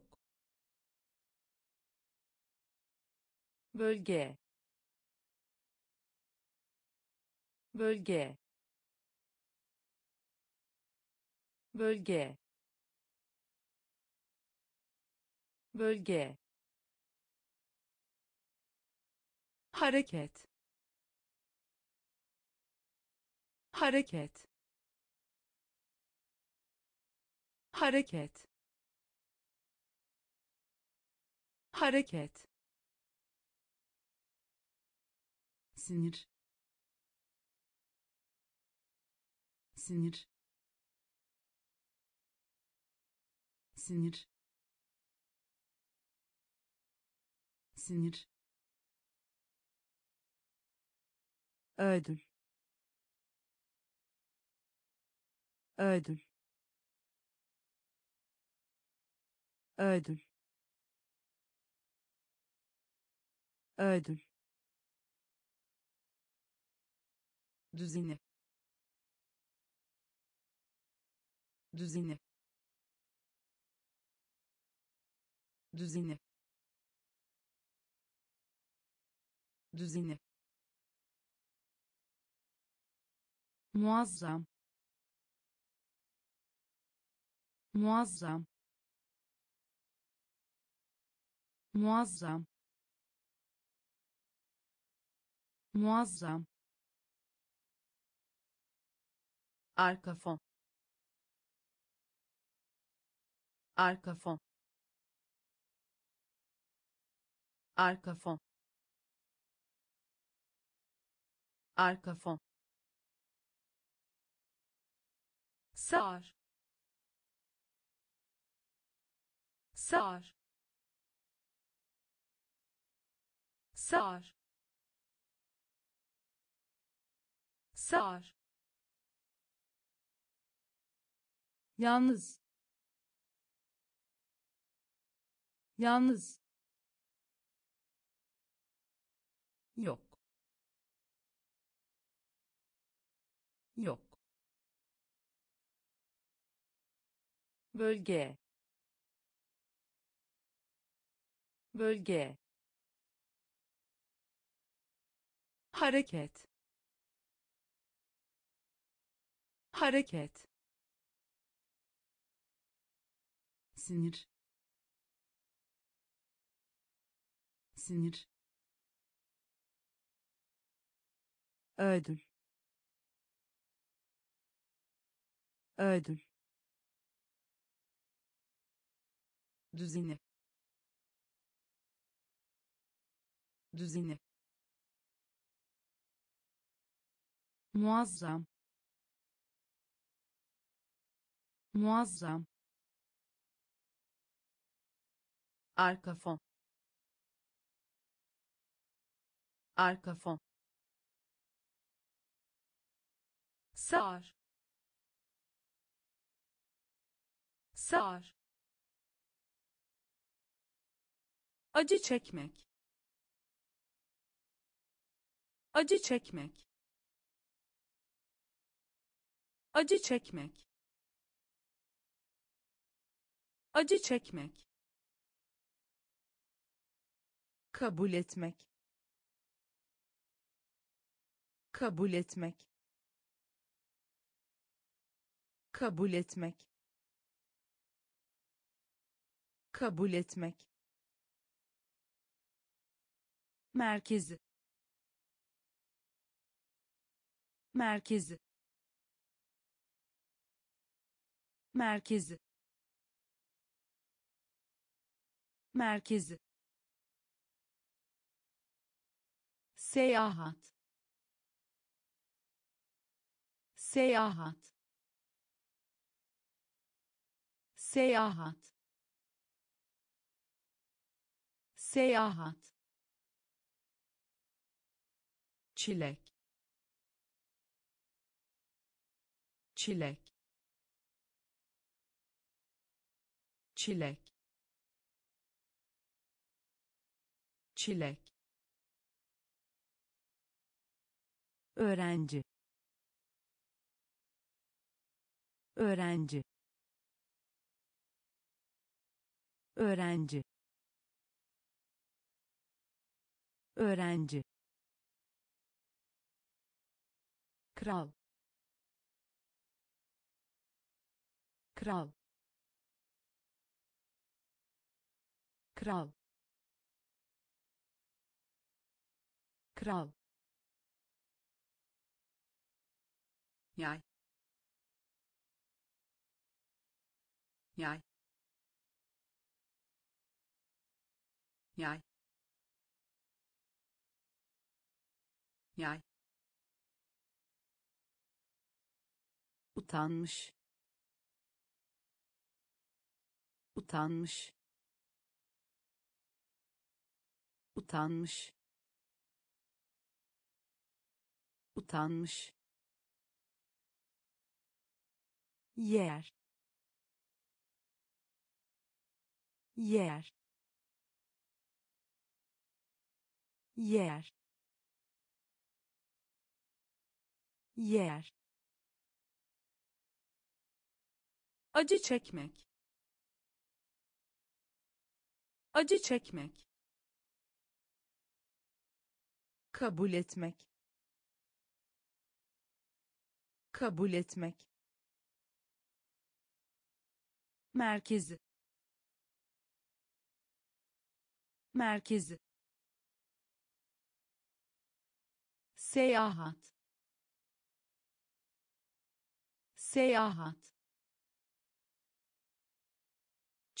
Bölge. Bölge. Bölge. Bölge hareket. Hareket. Hareket. Hareket.
Sinir. Sinir. Sinir. Sinir
ödül ödül ödül ödül
düzeni. Düzeni. Düzeni. Düzeni
muazzam. Muazzam. Muazzam. Muazzam. Arka fon. Arka fon. Arka fon. Arka fon sar. Sar. Sar. Sar. Yalnız. Yalnız. Yok. Yok bölge bölge hareket hareket sinir sinir
ödül ödül
düzeni. Düzeni.
Muazzam. Muazzam.
Arka fon. Arka fon.
Sar. Sar acı çekmek. Acı çekmek. Acı çekmek. Acı çekmek. Kabul etmek. Kabul etmek. Kabul etmek. Kabul etmek merkezi merkezi merkezi merkezi. Seyahat seyahat. Seyahat seyahat çilek. Çilek. Çilek. Çilek.
Öğrenci. Öğrenci. Öğrenci. Öğrenci kral. Kral. Kral. Kral.
Yay yay yay yay
utanmış. Utanmış. Utanmış. Utanmış. Yer. Yer. Yer. Yer
acı çekmek. Acı çekmek.
Kabul etmek. Kabul etmek. Merkezi. Merkezi. Seyahat. Seyahat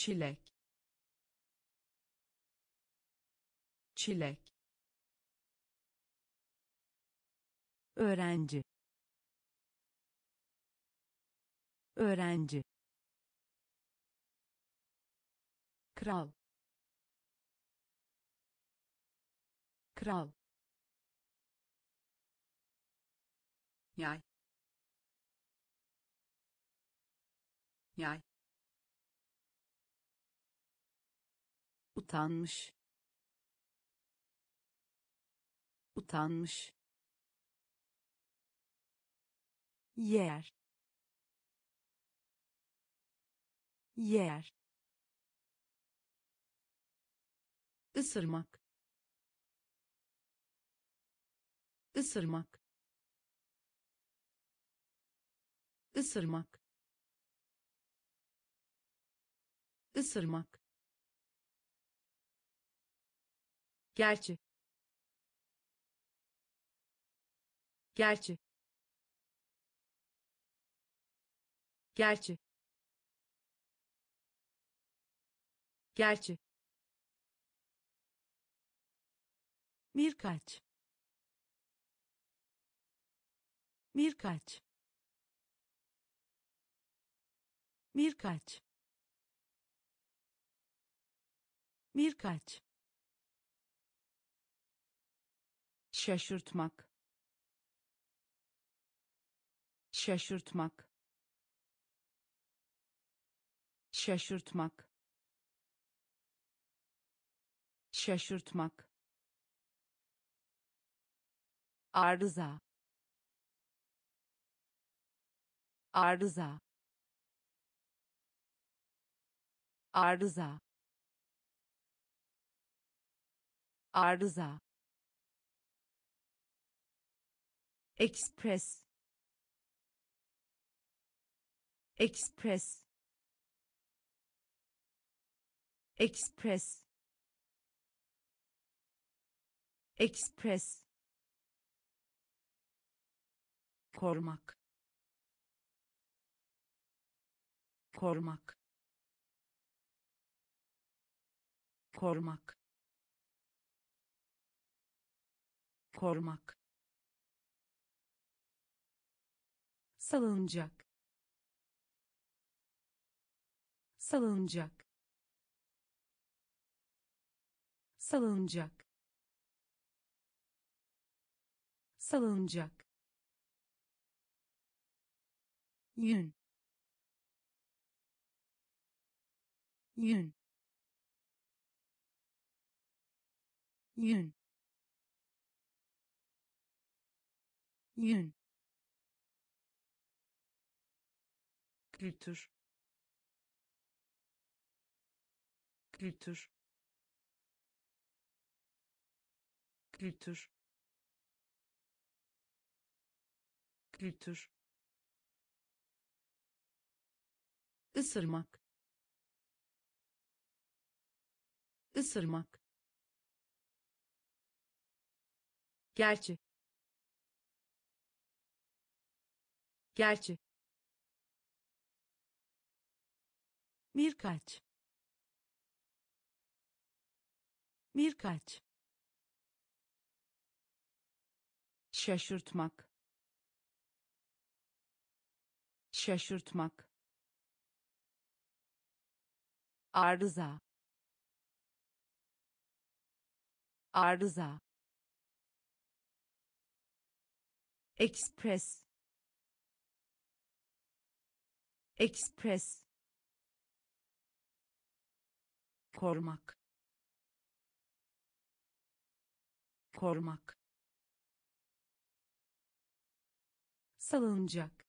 çilek. Çilek. Öğrenci. Öğrenci. Kral. Kral.
Yay. Yay
utanmış. Utanmış. Yer. Yer. Isırmak ısırmak ısırmak ısırmak gerçi. Gerçi. Gerçi. Gerçi. Birkaç. Birkaç. Birkaç. Birkaç şaşırtmak. Şaşırtmak. Şaşırtmak. Şaşırtmak. Arıza. Arıza. Arıza. Arıza Express. Express. Express. Express. Korumak korumak korumak korumak salınacak. Salınacak. Salınacak. Salınacak. Yün. Yün. Yün. Yün kültür. Kültür. Kültür. Kültür. Isırmak ısırmak gerçi. Gerçi birkaç. Birkaç. Şaşırtmak. Şaşırtmak. Arıza. Arıza. Express Express korumak korumak salınacak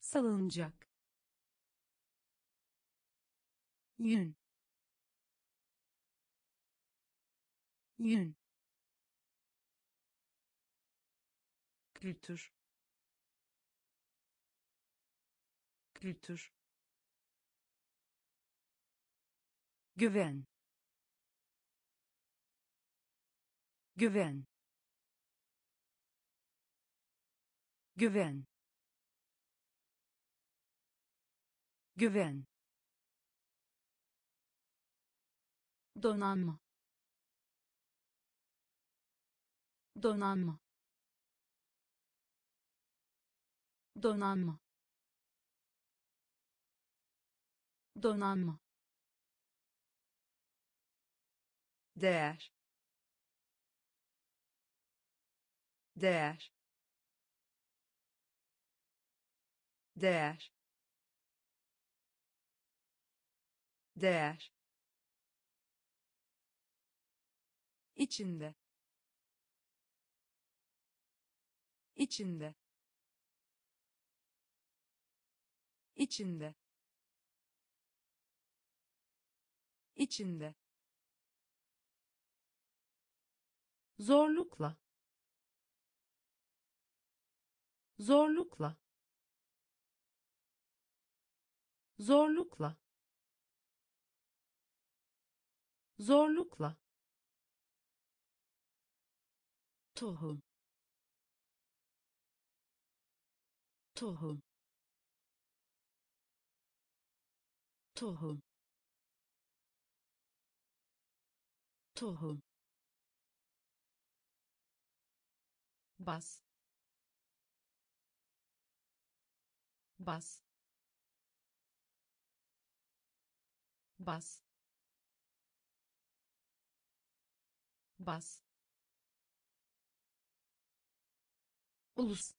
salınacak yün. Yün. Kültür. Kültür güven. Güven. Güven. Güven. Donanma. Donanma. Donanma. Donanma
değer. Değer. Değer. Değer. İçinde. İçinde. İçinde. İçinde zorlukla. Zorlukla. Zorlukla. Zorlukla. Tohum. Tohum. Tohum. Tohum bas. Bas. Bas. Bas. Ulus.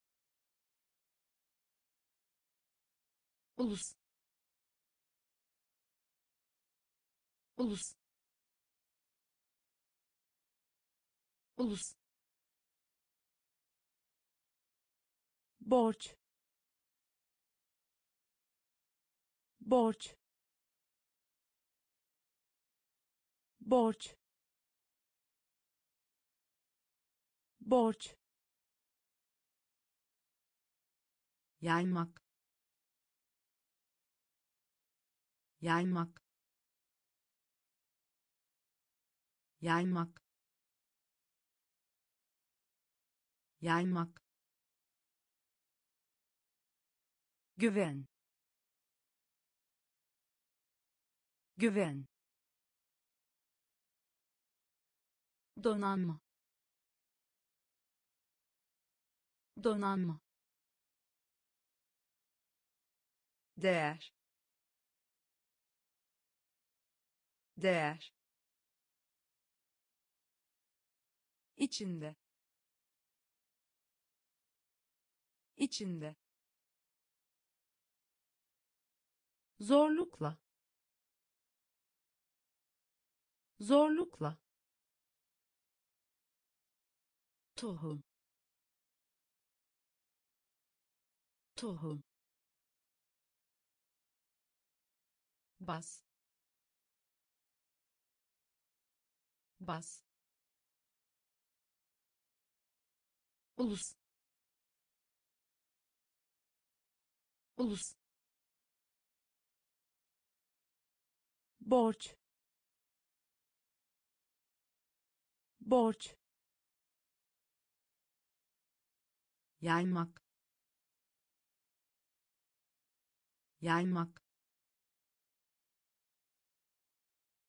Ulus. Ulus. Ulus
borç. Borç. Borç. Borç. Yaymak. Yaymak. Yaymak. Yaymak güven. Güven. Donanma. Donanma.
Değer. Değer. İçinde. İçinde
zorlukla. Zorlukla. Tohum. Tohum. Bas. Bas. Ulus. Ulus borç. Borç. Yaymak. Yaymak